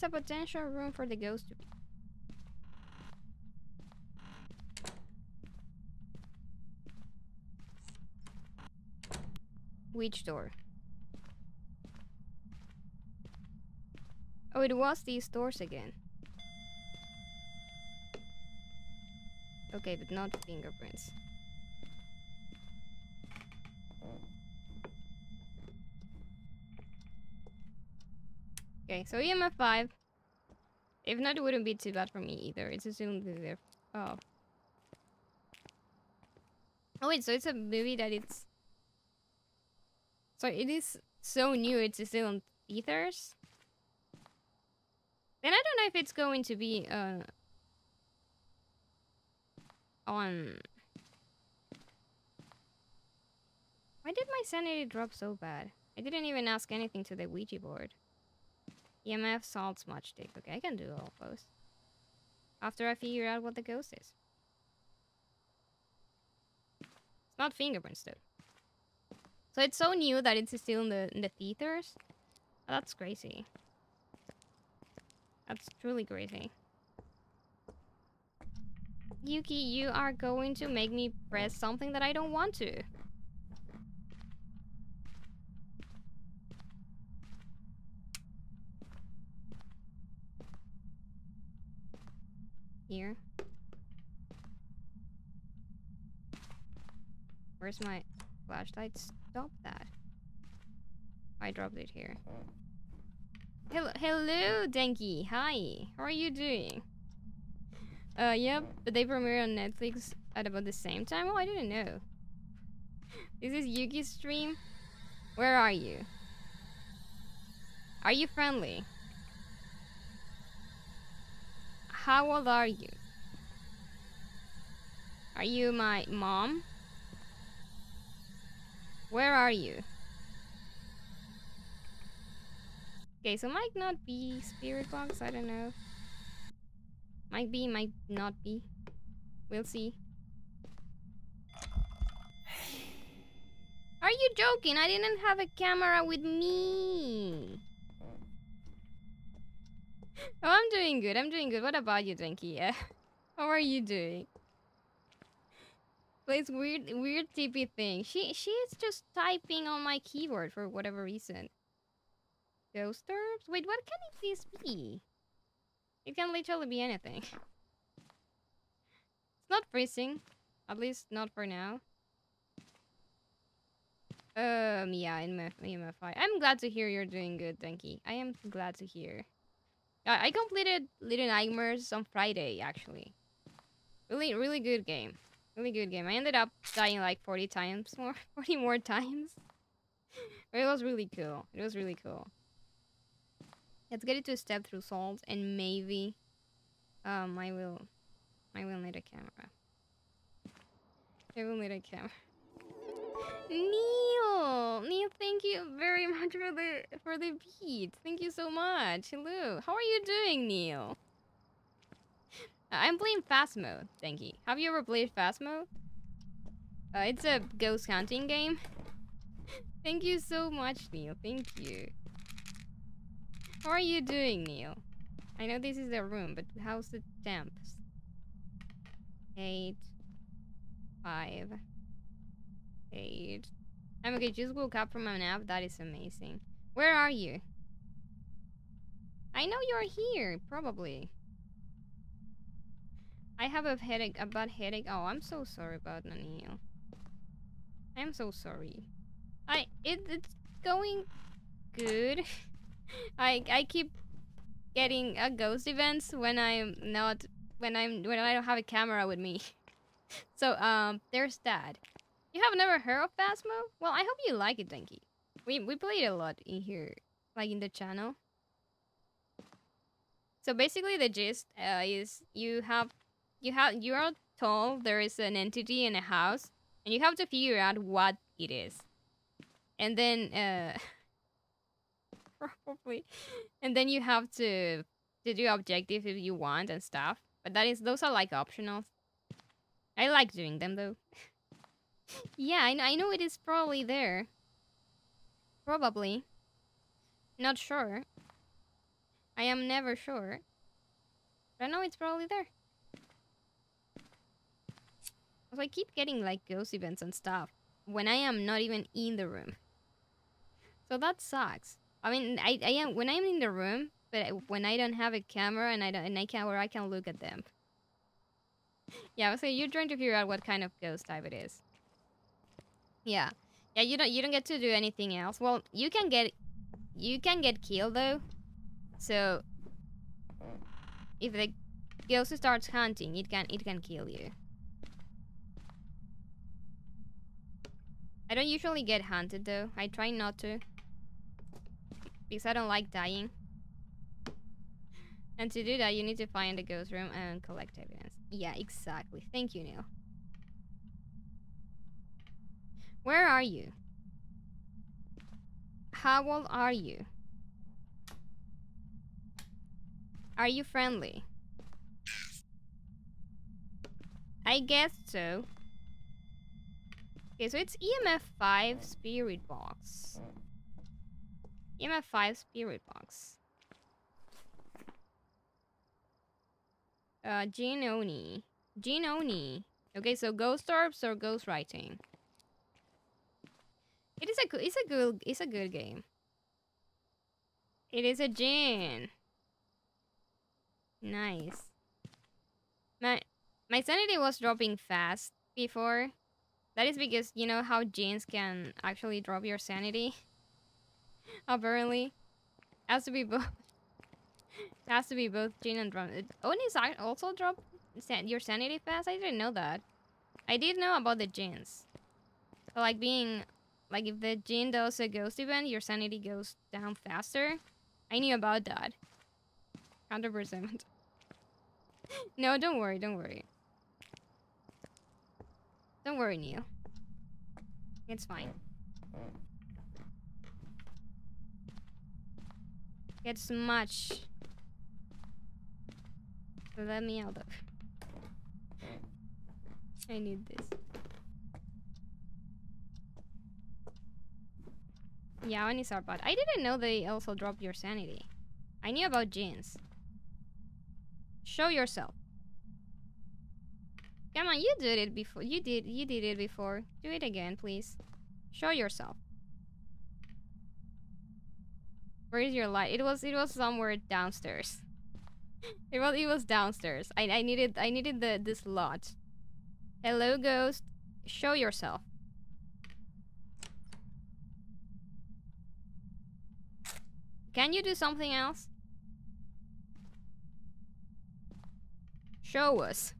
A potential room for the ghost to be. Which door? Oh, it was these doors again. Okay, but not fingerprints. Okay, so EMF 5. If not, it wouldn't be too bad for me either. It's assumed that they're... Oh. Oh wait, so it's a movie that it's... So it is so new, it's on ethers? Then I don't know if it's going to be, uh... On... Why did my sanity drop so bad? I didn't even ask anything to the Ouija board. EMF, salt, smudge stick. Okay, I can do all those. After I figure out what the ghost is. It's not fingerprints though. So it's so new that it's still in the in the theaters. Oh, that's crazy. That's truly crazy. Yuki, you are going to make me press something that I don't want to. Here. Where's my flashlight? Stop that. I dropped it here. Hello, hello, Denki. Hi. How are you doing? Uh, yep. But They premiere on Netflix at about the same time. Oh, I didn't know. This is Yuki's stream. Where are you? Are you friendly? How old are you? Are you my mom? Where are you? Okay, so might not be spirit box, I don't know. Might be, might not be. We'll see. Are you joking? I didn't have a camera with me. [LAUGHS] Oh, I'm doing good. I'm doing good. What about you, Denki? Yeah. [LAUGHS] How are you doing? Plays weird, weird TP thing. She she's just typing on my keyboard for whatever reason. Ghost orbs? Wait, what can it this be? It can literally be anything. [LAUGHS] It's not freezing. At least not for now. Um, yeah, in my MFI. I'm glad to hear you're doing good, Denki. I am glad to hear. I completed Little Nightmares on Friday, actually. Really, really good game. Really good game. I ended up dying like 40 times more, [LAUGHS] 40 more times. [LAUGHS] but it was really cool. It was really cool. Let's get it to step through salt and maybe um I will I will need a camera. I will need a camera. Neil, Neil, thank you very much for the for the beat. Thank you so much. Hello, how are you doing, Neil? I'm playing Phasmo, Thank you. Have you ever played Phasmo? Uh, it's a ghost hunting game. thank you so much, Neil. Thank you. How are you doing, Neil? I know this is the room, but how's the temps? Eight, five, eight. I'm okay, just woke up from a nap. That is amazing. Where are you? I know you're here, probably. I have a headache, a bad headache. Oh, I'm so sorry about Nanil. I'm so sorry. I it it's going good. [LAUGHS] I I keep getting a ghost events when I'm not when I'm when I don't have a camera with me. [LAUGHS] so um there's that. You have never heard of Phasmo? Well, I hope you like it, Denki. We we played a lot in here, like in the channel. So basically, the gist uh, is you have you have you are told there is an entity in a house, and you have to figure out what it is, and then uh, [LAUGHS] probably, and then you have to to do objective if you want and stuff. But that is those are like optional. I like doing them though. Yeah, I, I know it is probably there. Probably. Not sure. I am never sure. But I know it's probably there. So I keep getting like ghost events and stuff when I am not even in the room. So that sucks. I mean, I, I am when I'm in the room, but when I don't have a camera and I don't and I can where I can look at them. yeah, so you're trying to figure out what kind of ghost type it is. Yeah, yeah. You don't you don't get to do anything else. Well, you can get you can get killed though. So if the ghost starts hunting, it can it can kill you. I don't usually get hunted though. I try not to. Because I don't like dying. And to do that, you need to find the ghost room and collect evidence. Yeah, exactly. Thank you, Neil. Where are you? How old are you? Are you friendly? I guess so. Okay, so it's EMF 5 Spirit Box. EMF 5 Spirit Box. Uh, Jinn Oni. Jinn Oni. Okay, so ghost orbs or ghost writing. It is a. It's a good. It's a good game. It is a Jinn. Nice. My my sanity was dropping fast before. That is because you know how Jinns can actually drop your sanity. [LAUGHS] Apparently, has to be both. [LAUGHS] has to be both Jinn and drum. Onis oh, ac- also drop san- your sanity fast. I didn't know that. I did know about the Jinns. Like being like if the Jinn does a ghost event, your sanity goes down faster. I knew about that. Hundred percent. [LAUGHS] No, don't worry, don't worry. Don't worry, Neil. It's fine. It's much. Let me out of. I need this. Yeah, Onis are bad. I didn't know they also drop your sanity. I knew about Jinns. Show yourself. Come on, you did it before. You did you did it before. Do it again, please. Show yourself. Where is your light? It was it was somewhere downstairs. [LAUGHS] it was it was downstairs. I I needed I needed the this lot. Hello ghost. Show yourself. Can you do something else? Show us.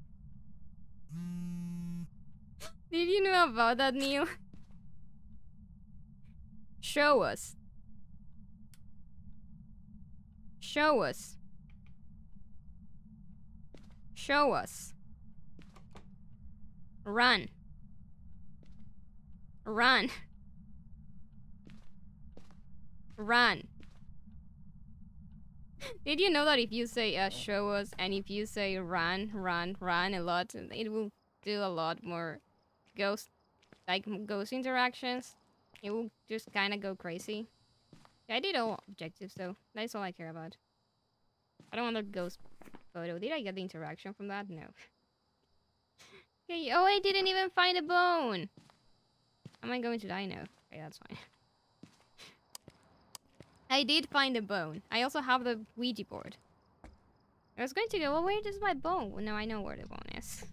Did you know about that, Neil? Show us. Show us. Show us. Run. Run. Run. Did you know that if you say uh, show us and if you say run, run, run a lot, it will do a lot more ghost, like ghost interactions. It will just kind of go crazy. Yeah, I did all objectives though. That's all I care about. I don't want the ghost photo. Did I get the interaction from that? No. [LAUGHS] okay. Oh, I didn't even find a bone. Am I going to die now? Okay, that's fine. [LAUGHS] I did find a bone. I also have the Ouija board. I was going to go, well, where is my bone? No, I know where the bone is.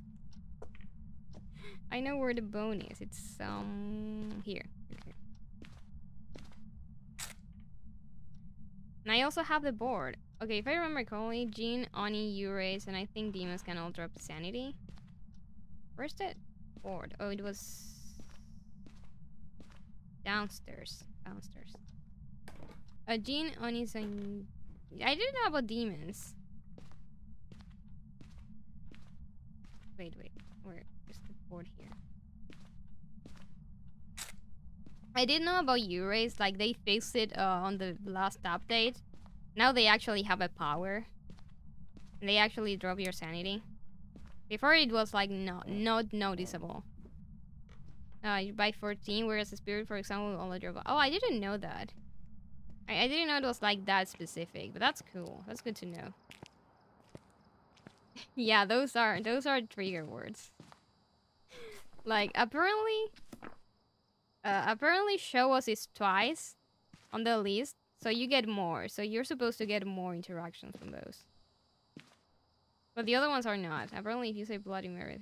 I know where the bone is. It's, um, here. Okay. And I also have the board. Okay, if I remember correctly, Jinn, Oni, Yureis, and I think demons can all drop sanity. Where's that board? Oh, it was downstairs. Downstairs. Uh, Jinn, Oni, and I didn't know about demons. Wait, wait. Where is the board here? I didn't know about Yureis. Like they fixed it uh, on the last update. Now they actually have a power. They actually drop your sanity. Before it was like not not noticeable. Uh, by 14, whereas the spirit, for example, only drop. Oh, I didn't know that. I, I didn't know it was like that specific, but that's cool. That's good to know. [LAUGHS] yeah, those are those are trigger words. [LAUGHS] like apparently, uh, apparently show us is twice on the list, so you get more. So you're supposed to get more interactions from those. But the other ones are not. Apparently, if you say Bloody Mary.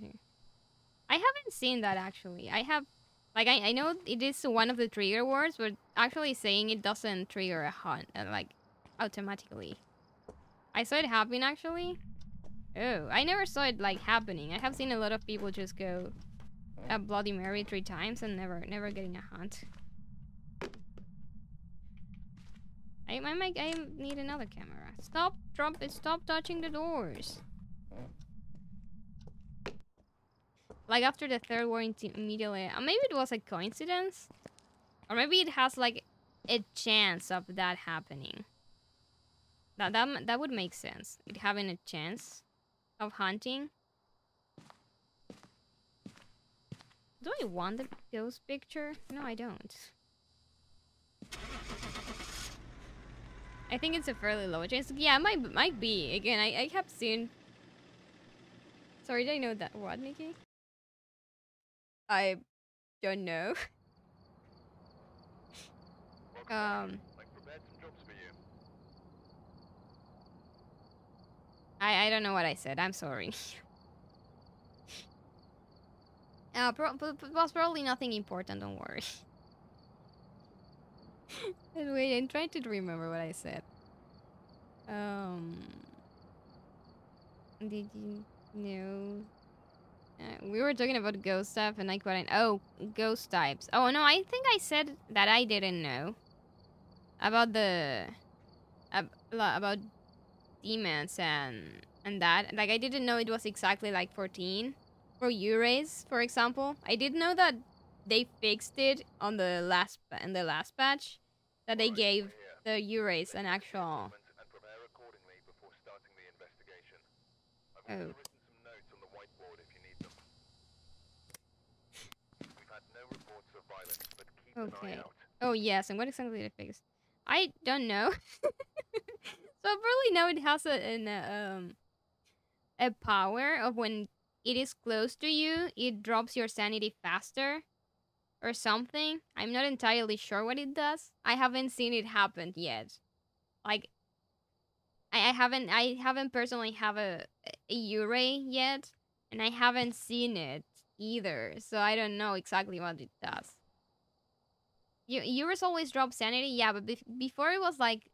I haven't seen that actually. I have, like, I, I know it is one of the trigger words, but actually saying it doesn't trigger a hunt, uh, like, automatically. I saw it happen actually. Oh, I never saw it, like, happening. I have seen a lot of people just go a Bloody Mary three times and never, never getting a hunt. I, I I need another camera. Stop, drop stop touching the doors. Like after the third war immediately, uh, maybe it was a coincidence? Or maybe it has like a chance of that happening. That, that, that would make sense. It having a chance of hunting. Do I want the ghost picture? No, I don't. I think it's a fairly low chance. Yeah, might might be. Again, I, I have seen... Sorry, did I know that? What, Nikki? I don't know. um... I, I don't know what I said. I'm sorry. [LAUGHS] uh, pro was probably nothing important. Don't worry. [LAUGHS] Wait, I'm trying to remember what I said. Um, did you know? Uh, we were talking about ghost stuff, and I couldn't. Oh, ghost types. Oh no, I think I said that I didn't know about the uh, about demons and and that. Like I didn't know it was exactly like 14 for Yureis, for example. I did know that they fixed it on the last in the last patch that they gave the Yureis an actual. Oh. Okay. Oh yes, and what exactly did it fix? I don't know. [LAUGHS] so probably now it has a an um a power of when it is close to you, it drops your sanity faster or something. I'm not entirely sure what it does. I haven't seen it happen yet. Like I, I haven't I haven't personally have a, a Yurei yet and I haven't seen it either. So I don't know exactly what it does. Yours always drop sanity, yeah, but be before it was like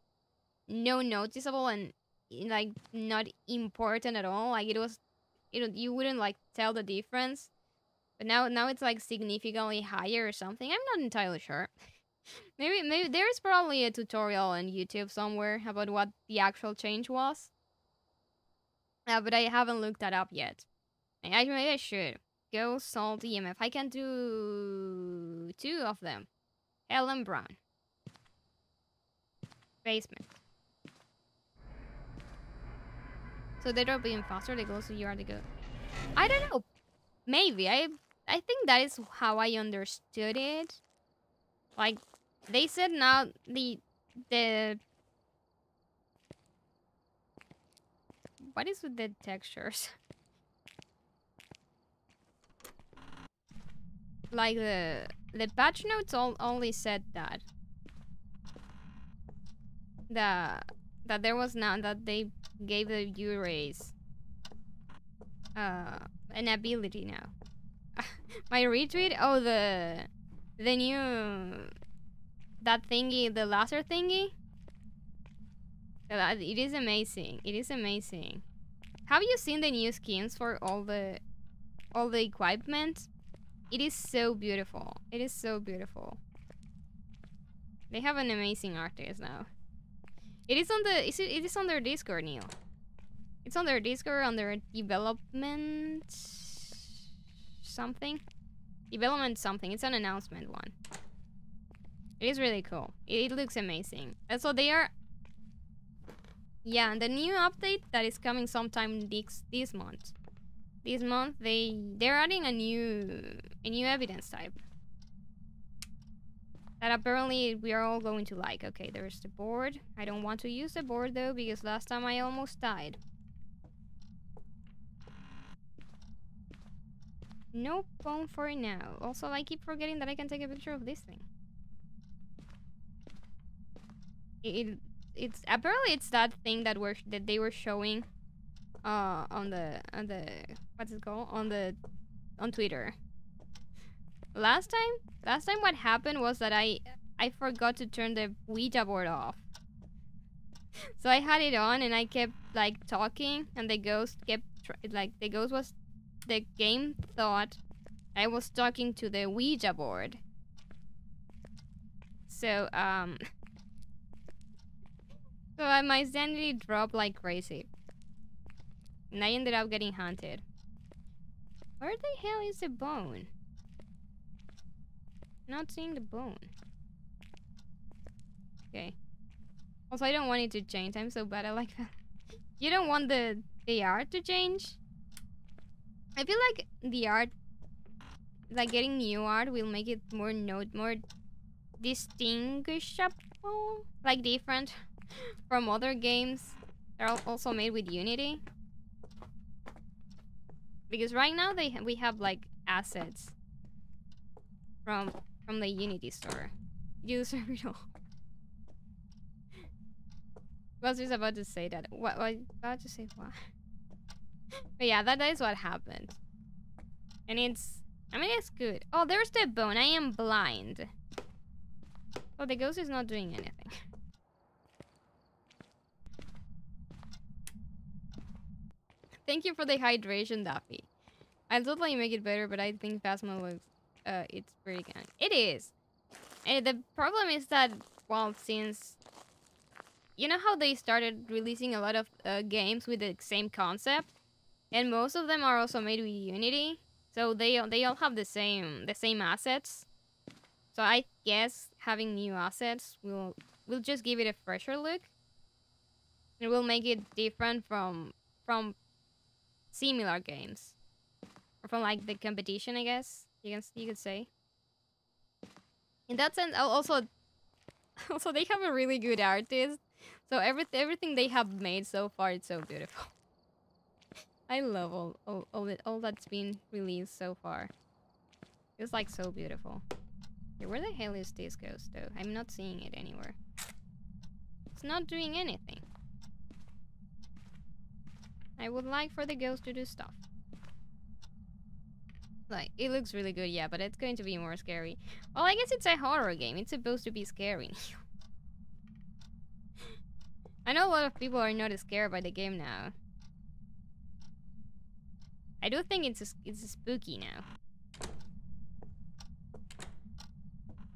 no noticeable and like not important at all. Like it was, it you wouldn't like tell the difference. But now now it's like significantly higher or something. I'm not entirely sure. [LAUGHS] maybe maybe there's probably a tutorial on YouTube somewhere about what the actual change was. Uh, but I haven't looked that up yet. I maybe I should. Go Salt EMF. I can do two of them. Ellen Brown. Basement. So they drop even faster, they go so you are the go. I don't know. Maybe. I I think that is how I understood it. Like they said now the the what is with the textures? [LAUGHS] like the the patch notes all only said that that that there was not that they gave the Yureis uh an ability now. [LAUGHS] My retweet, oh the the new that thingy, the laser thingy. It is amazing. It is amazing. Have you seen the new skins for all the all the equipment? It is so beautiful. It is so beautiful. They have an amazing artist now. It is on the is it, it is on their Discord, Neil. It's on their Discord on their development something. Development something. It's an announcement one. It is really cool. It, it looks amazing. And so they are yeah, and the new update that is coming sometime this this month. This month they they're adding a new a new evidence type. That apparently we are all going to like. Okay, there's the board. I don't want to use the board though because last time I almost died. No phone for now. Also, I keep forgetting that I can take a picture of this thing. It, it it's apparently it's that thing that were that they were showing uh on the on the what's it called on the on Twitter. Last time last time what happened was that I I forgot to turn the Ouija board off. So I had it on and I kept like talking and the ghost kept like the ghost was the game thought I was talking to the Ouija board. So um [LAUGHS] so my sanity dropped like crazy. And I ended up getting haunted. Where the hell is the bone? Not seeing the bone. Okay. Also, I don't want it to change. I'm so bad at like that. You don't want the the art to change? I feel like the art, like getting new art, will make it more note, more distinguishable, like different [LAUGHS] from other games They're also made with Unity. Because right now they we have like assets from from the Unity store. User [LAUGHS] real. was just about to say that. What? What? About to say what? [LAUGHS] but yeah, that is what happened. And it's. I mean, it's good. Oh, there's the bone. I am blind. Oh, the ghost is not doing anything. [LAUGHS] Thank you for the hydration, Daffy. I'll totally make it better, but I think Phasmo looks, uh, it's pretty good. It is. And the problem is that, well, since... You know how they started releasing a lot of uh, games with the same concept? And most of them are also made with Unity. So they, they all have the same, the same assets. So I guess having new assets will, will just give it a fresher look. It will make it different from, from similar games. Or from like the competition, I guess. You can you could say. In that sense, also [LAUGHS] also they have a really good artist. So every everything they have made so far it's so beautiful. [LAUGHS] I love all all all, it, all that's been released so far. It's like so beautiful. Where the hell is this ghost though? I'm not seeing it anywhere. It's not doing anything. I would like for the girls to do stuff. Like, it looks really good, yeah, but it's going to be more scary. Well, I guess it's a horror game. It's supposed to be scary. [LAUGHS] I know a lot of people are not scared by the game now. I do think it's a, it's a spooky now.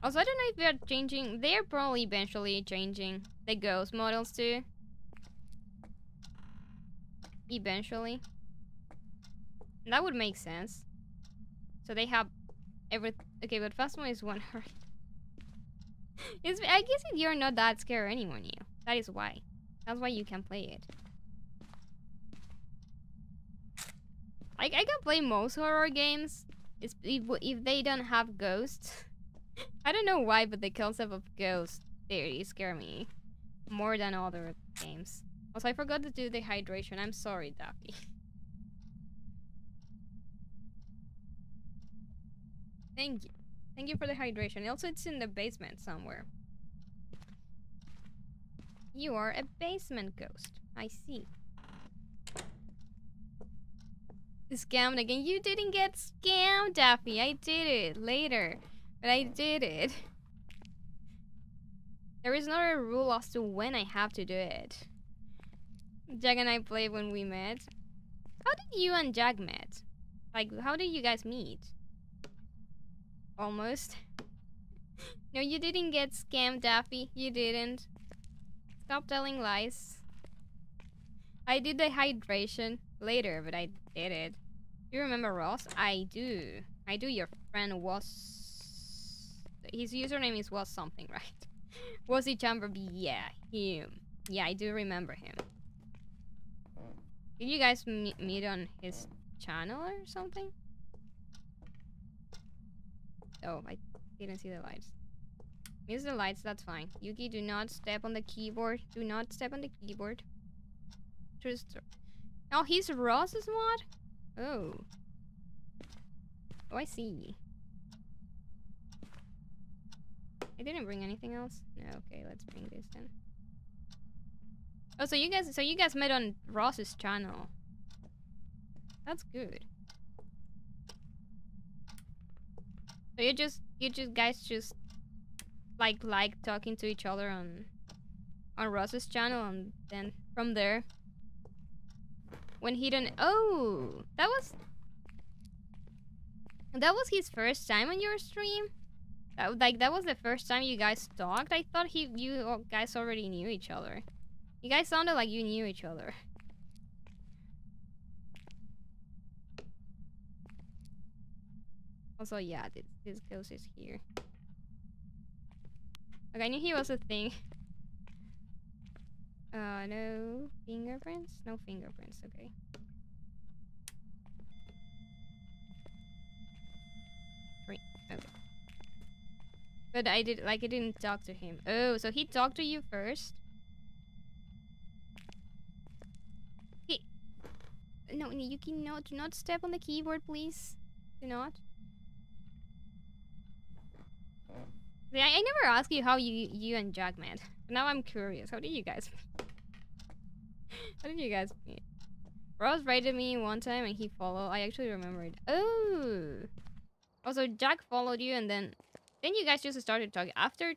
Also, I don't know if they're changing. They're probably eventually changing the ghost models too eventually. That would make sense. So they have every okay, but Phasmo is one [LAUGHS] hurt. it's I guess if you're not that scared anyone you. That is why. That's why you can play it. Like I can play most horror games if, if they don't have ghosts. [LAUGHS] I don't know why, but the concept of ghosts they scare me more than all the other games. Oh, also, I forgot to do the hydration. I'm sorry, Daffy. Thank you. Thank you for the hydration. Also, it's in the basement somewhere. You are a basement ghost. I see. Scammed again. You didn't get scammed, Daffy. I did it later. But I did it. There is not a rule as to when I have to do it. Jack and I played when we met. How did you and Jack met? Like, how did you guys meet? Almost. [LAUGHS] no, you didn't get scammed, Daffy. You didn't. Stop telling lies. I did the hydration later, but I did it. You remember Ross? I do. I do. Your friend was... His username is was something, [LAUGHS] right? was he Chamberby? Yeah, him. Yeah, I do remember him. Did you guys meet on his channel or something? Oh, I didn't see the lights. Miss the lights, that's fine. Yuki, do not step on the keyboard. Do not step on the keyboard. Just... Oh, he's Ross's mod? Oh. Oh, I see. I didn't bring anything else? No, okay, let's bring this then. Oh, so you guys, so you guys met on Ross's channel. That's good. So you just, you just guys just like like talking to each other on on Ross's channel, and then from there, when he didn't, oh, that was that was his first time on your stream. That, like that was the first time you guys talked. I thought he, you guys already knew each other. You guys sounded like you knew each other. [LAUGHS] Also, yeah, this, this ghost is here. Okay, I knew he was a thing. [LAUGHS] Uh, no fingerprints? No fingerprints, okay. Three, okay. But I did, like, I didn't talk to him. Oh, so he talked to you first? No, Yuki, no, do not step on the keyboard, please. Do not. I, I never asked you how you you and Jack met. Now I'm curious. How did you guys [LAUGHS] How did you guys meet? Ross raided me one time and he followed. I actually remembered. Oh. Also, Jack followed you and then then you guys just started talking after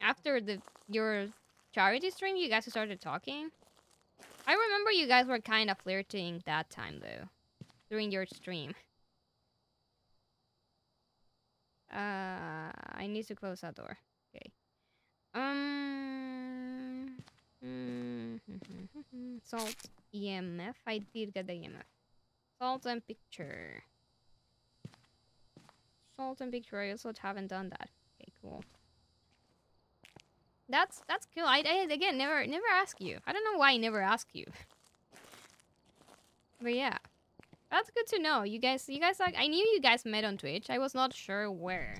after the your charity stream. You guys started talking. I remember you guys were kind of flirting that time, though. During your stream. Uh, I need to close that door. Okay. Um... Salt EMF. I did get the EMF. Salt and picture. Salt and picture. I also haven't done that. Okay, cool. That's that's cool. I, I again never never ask you. I don't know why I never ask you. [LAUGHS] but yeah. That's good to know. You guys you guys like I knew you guys met on Twitch. I was not sure where.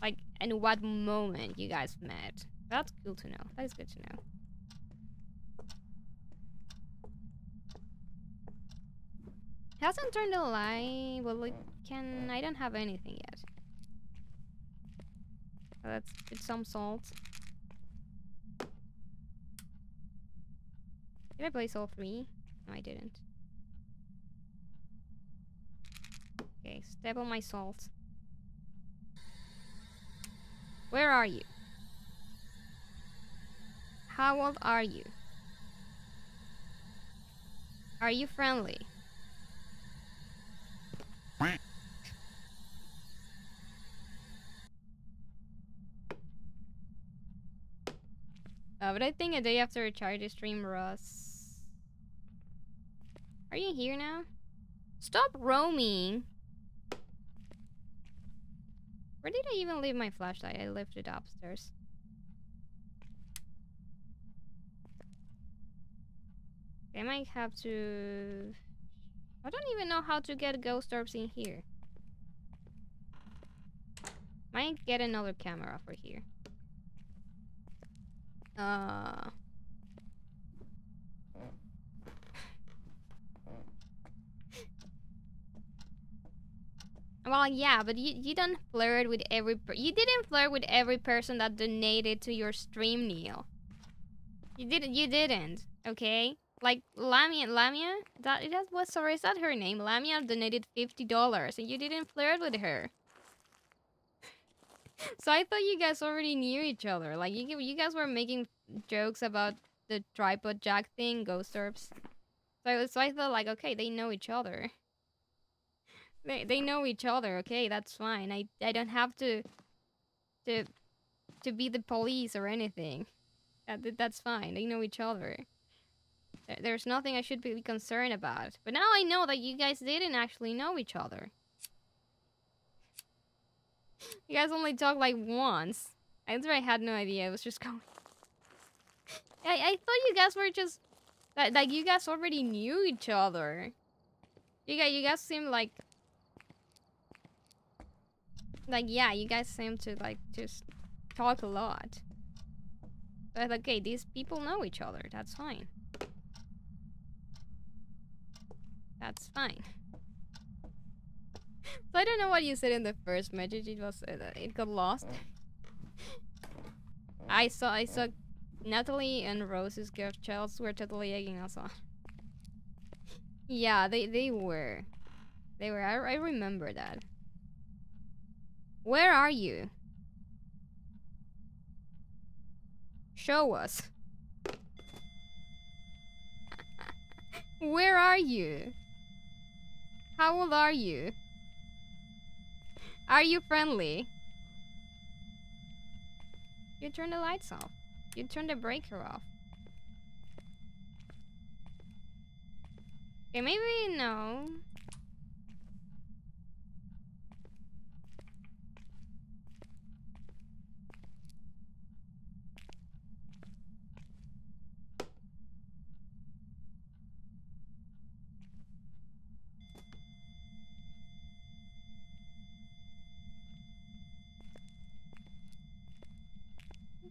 Like and what moment you guys met. That's cool to know. That is good to know. Hasn't turned the light. Well, it can. I don't have anything yet. Let's put some salt. Did I place all three? No, I didn't. Okay, step on my salt. Where are you? How old are you? Are you friendly? Uh, but I think a day after a charity stream, Russ are you here now? Stop roaming! Where did I even leave my flashlight? I left it upstairs. I might have to... I don't even know how to get ghost orbs in here. Might get another camera for here. Uh... Well, yeah, but you you don't flirt with every you didn't flirt with every person that donated to your stream, Neil. You didn't. You didn't. Okay. Like Lamia, Lamia, that that was sorry, is that her name? Lamia donated fifty dollars, and you didn't flirt with her. [LAUGHS] so I thought you guys already knew each other. Like you, you guys were making jokes about the tripod jack thing, ghost orbs. So, so I thought like, okay, they know each other. They they know each other. Okay, that's fine. I I don't have to to to be the police or anything. Uh, that, that's fine. They know each other. There's nothing I should be concerned about. But now I know that you guys didn't actually know each other. You guys only talked like once. I I had no idea. I was just [LAUGHS] going. I, I thought you guys were just like, like you guys already knew each other. You guys you guys seem like like yeah, you guys seem to like just talk a lot. But okay, these people know each other. That's fine. That's fine. [LAUGHS] so I don't know what you said in the first message. It was uh, it got lost. [LAUGHS] I saw I saw Natalie and Rose's childs were totally egging us on. [LAUGHS] yeah, they they were. They were. I, I remember that. Where are you? Show us. Where are you? How old are you? Are you friendly? You turn the lights off. You turn the breaker off. Okay, maybe no.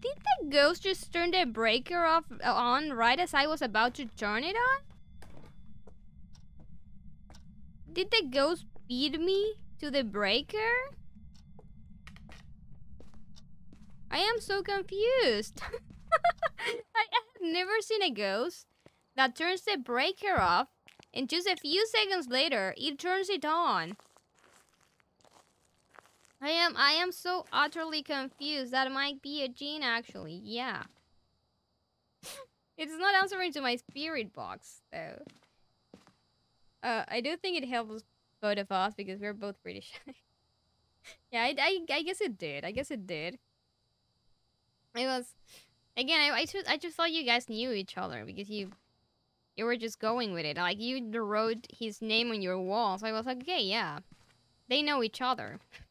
Did the ghost just turn the breaker off uh, on right as I was about to turn it on? Did the ghost beat me to the breaker? I am so confused. [LAUGHS] I have never seen a ghost that turns the breaker off and just a few seconds later it turns it on. I am I am so utterly confused. That might be a Jinn actually. Yeah. it's not answering to my spirit box though. Uh I do think it helps both of us because we're both shy. [LAUGHS] yeah, I, I, I guess it did. I guess it did. It was again, I I just I just thought you guys knew each other because you you were just going with it. Like you wrote his name on your wall. So I was like, okay, yeah. They know each other. [LAUGHS]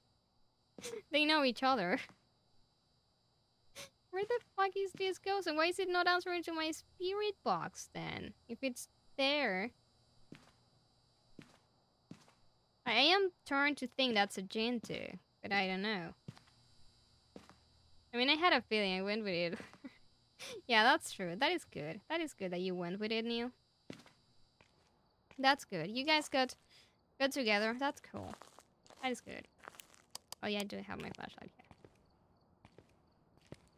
[LAUGHS] they know each other. Where the fuck is this ghost? And why is it not answering to my spirit box then? If it's there. I am turned to think that's a Jinn too, but I don't know. I mean, I had a feeling I went with it. [LAUGHS] yeah, that's true. That is good. That is good that you went with it, Neil. That's good. You guys got, got together. That's cool. That is good. Oh yeah, I do have my flashlight here.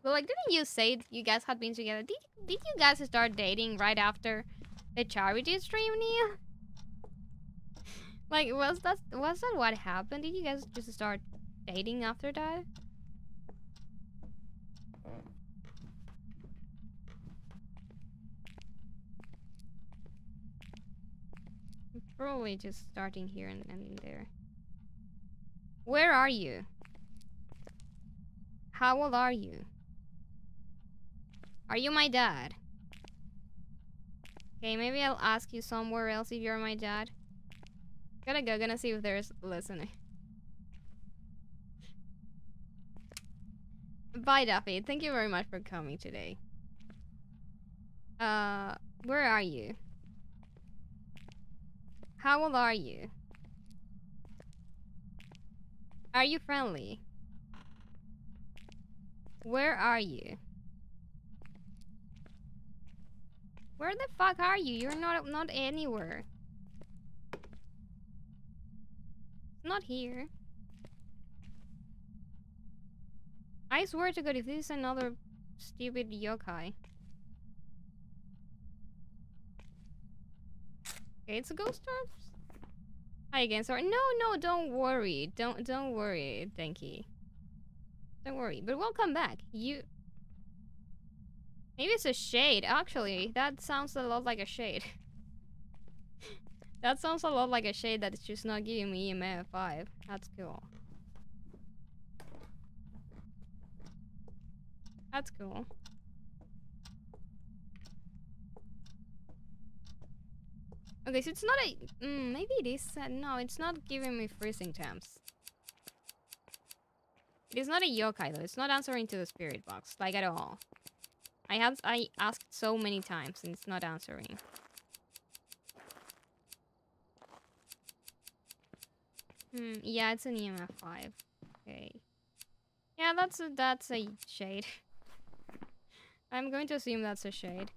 But like, didn't you say you guys had been together? Did did you guys start dating right after the charity stream, Neil? [LAUGHS] like, was that was that what happened? Did you guys just start dating after that? Probably just starting here and there. Where are you? How old are you? Are you my dad? Okay, maybe I'll ask you somewhere else if you're my dad. Gotta go, gonna see if there's listening. Bye, Duffy. Thank you very much for coming today. Uh, where are you? How old are you? Are you friendly? Where are you? Where the fuck are you? You're not not anywhere. Not here. I swear to god, if this is another stupid yokai. It's a ghost orb? Hi again, sorry. No, no, don't worry. Don't don't worry, Denki. Don't worry. But welcome back. You Maybe it's a shade. Actually, that sounds a lot like a shade. [LAUGHS] that sounds a lot like a shade that's just not giving me EMF 5. That's cool. That's cool. Okay, so it's not a... Mm, maybe it is... Uh, no, it's not giving me freezing temps. It is not a yokai though. It's not answering to the spirit box, like at all. I have I asked so many times and it's not answering. Hmm, yeah, it's an EMF 5. Okay. Yeah, that's a, that's a shade. [LAUGHS] I'm going to assume that's a shade.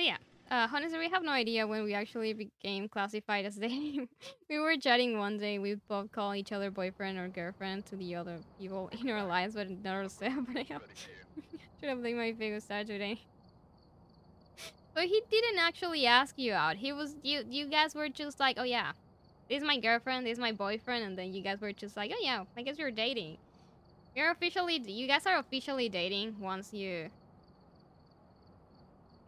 So yeah, uh, honestly, we have no idea when we actually became classified as [LAUGHS] dating. we were chatting one day. We both call each other boyfriend or girlfriend to the other people in our lives, but never said. But I should have [LAUGHS] my star today. But he didn't actually ask you out. He was you. You guys were just like, oh yeah, this is my girlfriend, this is my boyfriend, and then you guys were just like, oh yeah, I guess you're dating. You're officially. You guys are officially dating once you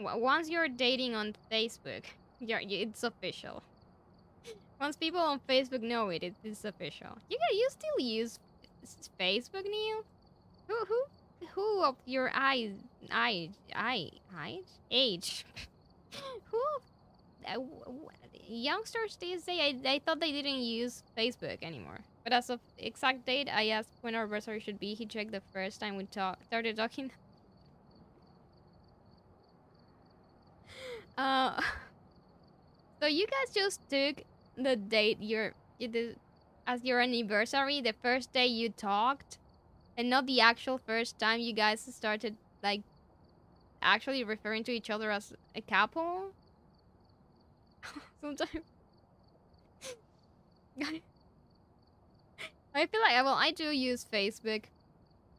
once you're dating on Facebook, you're, it's official. Once people on Facebook know it, it is official. You you still use Facebook, Neil? Who who who of your eyes eye eye age age? [LAUGHS] who uh, youngsters these days? I, I thought they didn't use Facebook anymore. But as of exact date, I asked when our anniversary should be. He checked the first time we talk started talking. Uh, [LAUGHS] so you guys just took the date your as your anniversary, the first day you talked, and not the actual first time you guys started like actually referring to each other as a couple. [LAUGHS] Sometimes. [LAUGHS] I feel like well I do use Facebook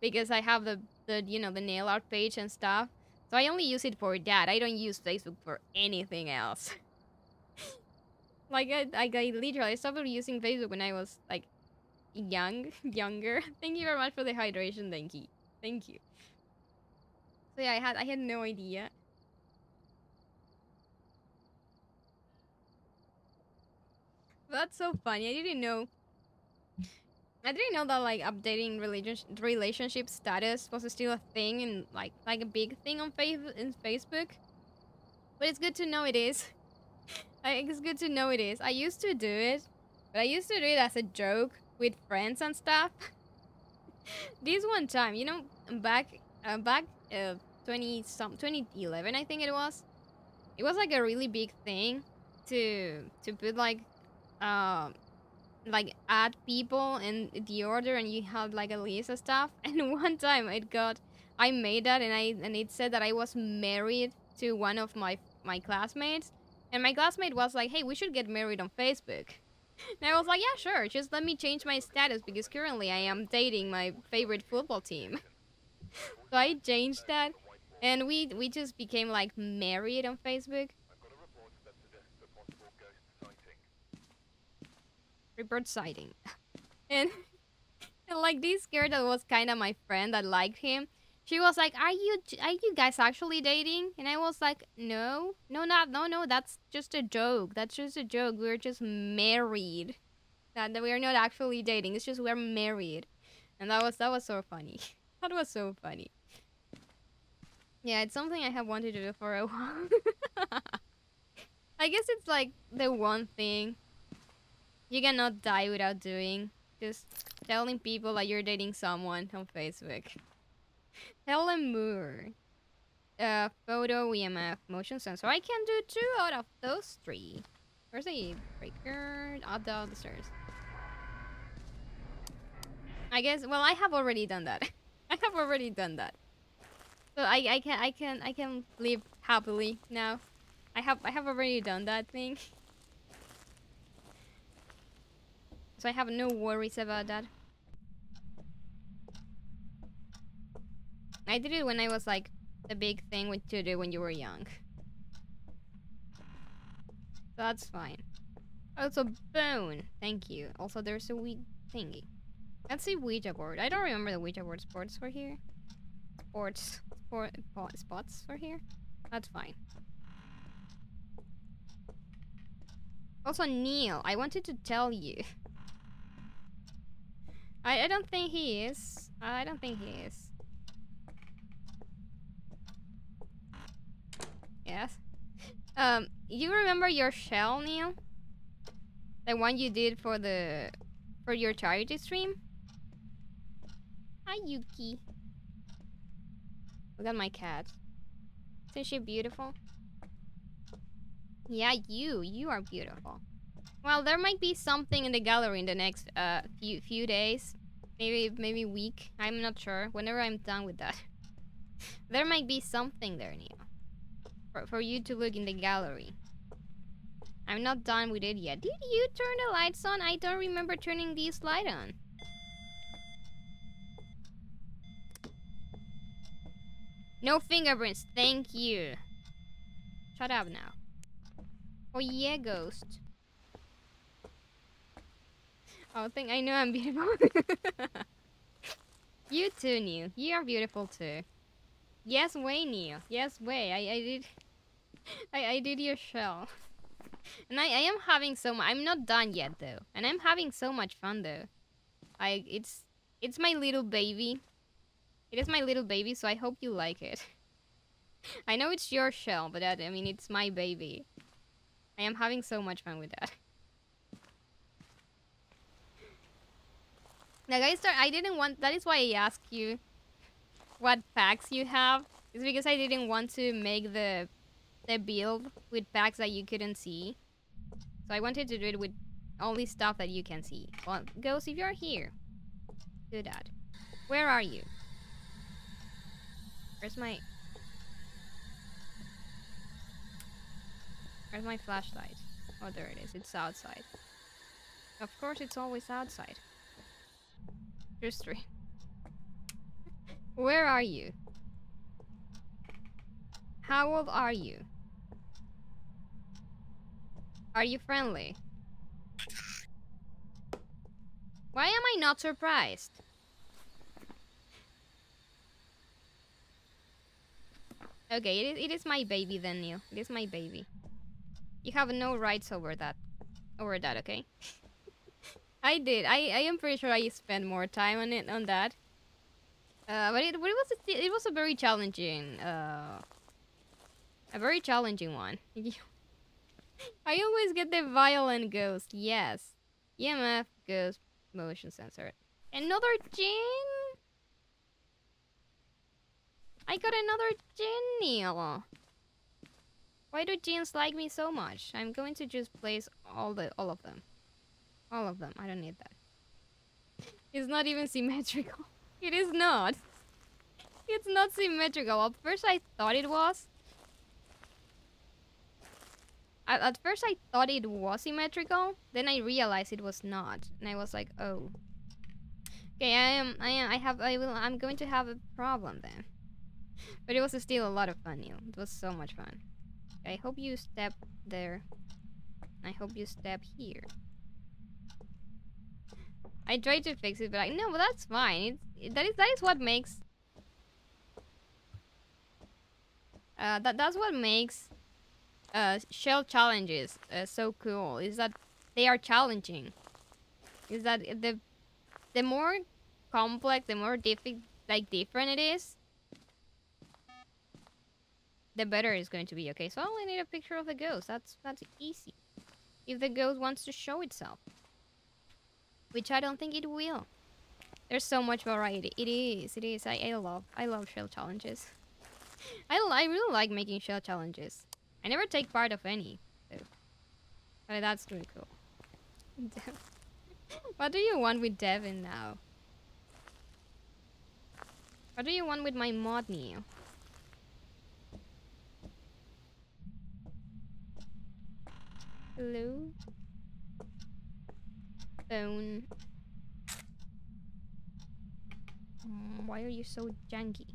because I have the the you know the nail art page and stuff. So I only use it for that. I don't use Facebook for anything else. [LAUGHS] like, I, I, I literally stopped using Facebook when I was, like, young, [LAUGHS] younger. [LAUGHS] Thank you very much for the hydration, thank you. Thank you. So yeah, I had, I had no idea. That's so funny. I didn't know I didn't know that like updating religion relationship status was still a thing and like like a big thing on face in Facebook. But it's good to know it is. [LAUGHS] I it's good to know it is. I used to do it, but I used to do it as a joke with friends and stuff. [LAUGHS] this one time, you know, back uh, back uh, 20 some 2011 I think it was. It was like a really big thing to to put like um like add people in the order and you had like a list of stuff. [LAUGHS] And one time it got i made that and i and it said that i was married to one of my my classmates. And my classmate was like hey we should get married on facebook. [LAUGHS] And i was like yeah sure. Just let me change my status because currently i am dating my favorite football team. [LAUGHS] So i changed that and we we just became like married on facebook report sighting. [LAUGHS] and, [LAUGHS] and like this girl that was kind of my friend that liked him, she was like, "Are you are you guys actually dating?" And I was like, "No, no, not no, no. That's just a joke. That's just a joke. We're just married. That, that we are not actually dating. It's just we're married." And that was that was so funny. [LAUGHS] that was so funny. Yeah, it's something I have wanted to do for a while. I guess it's like the one thing you cannot die without doing. Just telling people that you're dating someone on Facebook. Helen Moore. Uh, photo EMF motion sensor. I can do two out of those three. Where's the breaker? Up down the stairs. I guess. Well, I have already done that. [LAUGHS] I have already done that. So I I can I can I can live happily now. I have I have already done that thing. [LAUGHS] So I have no worries about that. I did it when I was like the big thing with to do when you were young. That's fine. Also, bone. Thank you. Also, there's a wee thingy. Let's see Ouija board. I don't remember the Ouija board sports for here. Sports. Sport, spots for here. That's fine. Also, Neil, I wanted to tell you. [LAUGHS] I, I don't think he is. I don't think he is. Yes. Um, you remember your shell, Neil? The one you did for the for your charity stream? Hi, Yuki. Look at my cat. Isn't she beautiful? Yeah, you. You are beautiful. Well, there might be something in the gallery in the next uh few few days, maybe maybe week. I'm not sure. Whenever I'm done with that, [LAUGHS] there might be something there, Neil, for for you to look in the gallery. I'm not done with it yet. Did you turn the lights on? I don't remember turning these light on. No fingerprints, thank you. Shut up now. Oh yeah, ghost. Oh, think I know I'm beautiful. [LAUGHS] you too, Neil. You are beautiful too. Yes, way, Neil. Yes, way. I, I did. [LAUGHS] I, I did your shell. And I, I am having so much. I'm not done yet though, and I'm having so much fun though. I it's it's my little baby. It is my little baby, so I hope you like it. [LAUGHS] I know it's your shell, but that, I mean it's my baby. I am having so much fun with that. Now guys, I didn't want, that is why I asked you what packs you have. It's because I didn't want to make the the build with packs that you couldn't see. So I wanted to do it with only stuff that you can see. Well, Ghost, if you're here, do that. Where are you? Where's my... Where's my flashlight? Oh, there it is. It's outside. Of course, it's always outside. Where are you? How old are you? Are you friendly? Why am I not surprised? Okay, it is, it is my baby then, Neil. It is my baby. You have no rights over that. Over that, okay? I did. I, I am pretty sure I spent more time on it on that. Uh, but it, but it was a, it was a very challenging uh, a very challenging one. [LAUGHS] I always get the violent ghost. Yes. EMF, ghost, motion sensor. Another Jinn? I got another Jinn, Neil. Why do Jinns like me so much? I'm going to just place all the all of them. All of them. I don't need that. It's not even symmetrical. [LAUGHS] It is not. It's not symmetrical. At first I thought it was. At, at first I thought it was symmetrical, then I realized it was not, and I was like, oh. Okay, I am, I am, I have, I will, I'm going to have a problem then. But it was still a lot of fun, Neil. It was so much fun. I hope you step there. I hope you step here. I tried to fix it, but like, no, but that's fine. It's, that is that is what makes. Uh, that that's what makes uh, shell challenges uh, so cool is that they are challenging. Is that the the more complex, the more diffi like different it is, the better it's going to be. Okay, so I only need a picture of the ghost. That's that's easy. If the ghost wants to show itself, which I don't think it will. There's so much variety. It is. It is. I, I love. I love shell challenges. [LAUGHS] I, I really like making shell challenges. I never take part of any. So. But that's really cool. [LAUGHS] what do you want with Devin now? What do you want with my mod Neo? Hello? Phone. Mm, why are you so janky?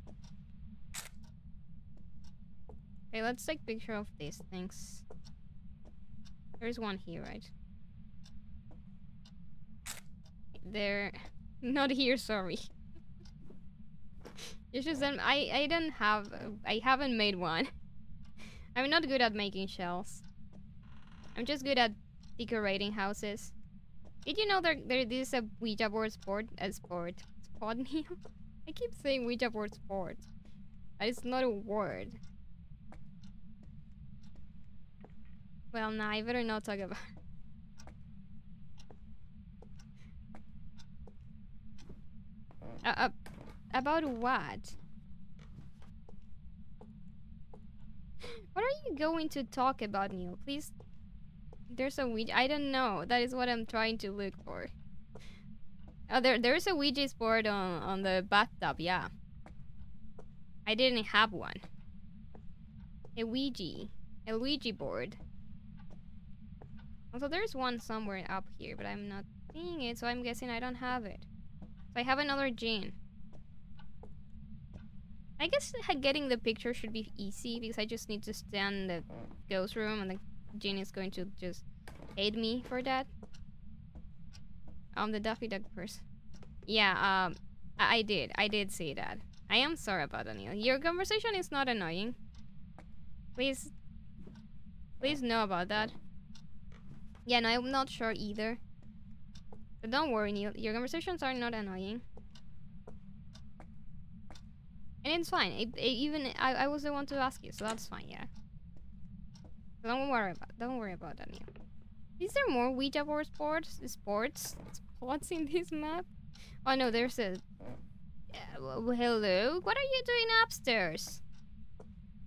Okay, let's take picture of these things. There's one here, right? There. [LAUGHS] Not here, sorry. [LAUGHS] It's just that I, I don't have... I haven't made one. [LAUGHS] I'm not good at making shells. I'm just good at decorating houses. Did you know there there is a Ouija board sport? A sport. Spot meal? [LAUGHS] I keep saying Ouija board sport. It's not a word. Well, nah, I better not talk about [LAUGHS] uh, uh, about what? [LAUGHS] What are you going to talk about, Neil? Please. There's a Ouija. I don't know. That is what I'm trying to look for. Oh, there, there's a Ouija board on, on the bathtub, yeah. I didn't have one. A Ouija. A Ouija board. Also, there's one somewhere up here, but I'm not seeing it, so I'm guessing I don't have it. So I have another Jinn. I guess getting the picture should be easy because I just need to stand in the ghost room and the Jinn is going to just hate me for that. Um, the Daffy Duck person. Yeah, um, I, I did. I did see that. I am sorry about Daniel. Your conversation is not annoying. Please, please know about that. Yeah, no, I'm not sure either. But don't worry, Neil. Your conversations are not annoying. And it's fine. It, it, even I, I was the one to ask you, so that's fine, yeah. Don't worry about don't worry about that. Is there more Ouija board sports sports spots in this map? Oh no, there's a. Well, hello, what are you doing upstairs?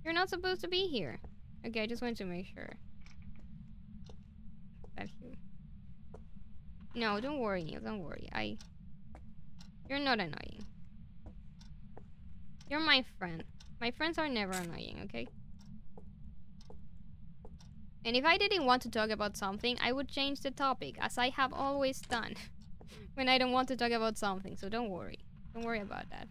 You're not supposed to be here. Okay, I just wanted to make sure. Here. No, don't worry, Neil. Don't worry. I. You're not annoying. You're my friend. My friends are never annoying, okay? And if I didn't want to talk about something, I would change the topic, as I have always done. [LAUGHS] when I don't want to talk about something, so don't worry. Don't worry about that.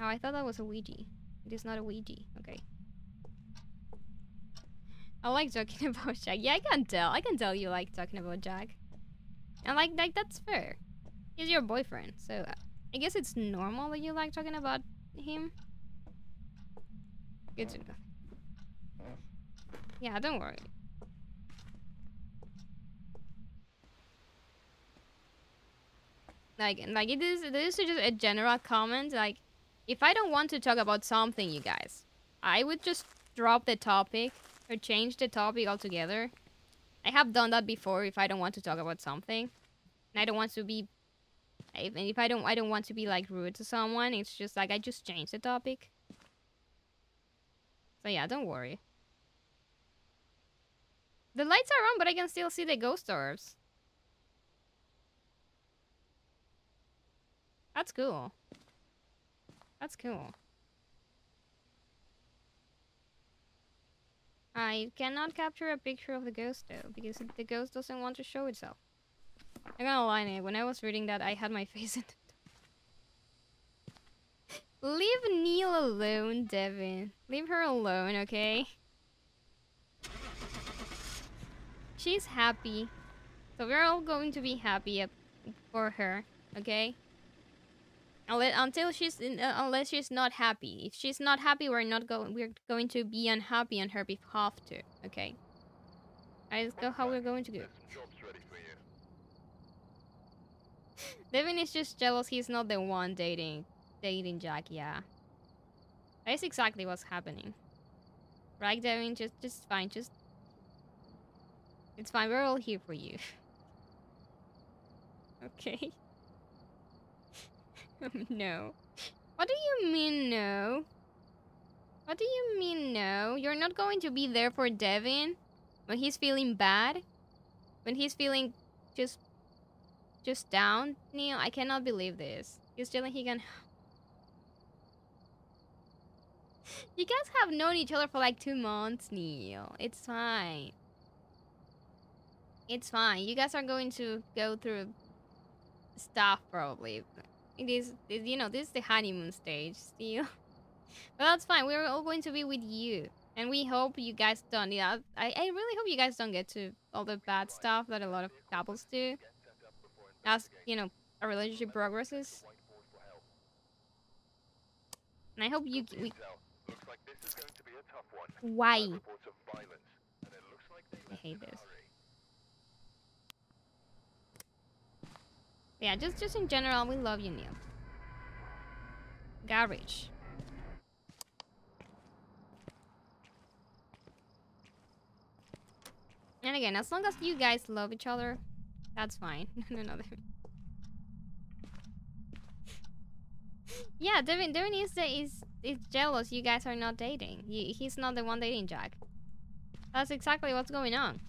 Oh, I thought that was a Ouija. It is not a Ouija. Okay. I like talking [LAUGHS] about Jack. Yeah, I can tell. I can tell you like talking about Jack. And like, like that's fair. He's your boyfriend, so uh, I guess it's normal that you like talking about him. Good to know. Yeah, don't worry. Like, like it is. This is just a general comment. Like, if I don't want to talk about something, you guys, I would just drop the topic or change the topic altogether. I have done that before. If I don't want to talk about something, and I don't want to be, if, if I don't, I don't want to be like rude to someone. It's just like I just change the topic. So yeah, don't worry. The lights are on, but I can still see the ghost orbs. That's cool. That's cool. I cannot capture a picture of the ghost though, because the ghost doesn't want to show itself. I'm gonna lie, when I was reading that, I had my [LAUGHS] face in it. Leave Neil alone, Devin. Leave her alone, okay? She's happy. So we're all going to be happy for her, okay? until she's in, uh, unless she's not happy. If she's not happy, we're not going. We're going to be unhappy on her behalf too. Okay. I just go. How we're going to go. [LAUGHS] Devin is just jealous. He's not the one dating dating Jack. Yeah. That's exactly what's happening. Right, Devin? Just, just fine. Just, it's fine. We're all here for you. [LAUGHS] okay. [LAUGHS] Um, no. What do you mean no? What do you mean no? You're not going to be there for Devin when he's feeling bad? When he's feeling just just down? Neil, I cannot believe this. He's telling he can [SIGHS] You guys have known each other for like two months, Neil. It's fine. It's fine. You guys are going to go through stuff probably. It is, it- you know, this is the honeymoon stage still. but that's fine. We're all going to be with you. And we hope you guys don't, yeah, I, I really hope you guys don't get to all the bad stuff that a lot of couples do. As, you know, a relationship progresses. And I hope you, we, Intel. Looks like this is going to be a tough one. why? Reports of violence, and it looks like they I left hate in a this. Yeah, just just in general, we love you, Neil. Garage. And again, as long as you guys love each other, that's fine. [LAUGHS] no, no, Devin. yeah, Devin, Devin is, is is jealous. You guys are not dating. He, he's not the one dating Jack. That's exactly what's going on.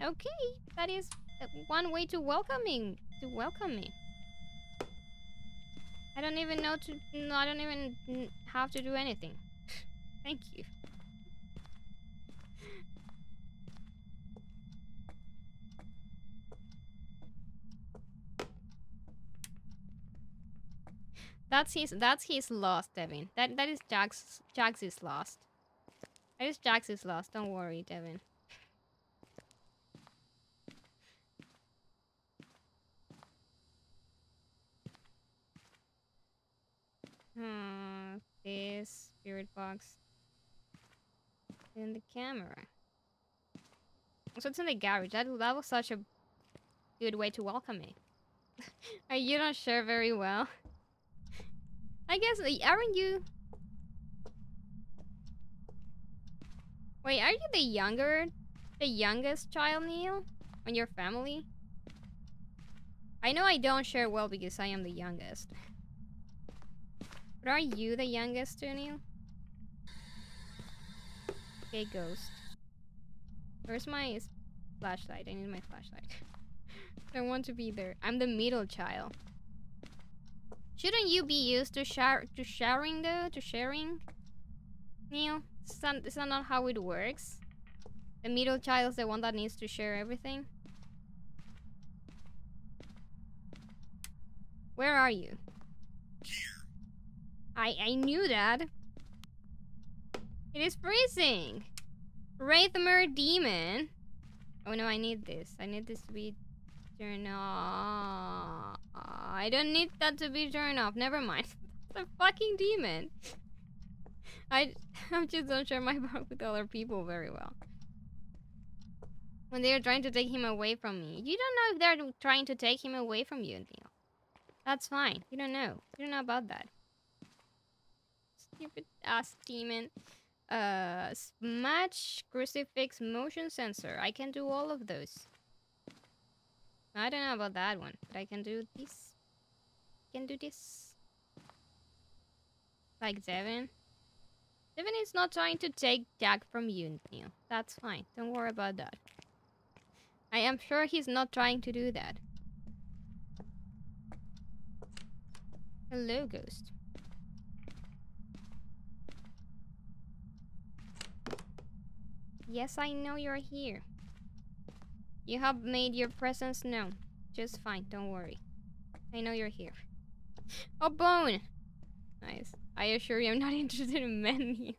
Okay, that is uh, one way to welcoming to welcome me. I don't even know to. No, I don't even have to do anything. [LAUGHS] Thank you. That's his. That's his loss, Devin. That that is Jack's. Jack's is lost. That is is lost. Don't worry, Devin. Hmm, this spirit box. In the camera. So it's in the garage. That that was such a good way to welcome me. [LAUGHS] Are you not sure very well? I guess uh, aren't you? Wait, are you the younger, the youngest child, Neil, in your family? I know I don't share well because I am the youngest. [LAUGHS] Are you the youngest, Neil? Okay, ghost. Where's my flashlight? I need my flashlight. [LAUGHS] I want to be there. I'm the middle child. Shouldn't you be used to share to sharing though? To sharing? Neil? Is that, is that not how it works? The middle child is the one that needs to share everything? Where are you? I I knew that. It is freezing. Wraithmer demon. Oh no, I need this. I need this to be turned off. I don't need that to be turned off. Never mind. [LAUGHS] the fucking demon. I [LAUGHS] I'm just don't share my [LAUGHS] bark with other people very well. When they are trying to take him away from me. You don't know if they're trying to take him away from you, Neil. That's fine. You don't know. You don't know about that. Stupid ass demon. Uh, crucifix motion sensor. I can do all of those. I don't know about that one, but I can do this. Can do this. Like Devin. Devin is not trying to take Jack from you, Neil. That's fine. Don't worry about that. I am sure he's not trying to do that. Hello, Ghost. Yes, I know you're here. You have made your presence known. Just fine, don't worry. I know you're here. Oh, bone! Nice. I assure you I'm not [LAUGHS] interested in men.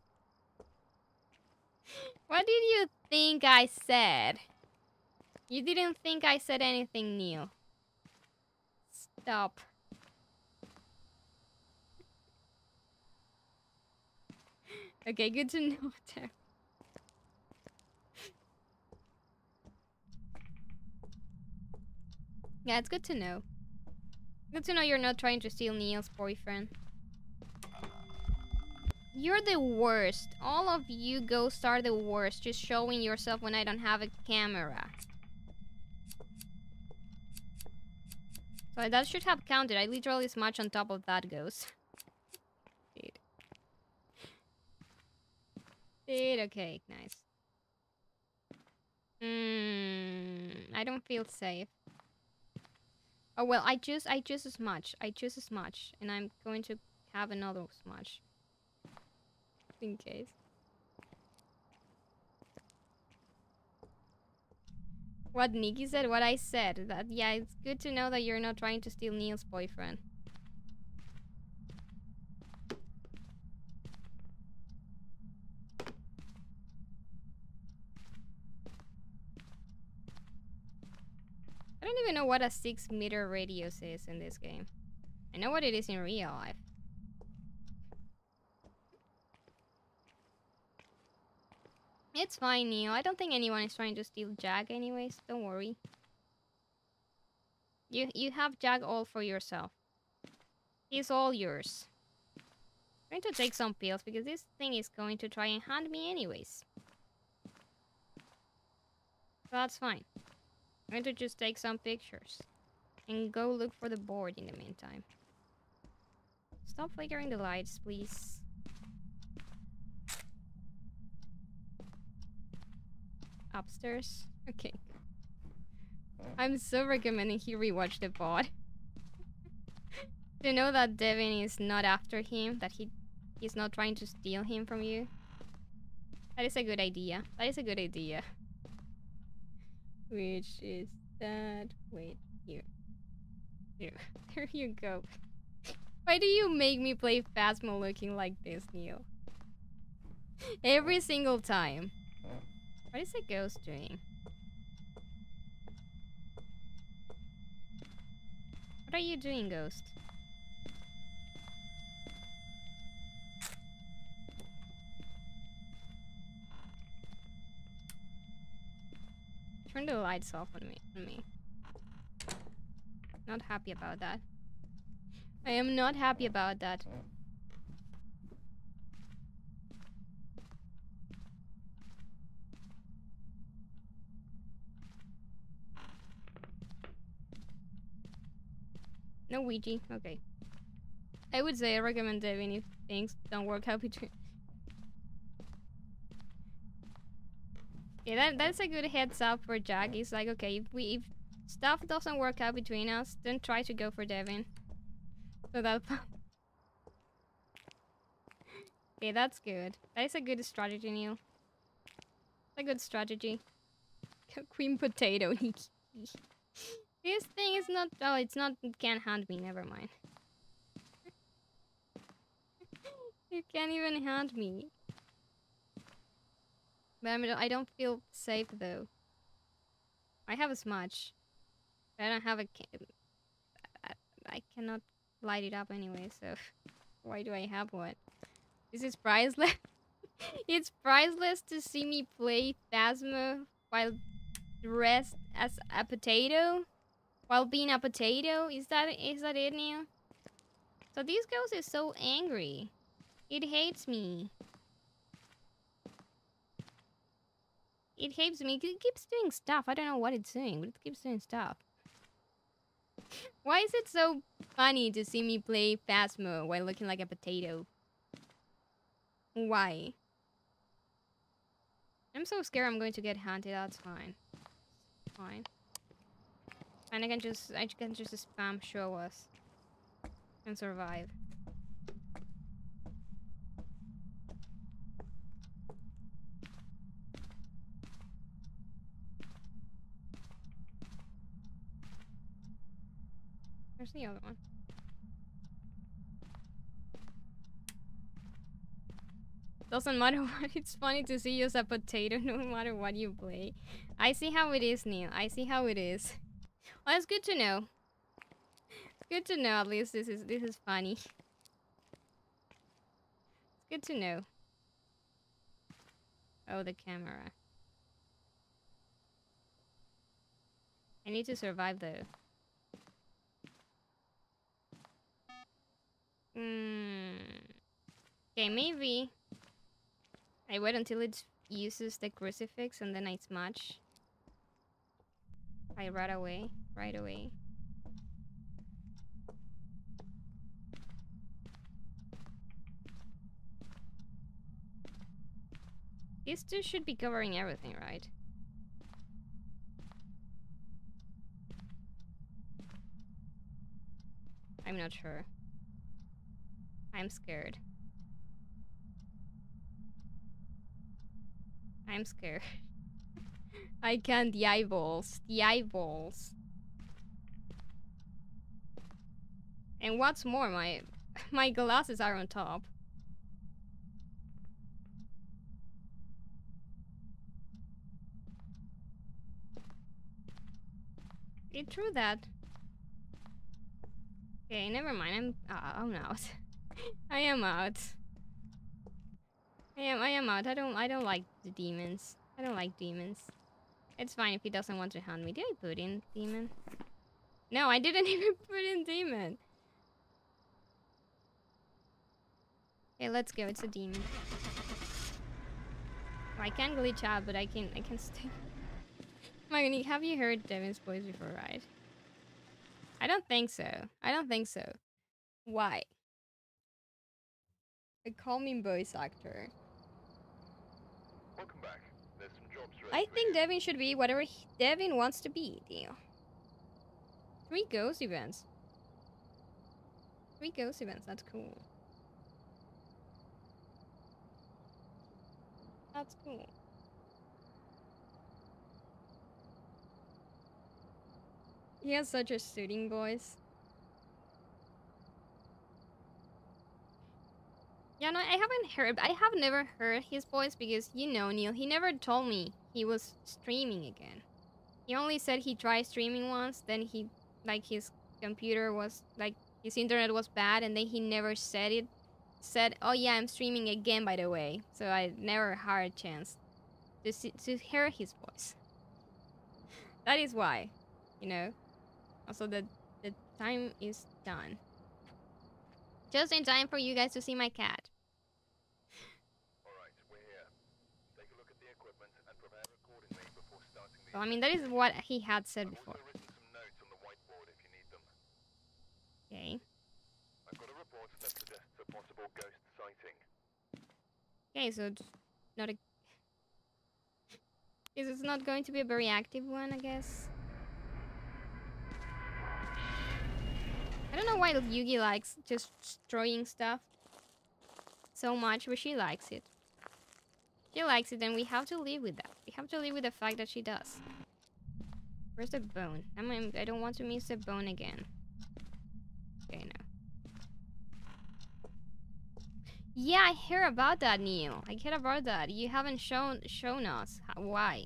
what did you think I said? You didn't think I said anything, new. Stop. [LAUGHS] Okay, good to [LAUGHS] know, Yeah, it's good to know. Good to know you're not trying to steal Neil's boyfriend. You're the worst. All of you ghosts are the worst. Just showing yourself when I don't have a camera. So that should have counted. I literally smashed on top of that ghost. Dude. Dude, okay, nice. Hmm, I don't feel safe. Oh well, I choose I choose a smudge. I choose a smudge, and I'm going to have another smudge. In case. What Niiky said, what I said. That yeah, it's good to know that you're not trying to steal Neil's boyfriend. Don't even know what a 6 meter radius is in this game. I know what it is in real life. It's fine, Neil. I don't think anyone is trying to steal Jag anyways. Don't worry. You you have Jag all for yourself. He's all yours. I'm going to take some pills because this thing is going to try and hunt me anyways. That's fine. I'm going to just take some pictures. And go look for the board in the meantime. Stop flickering the lights, please. Upstairs? [LAUGHS] Okay. I'm so recommending he rewatch the pod. to [LAUGHS] know that Devin is not after him, that he he's not trying to steal him from you. That is a good idea. That is a good idea. Which is that? Wait, here. Here. [LAUGHS] There you go. Why do you make me play Phasmo looking like this, Neil? Every single time. What is the ghost doing? What are you doing, ghost? Turn the lights off on me. On me. Not happy about that. I am not happy about that. No Ouija. Okay. I would say I recommend Devin if things don't work out between. Yeah, that, that's a good heads up for Jack. He's like, okay, if we if stuff doesn't work out between us, then try to go for Devin. So that. okay, [LAUGHS] that's good. That is a good strategy, Neil. A good strategy. [LAUGHS] Queen potato. [LAUGHS] this thing is not. Oh, it's not. It can't hunt me. Never mind. it can't even hunt me. But I, mean, I don't feel safe though. I have a smudge. I don't have a. I, I cannot light it up anyway, so [LAUGHS] why do I have one? This is priceless. [LAUGHS] it's priceless to see me play Phasmo while dressed as a potato. While being a potato? Is that is that it, Neil? So this ghost is so angry. It hates me. It hates me. It keeps doing stuff. I don't know what it's doing, but it keeps doing stuff. Why is it so funny to see me play Phasmo while looking like a potato? Why? I'm so scared I'm going to get hunted. That's fine. Fine. And I can just I can just spam show us and survive. Where's the other one? Doesn't matter [LAUGHS] what, it's funny to see you as a potato [LAUGHS] no matter what you play. I see how it is, Neil. I see how it is. [LAUGHS] Well, it's good to know. It's good to know at least this is this is funny. It's good to know. Oh, the camera. I need to survive though. Hmm. Okay, maybe. I wait until it uses the crucifix and then I smudge. I right away. Right away. These two should be covering everything, right? I'm not sure. I'm scared. I'm scared. [LAUGHS] I can't. The eyeballs. The eyeballs. And what's more, my [LAUGHS] my glasses are on top. It true that. Okay, never mind. I'm uh, I'm out. [LAUGHS] [LAUGHS] I am out. I am I am out. I don't I don't like the demons. I don't like demons. It's fine if he doesn't want to hunt me. Did I put in demon? No, I didn't [LAUGHS] even put in demon. Okay, let's go. It's a demon. Oh, I can glitch out, but I can I can stay. [LAUGHS] Magni, have you heard Devin's voice before, right? I don't think so. I don't think so. Why? A calming voice actor. Welcome back. There's some jobs ready I think. Devin should be whatever he, Devin wants to be, deal. Three ghost events. Three ghost events, that's cool. That's cool. He has such a soothing voice. Yeah, no, I haven't heard. I have never heard his voice because you know, Neil. He never told me he was streaming again. He only said he tried streaming once. Then he, like, his computer was like his internet was bad, and then he never said it. Said, "Oh yeah, I'm streaming again." By the way, so I never had a chance to see, to hear his voice. That is why, you know. Also, the the time is done. Just in time for you guys to see my cat. I mean, that is what he had said before. Okay. Okay, so it's not a. Is it's not going to be a very active one, I guess. Don't know why Yuki likes just destroying stuff so much, but she likes it. She likes it, and we have to live with that. We have to live with the fact that she does. Where's the bone? I mean, I don't want to miss the bone again. Okay, no. Yeah, I hear about that, Neil. I hear about that. You haven't shown shown us. Why?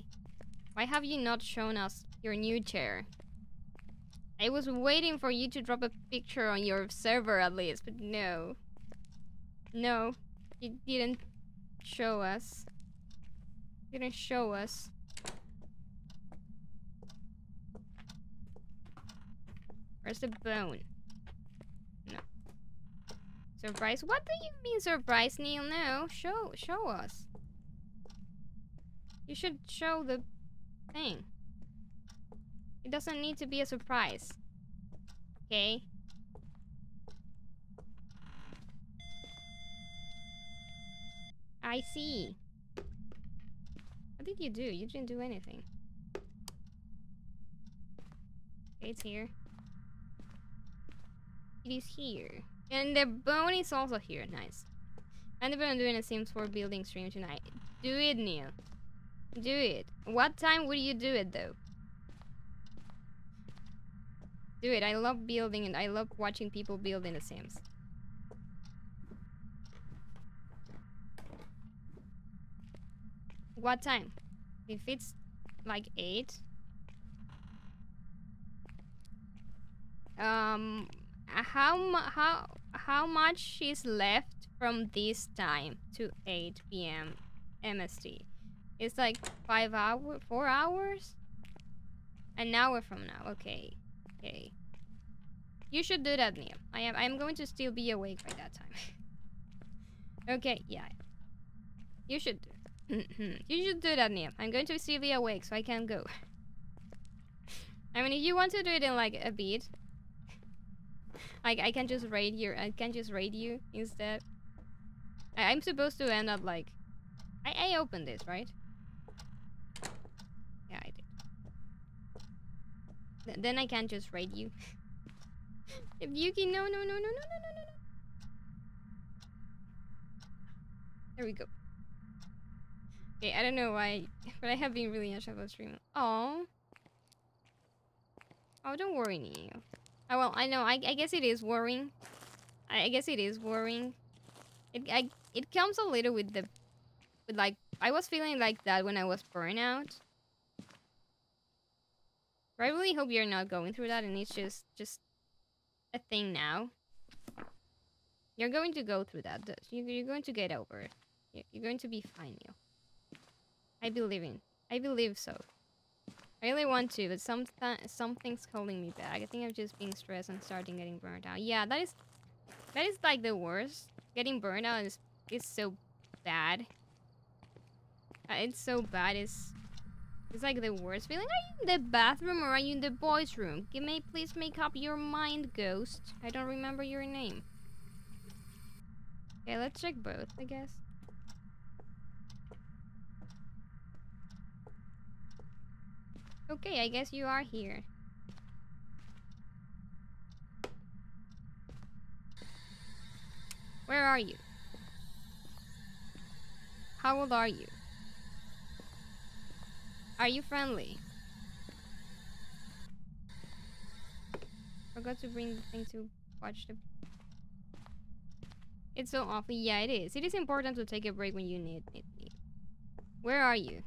Why have you not shown us your new chair? I was waiting for you to drop a picture on your server at least, but no. No, you didn't show us. You didn't show us. Where's the bone? No. Surprise? What do you mean surprise, Neil? No, show show us. You should show the thing. It doesn't need to be a surprise. Okay? I see. What did you do? You didn't do anything. It's here. It is here. And the bone is also here. Nice. I'm even doing a Sims 4 building stream tonight. Do it, Neil. Do it. What time would you do it, though? Do it. I love building and I love watching people build in The Sims. What time? If it's like 8. Um, how how how much is left from this time to 8 p.m. MST? It's like five hour, four hours. An hour from now. Okay, okay. You should do that, Neil. I am. I am going to still be awake by that time. [LAUGHS] okay, yeah. You should. do mm-hmm. you should do that, Neil. I'm going to still be awake, so I can go. [LAUGHS] I mean, if you want to do it in like a bit, like I can just raid you. I can just raid you instead. I, I'm supposed to end up like. I I opened this right. Yeah, I did. Th- then I can't just raid you. [LAUGHS] If Yuki, no, no, no, no, no, no, no, no, no. There we go. Okay, I don't know why, [LAUGHS] but I have been really anxious about streaming. Oh. Oh, don't worry, Neo. Oh, well, I know, I, I guess it is worrying. I, I guess it is worrying. It, I, it comes a little with the, with like, I was feeling like that when I was burnout. I really hope you're not going through that and it's just, just a thing now. You're going to go through that. you- You're going to get over it. You- You're going to be fine, Neil. I believe in. I believe so. I really want to, but some something's holding me back. I think I'm just being stressed and starting getting burned out. Yeah, that is that is like the worst. Getting burned out is is so bad. Uh, it's so bad. It's it's like the worst feeling. Are you in the bathroom or are you in the boys' room? Give me, please make up your mind, ghost. I don't remember your name. Okay, let's check both, I guess. Okay, I guess you are here. Where are you? How old are you? Are you friendly? Forgot to bring the thing to watch the. It's so awful. Yeah, it is. It is important to take a break when you need it. Where are you?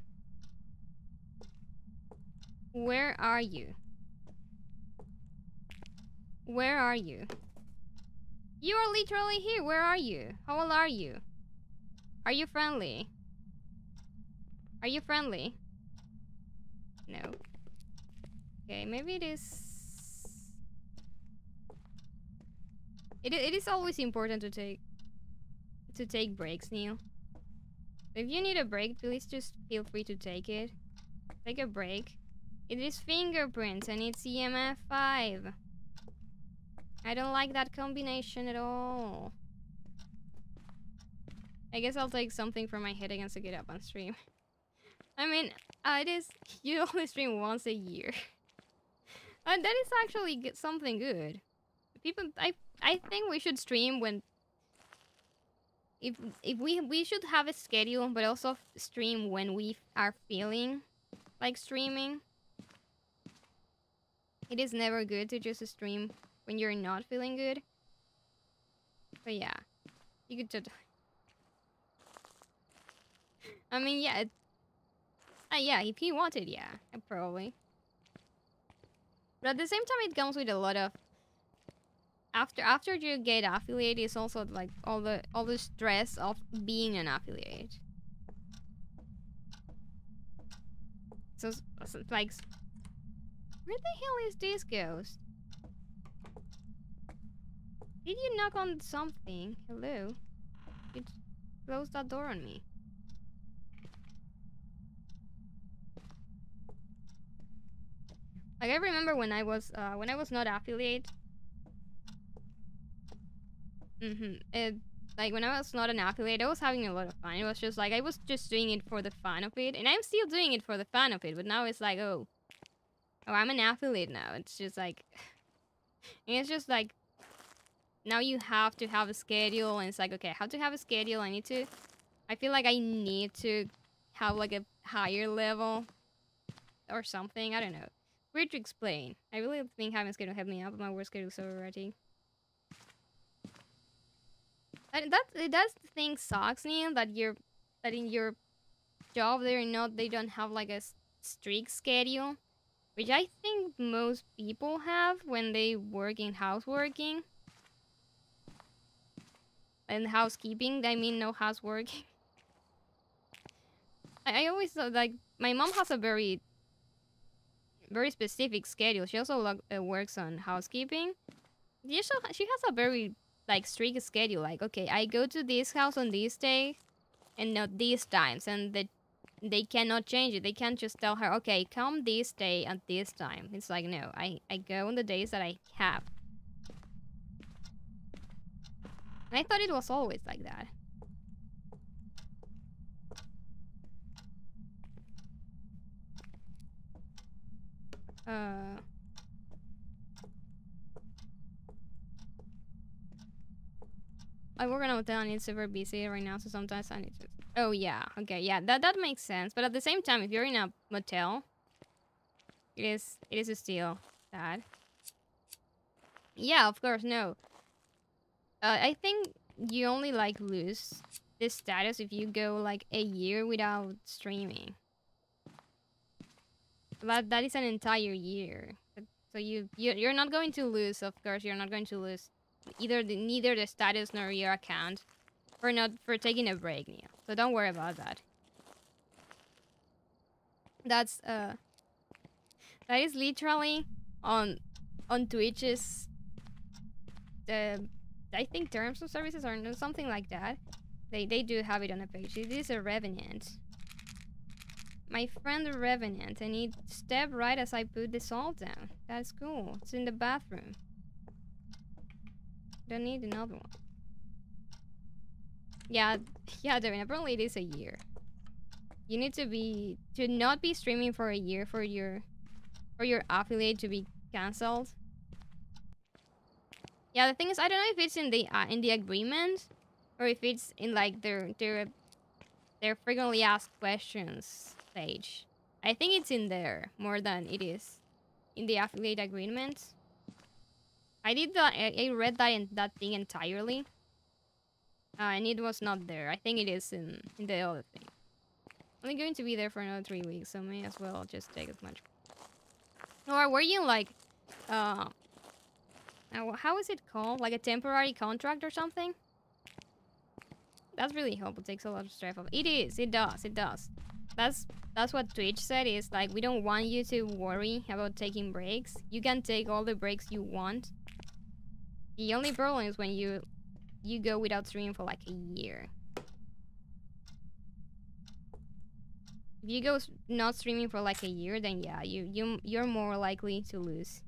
Where are you? Where are you? You are literally here. Where are you? How old are you? Are you friendly? Are you friendly? No. Okay, maybe it is. It, it is always important to take to take breaks, Neil. If you need a break, please just feel free to take it. Take a break. It is fingerprints and it's EMF 5. I don't like that combination at all. I guess I'll take something from my head against to get up on stream. [LAUGHS] I mean, uh, it is. [LAUGHS] You only stream once a year. [LAUGHS] Uh, that is actually something good. People, I, I think we should stream when. If if we we should have a schedule, but also stream when we are feeling like streaming. It is never good to just stream when you're not feeling good. But yeah, you could just. [LAUGHS] I mean, yeah. It, uh, yeah, if he wanted, yeah, uh, probably. But at the same time, it comes with a lot of. After after you get affiliate, it's also like all the all the stress of being an affiliate. So, so like, where the hell is this ghost? Did you knock on something? Hello? J- closed that door on me. Like I remember when I was uh, when I was not affiliate. Mhm. It like when I was not an affiliate, I was having a lot of fun. It was just like I was just doing it for the fun of it, and I'm still doing it for the fun of it. But now it's like, oh, oh, I'm an affiliate now. It's just like, [LAUGHS] it's just like, now you have to have a schedule, and it's like, okay, I have to have a schedule. I need to. I feel like I need to have like a higher level or something. I don't know. To explain. I really think having a schedule helped me out, but my work schedule is so erratic. That that thing sucks, Neil. That you're that in your job they're not they don't have like a strict schedule, which I think most people have when they work in houseworking. And housekeeping, I mean no houseworking. [LAUGHS] I, I always thought like my mom has a very very specific schedule. She also uh, works on housekeeping. She she has a very like strict schedule. Like okay, I go to this house on this day, and not these times, and the they cannot change it. They can't just tell her, okay, come this day at this time. It's like no, I I go on the days that I have. I thought it was always like that. Uh. I work in a hotel and it's super busy right now, so sometimes I need to. Oh yeah, okay, yeah, that that makes sense. But at the same time, if you're in a motel, it is it is still sad. Yeah, of course, no. Uh, I think you only like lose this status if you go like a year without streaming. That that is an entire year. So you you you're not going to lose. Of course, you're not going to lose either the, neither the status nor your account for not for taking a break, Neil. So don't worry about that. That's uh that is literally on on Twitch's the I think terms of services or something like that. They they do have it on a page. It is a revenant. My friend revenant and he stepped right as I put the salt down. That's cool. It's in the bathroom. Don't need another one. Yeah, [LAUGHS] yeah, Devin, apparently it is a year. You need to be to not be streaming for a year for your for your affiliate to be cancelled. Yeah, the thing is, I don't know if it's in the uh, in the agreement or if it's in like their their their frequently asked questions page. I think it's in there more than it is in the affiliate agreement. I did that. I read that in that thing entirely, uh, and it was not there. I think it is in in the other thing. Only going to be there for another three weeks, so may as well just take as much. Or were you like, uh, how is it called? Like a temporary contract or something? That's really helpful. It takes a lot of stress off. It is. It does. It does. That's that's what Twitch said. Is like we don't want you to worry about taking breaks. You can take all the breaks you want. The only problem is when you you go without streaming for like a year. If you go not streaming for like a year, then yeah, you you you're more likely to lose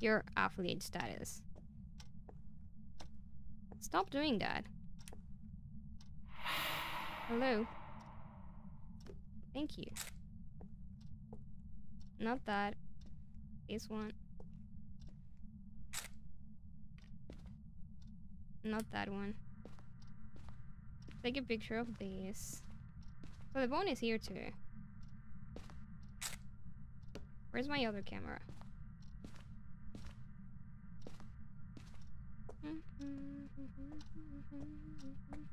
your affiliate status. Stop doing that. Hello. Thank you. Not that. This one. Not that one. Take a picture of this. So the bone is here too. Where's my other camera? [LAUGHS]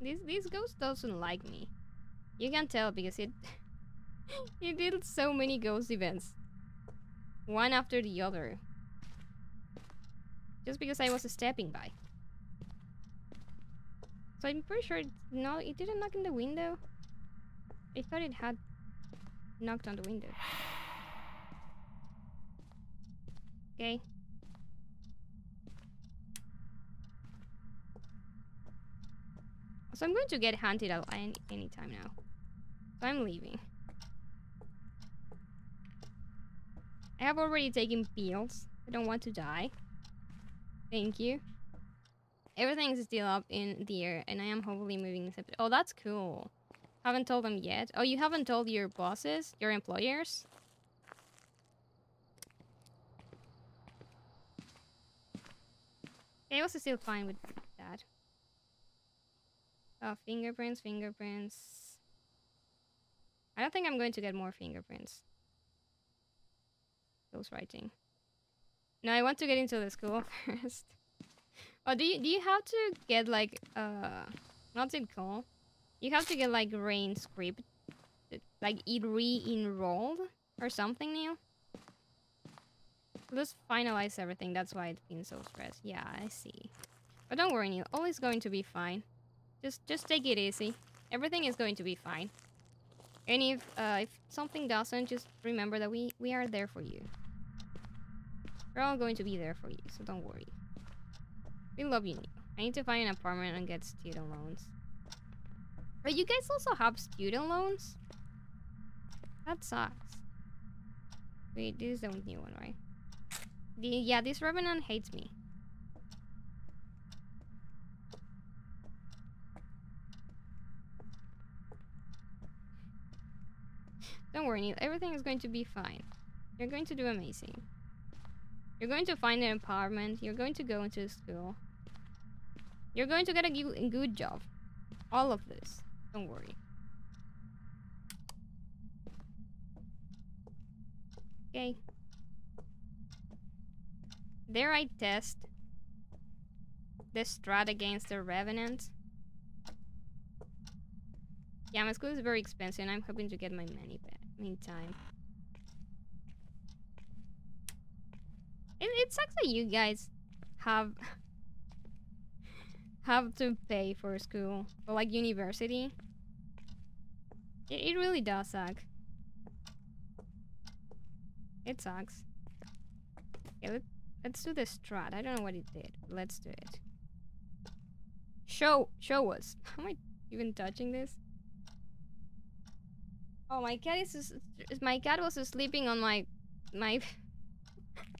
this this ghost doesn't like me. You can tell because it [LAUGHS] [LAUGHS] it did so many ghost events. One after the other. Just because I was stepping by. So I'm pretty sure no it didn't knock in the window. I thought it had knocked on the window. [SIGHS] Okay. So I'm going to get hunted out any time now. So I'm leaving. I have already taken pills. I don't want to die. Thank you. Everything is still up in the air and I am hopefully moving. Oh, that's cool. Haven't told them yet. Oh, you haven't told your bosses? Your employers? I was still fine with that. Oh, fingerprints, fingerprints. I don't think I'm going to get more fingerprints. Ghost writing. No, I want to get into the school [LAUGHS] first. oh, do you do you have to get like uh, what's it called? You have to get like rain script, like it re-enrolled or something new. Let's finalize everything. That's why it's been so stressed. Yeah, I see. But don't worry, Neil. All is going to be fine. Just just take it easy. Everything is going to be fine. And if uh, if something doesn't, just remember that we we are there for you. We're all going to be there for you, so don't worry. We love you, Neil. I need to find an apartment and get student loans. But you guys also have student loans? That sucks. Wait, this is the new one, right? The, yeah, this Revenant hates me. Don't worry, Neil. Everything is going to be fine. You're going to do amazing. You're going to find an apartment. You're going to go into school. You're going to get a good job. All of this. Don't worry. Okay. There I test the strat against the Revenant. Yeah, my school is very expensive and I'm hoping to get my money back meantime. It, it sucks that you guys have have to pay for school like university. It, it really does suck. It sucks. Okay, let, let's do the strat. I don't know what it did. Let's do it. Show show us. [LAUGHS] Am I even touching this? Oh, my cat is just, my cat was sleeping on my my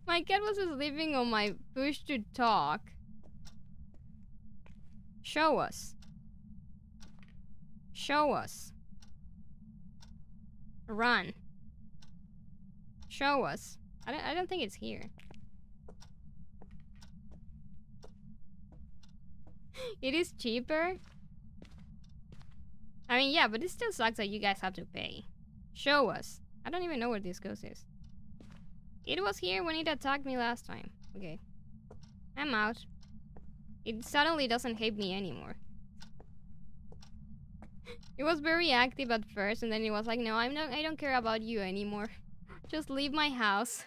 my cat was sleeping on my push to talk. Show us. Show us. Run. Show us. I don't, I don't think it's here. [GASPS] it is cheaper. I mean, yeah, but it still sucks that you guys have to pay. Show us. I don't even know where this ghost is. It was here when it attacked me last time. Okay. I'm out. It suddenly doesn't hate me anymore. it was very active at first and then it was like, no, I'm not I don't care about you anymore. [LAUGHS] Just leave my house.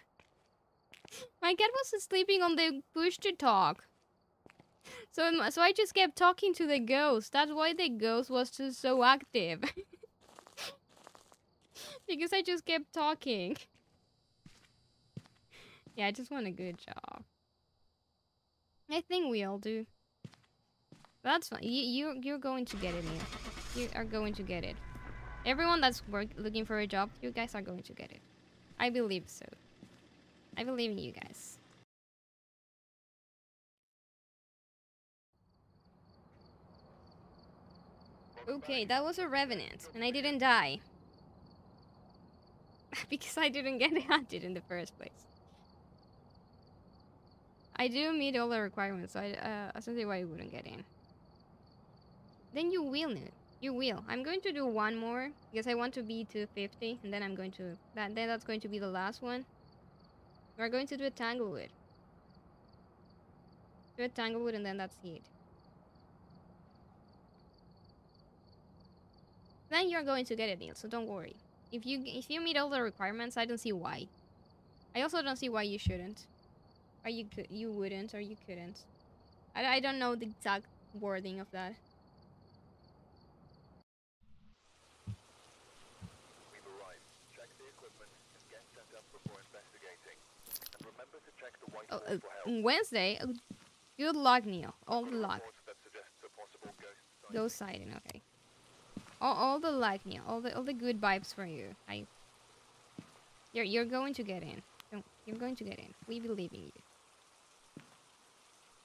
my cat was sleeping on the push to talk. So, so I just kept talking to the ghost. That's why the ghost was just so active. [LAUGHS] because I just kept talking. Yeah, I just want a good job. I think we all do. That's fine. You, you, you're going to get it, Neil. You are going to get it. Everyone that's work looking for a job, you guys are going to get it. I believe so. I believe in you guys. Okay, that was a revenant, and I didn't die. [LAUGHS] because I didn't get [LAUGHS] hunted in the first place. I do meet all the requirements, so I, uh, I don't see why you wouldn't get in. Then you will need You will. I'm going to do one more because I want to be to 50, and then I'm going to that. Then that's going to be the last one. We're going to do a tanglewood. Do a tanglewood, and then that's it. Then you're going to get a deal, So don't worry. If you if you meet all the requirements, I don't see why. I also don't see why you shouldn't. Or you could, you wouldn't, or you couldn't. I, I don't know the exact wording of that. We've arrived. Check the equipment and get set up before investigating. And remember to check the white Oh, uh, for help. Wednesday. uh, Good luck, Neil. All the luck. Reports that suggest ghost. Go sighting, okay. All, all the luck, Neil. All the all the good vibes for you. I. You're you're going to get in. You're going to get in. We believe in you.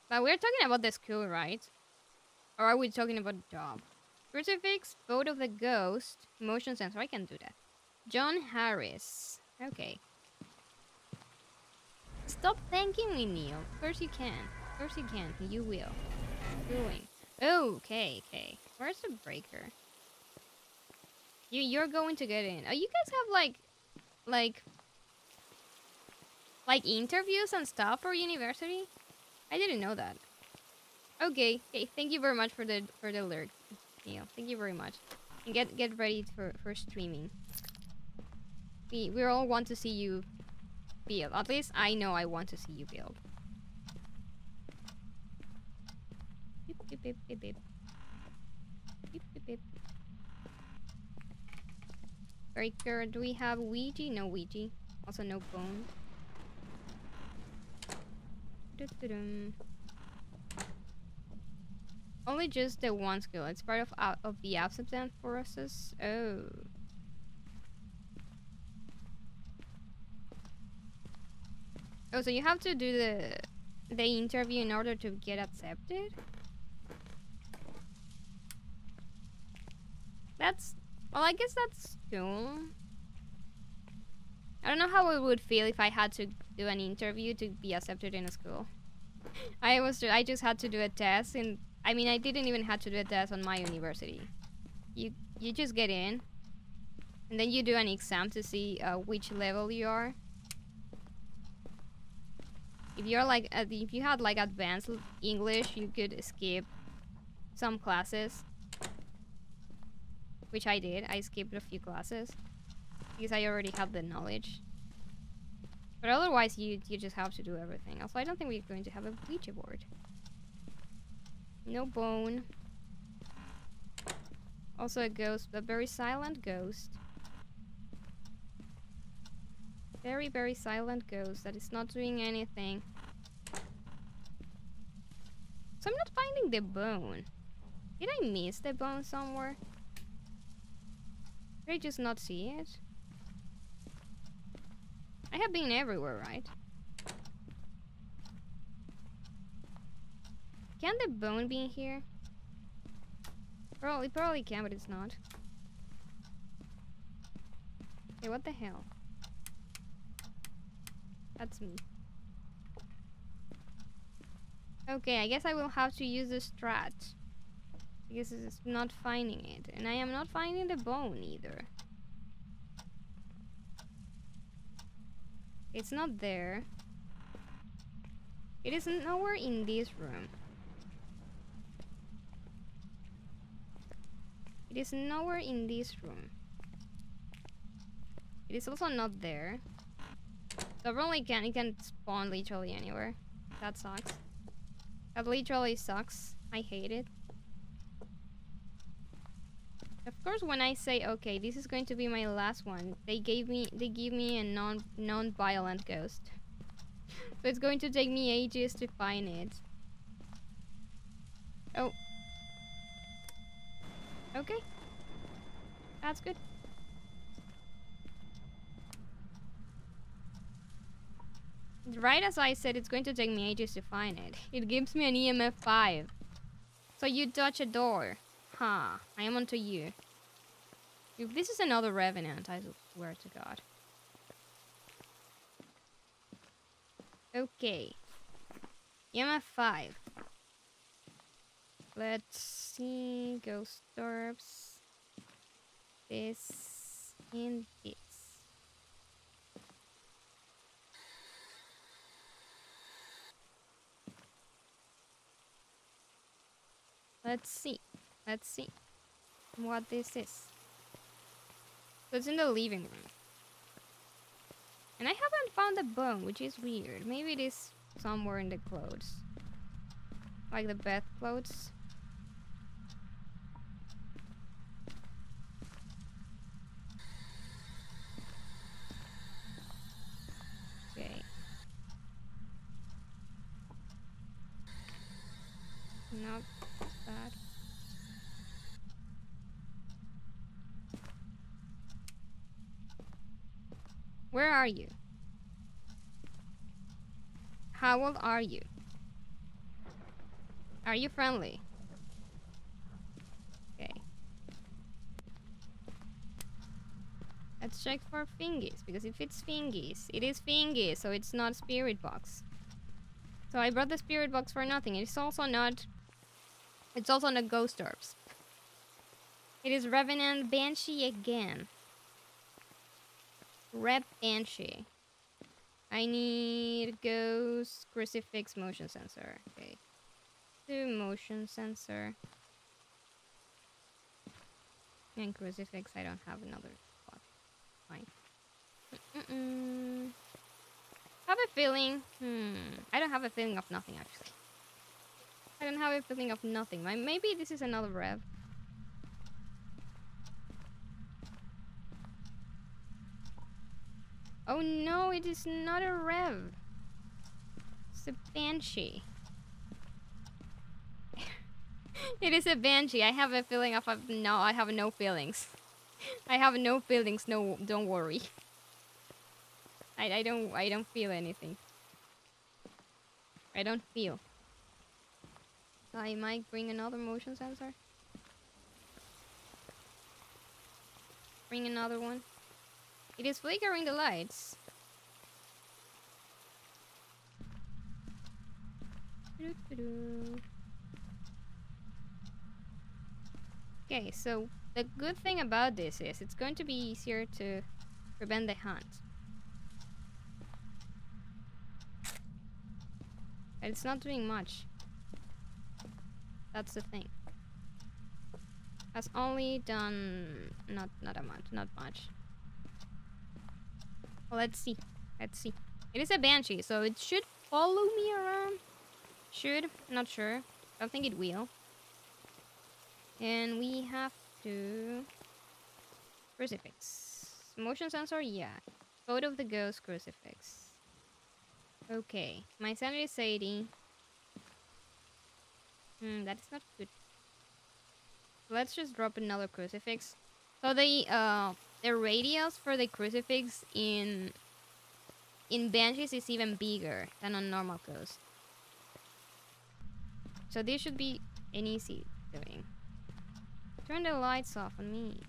But we're talking about the school, right? Or are we talking about job? Crucifix, Boat of the Ghost, Motion Sensor. I can do that. John Harris. Okay. Stop thanking me, Neil. Of course you can. Of course you can. You will. Doing. Okay, okay. Where's the breaker? You you're going to get in. Oh, you guys have like, like, like interviews and stuff for university. I didn't know that. Okay, okay. Thank you very much for the for the alert, Neil. Thank you very much. And get get ready for for streaming. We we all want to see you build. At least I know I want to see you build. Beep, beep. Beep, beep, beep. Breaker, do we have Ouija? No Ouija. Also no bone. Only just the one skill. It's part of out of the absent process. Oh. Oh, so you have to do the the interview in order to get accepted? That's well, I guess that's cool. I don't know how it would feel if I had to do an interview to be accepted in a school. I was I just had to do a test and I mean, I didn't even have to do a test on my university. You you just get in, and then you do an exam to see uh, which level you are. If you're like, uh, if you had like advanced English, you could skip some classes, which I did. I skipped a few classes because I already have the knowledge. But otherwise, you you just have to do everything. Also, I don't think we're going to have a Ouija board. No bone. Also a ghost, a very silent ghost. Very, very silent ghost that is not doing anything. So I'm not finding the bone. Did I miss the bone somewhere? Did I just not see it? I have been everywhere, right? Can the bone be in here? Probably, probably can, but it's not. Okay, what the hell? That's me. Okay, I guess I will have to use the strat. Because it's not finding it. And I am not finding the bone either. It's not there. It is nowhere in this room. It is nowhere in this room. It is also not there. So probably can it can spawn literally anywhere. That sucks. That literally sucks. I hate it. Of course when I say okay, this is going to be my last one, they gave me they give me a non non violent ghost. so it's going to take me ages to find it. Oh. Okay. That's good. Right as I said, it's going to take me ages to find it. It gives me an EMF 5. So you touch a door. Huh. I am onto you. If this is another revenant, I swear to God. Okay. EMF 5. Let's see. Ghost orbs. This and this. Let's see. Let's see what this is. So it's in the living room. And I haven't found the bone, which is weird. Maybe it is somewhere in the clothes. Like the bed clothes. Okay. Not that. Where are you? How old are you? Are you friendly? Okay. Let's check for fingies, because if it's fingies, it is fingies, so it's not spirit box. So I brought the spirit box for nothing. It's also not... It's also not ghost orbs. It is Revenant Banshee again. Rep Banshee. I need ghost crucifix motion sensor. Okay. Two motion sensor. And crucifix, I don't have another spot. Fine. Mm-mm. Have a feeling. Hmm. I don't have a feeling of nothing actually. I don't have a feeling of nothing. Maybe this is another rev. Oh no, it is not a rev. It's a banshee. [LAUGHS] it is a banshee. I have a feeling of no. I have no feelings. I have no feelings. No, don't worry. I I don't I don't feel anything. I don't feel. I might bring another motion sensor. Bring another one. It is flickering the lights. Okay, so the good thing about this is it's going to be easier to prevent the hunt. But it's not doing much. That's the thing. Has only done not not a much, not much. Let's see. Let's see. It is a banshee, so it should follow me around. Should, not sure. I don't think it will. And we have to crucifix. Motion sensor, yeah. Photo of the ghost crucifix. Okay, my sanity is 80. Hmm, that is not good. Let's just drop another crucifix. So the uh the radius for the crucifix in in Banshees is even bigger than on normal ghost. So this should be an easy doing. Turn the lights off on me.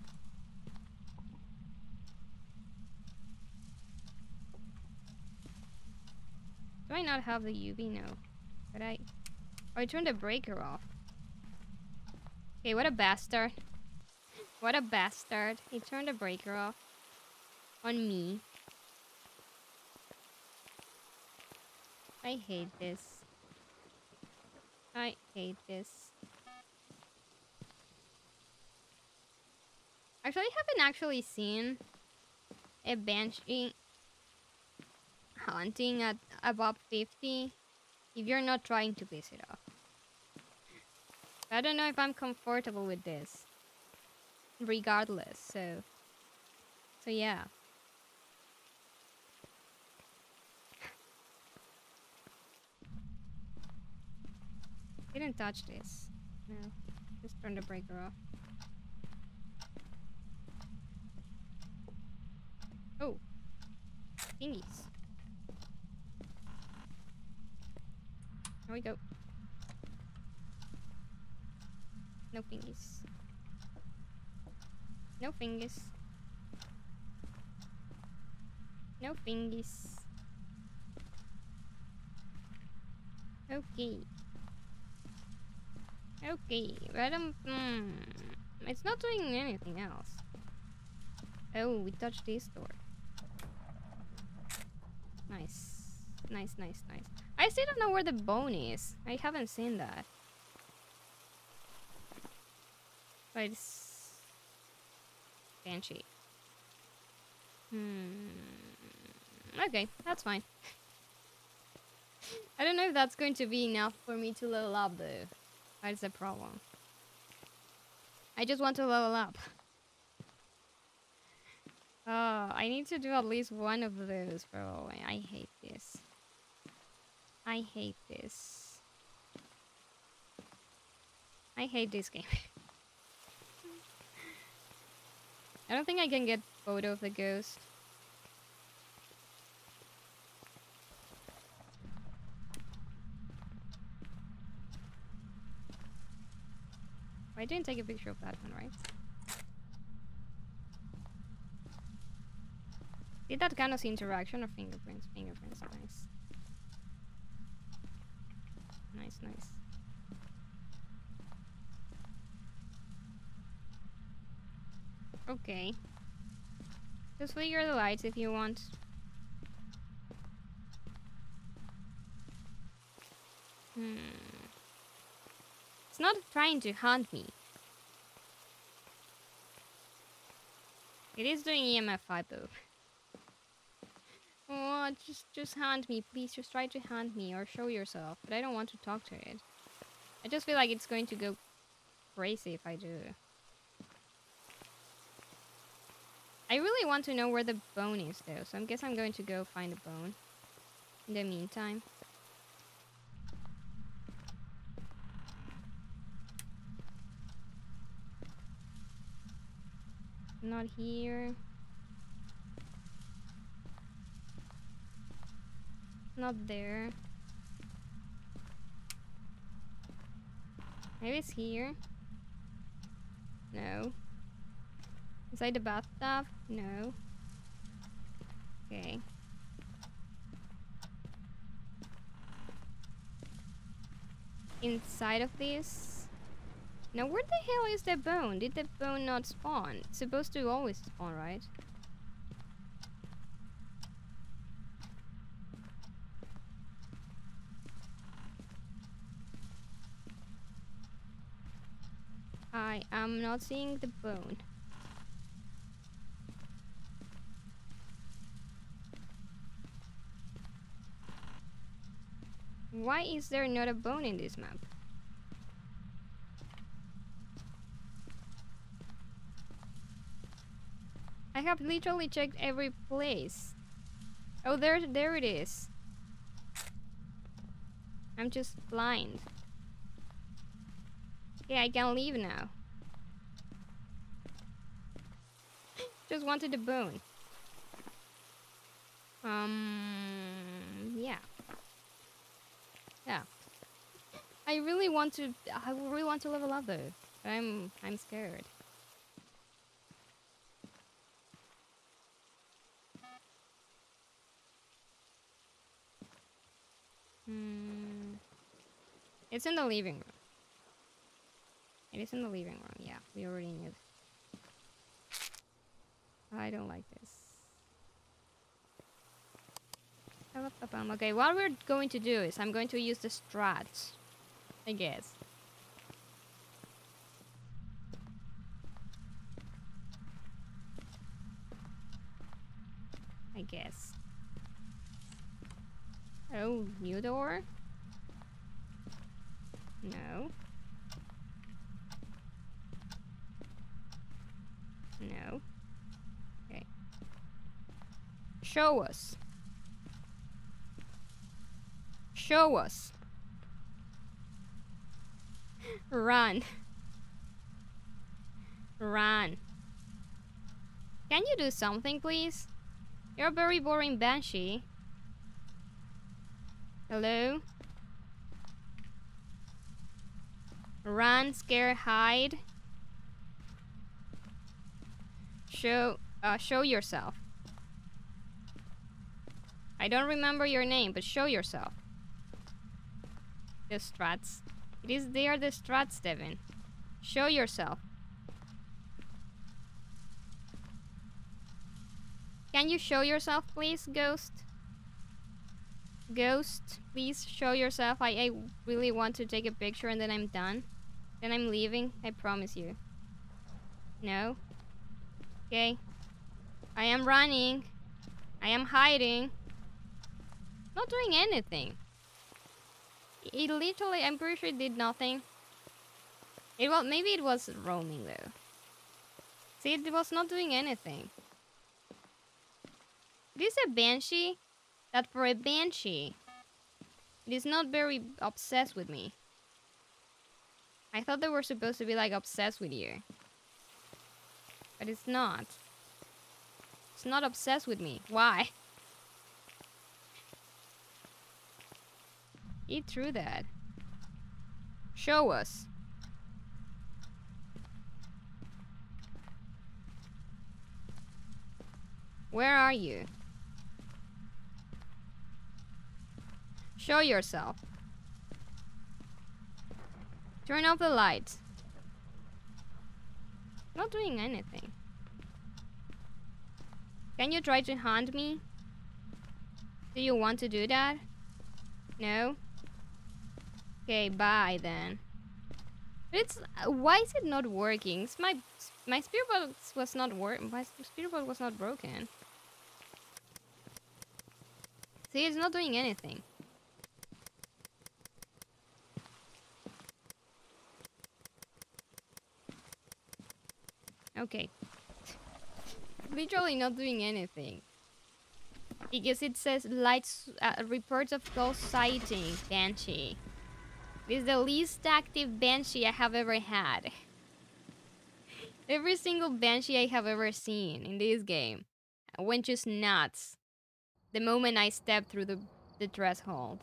Do I not have the UV? No. But I... Oh, I turned the breaker off. Okay, what a bastard. What a bastard. He turned the breaker off. On me. I hate this. I hate this. Actually, I haven't actually seen a banshee hunting at above 50 if you're not trying to piss it off. I don't know if I'm comfortable with this. Regardless, so... So yeah. Didn't touch this. No. Just turn the breaker off. Oh. Thingies. Here we go. No fingies. No fingers. No fingers. Okay. Okay, but um, mm, it's not doing anything else. Oh, we touched this door. Nice. Nice, nice, nice. I still don't know where the bone is. I haven't seen that. But it's... Banshee. Hmm... Okay, that's fine. [LAUGHS] I don't know if that's going to be enough for me to level up though. That's the problem. I just want to level up. Oh, I need to do at least one of those, bro. I hate this. I hate this. I hate this game. [LAUGHS] I don't think I can get photo of the ghost. I didn't take a picture of that one, right? Did that kind of interaction or fingerprints? Fingerprints, nice. Nice, nice. Okay. Just figure the lights if you want. Hmm It's not trying to hunt me. It is doing EMF 5 though. Oh, just just hunt me, please. Just try to hunt me or show yourself. But I don't want to talk to it. I just feel like it's going to go crazy if I do. I really want to know where the bone is though, so I guess I'm going to go find the bone. In the meantime. Not here. Not there. Maybe it's here. No. Inside the bathtub? No. Okay. Inside of this? Now where the hell is the bone? Did the bone not spawn? It's supposed to always spawn, right? I am not seeing the bone. Why is there not a bone in this map? I have literally checked every place. Oh, there, there it is. I'm just blind. Okay, I can leave now. [GASPS] just wanted a bone. Um, yeah. Yeah. I really want to. I really want to level up though. I'm. I'm scared. Hmm. It's in the living room. It is in the living room. Yeah, we already knew. I don't like this. Okay, what we're going to do is I'm going to use the strat. I guess. I guess. Oh, new door? No. No. Okay. Show us. Show us. Run. Run. Can you do something, please? You're a very boring banshee. Hello? Run, scare, hide. Show, uh, show yourself. I don't remember your name, but show yourself. The strats. It is they are the strats, Devin. Show yourself. Can you show yourself, please, Ghost? Ghost, please show yourself. I, I really want to take a picture and then I'm done. Then I'm leaving, I promise you. No? Okay. I am running. I am hiding. Not doing anything. It literally, I'm pretty sure did nothing. It was, maybe it was roaming though. See, it was not doing anything. This is a banshee? That for a banshee, it is not very obsessed with me. I thought they were supposed to be like obsessed with you. But it's not. It's not obsessed with me. Why? Eat through that. Show us. Where are you? Show yourself. Turn off the lights. Not doing anything. Can you try to hunt me? Do you want to do that? No? Okay, bye then. It's why is it not working? It's my my spirit box was not work. My spirit box was not broken. See, it's not doing anything. Okay. Literally not doing anything. Because it says lights uh, reports of ghost sighting banshee. This is the least active banshee I have ever had. Every single banshee I have ever seen in this game went just nuts the moment I stepped through the, the threshold.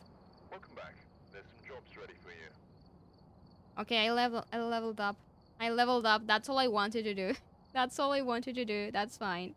Welcome back. There's some jobs ready for you. Okay, I level I leveled up. I leveled up. That's all I wanted to do. [LAUGHS] That's all I wanted to do. That's fine.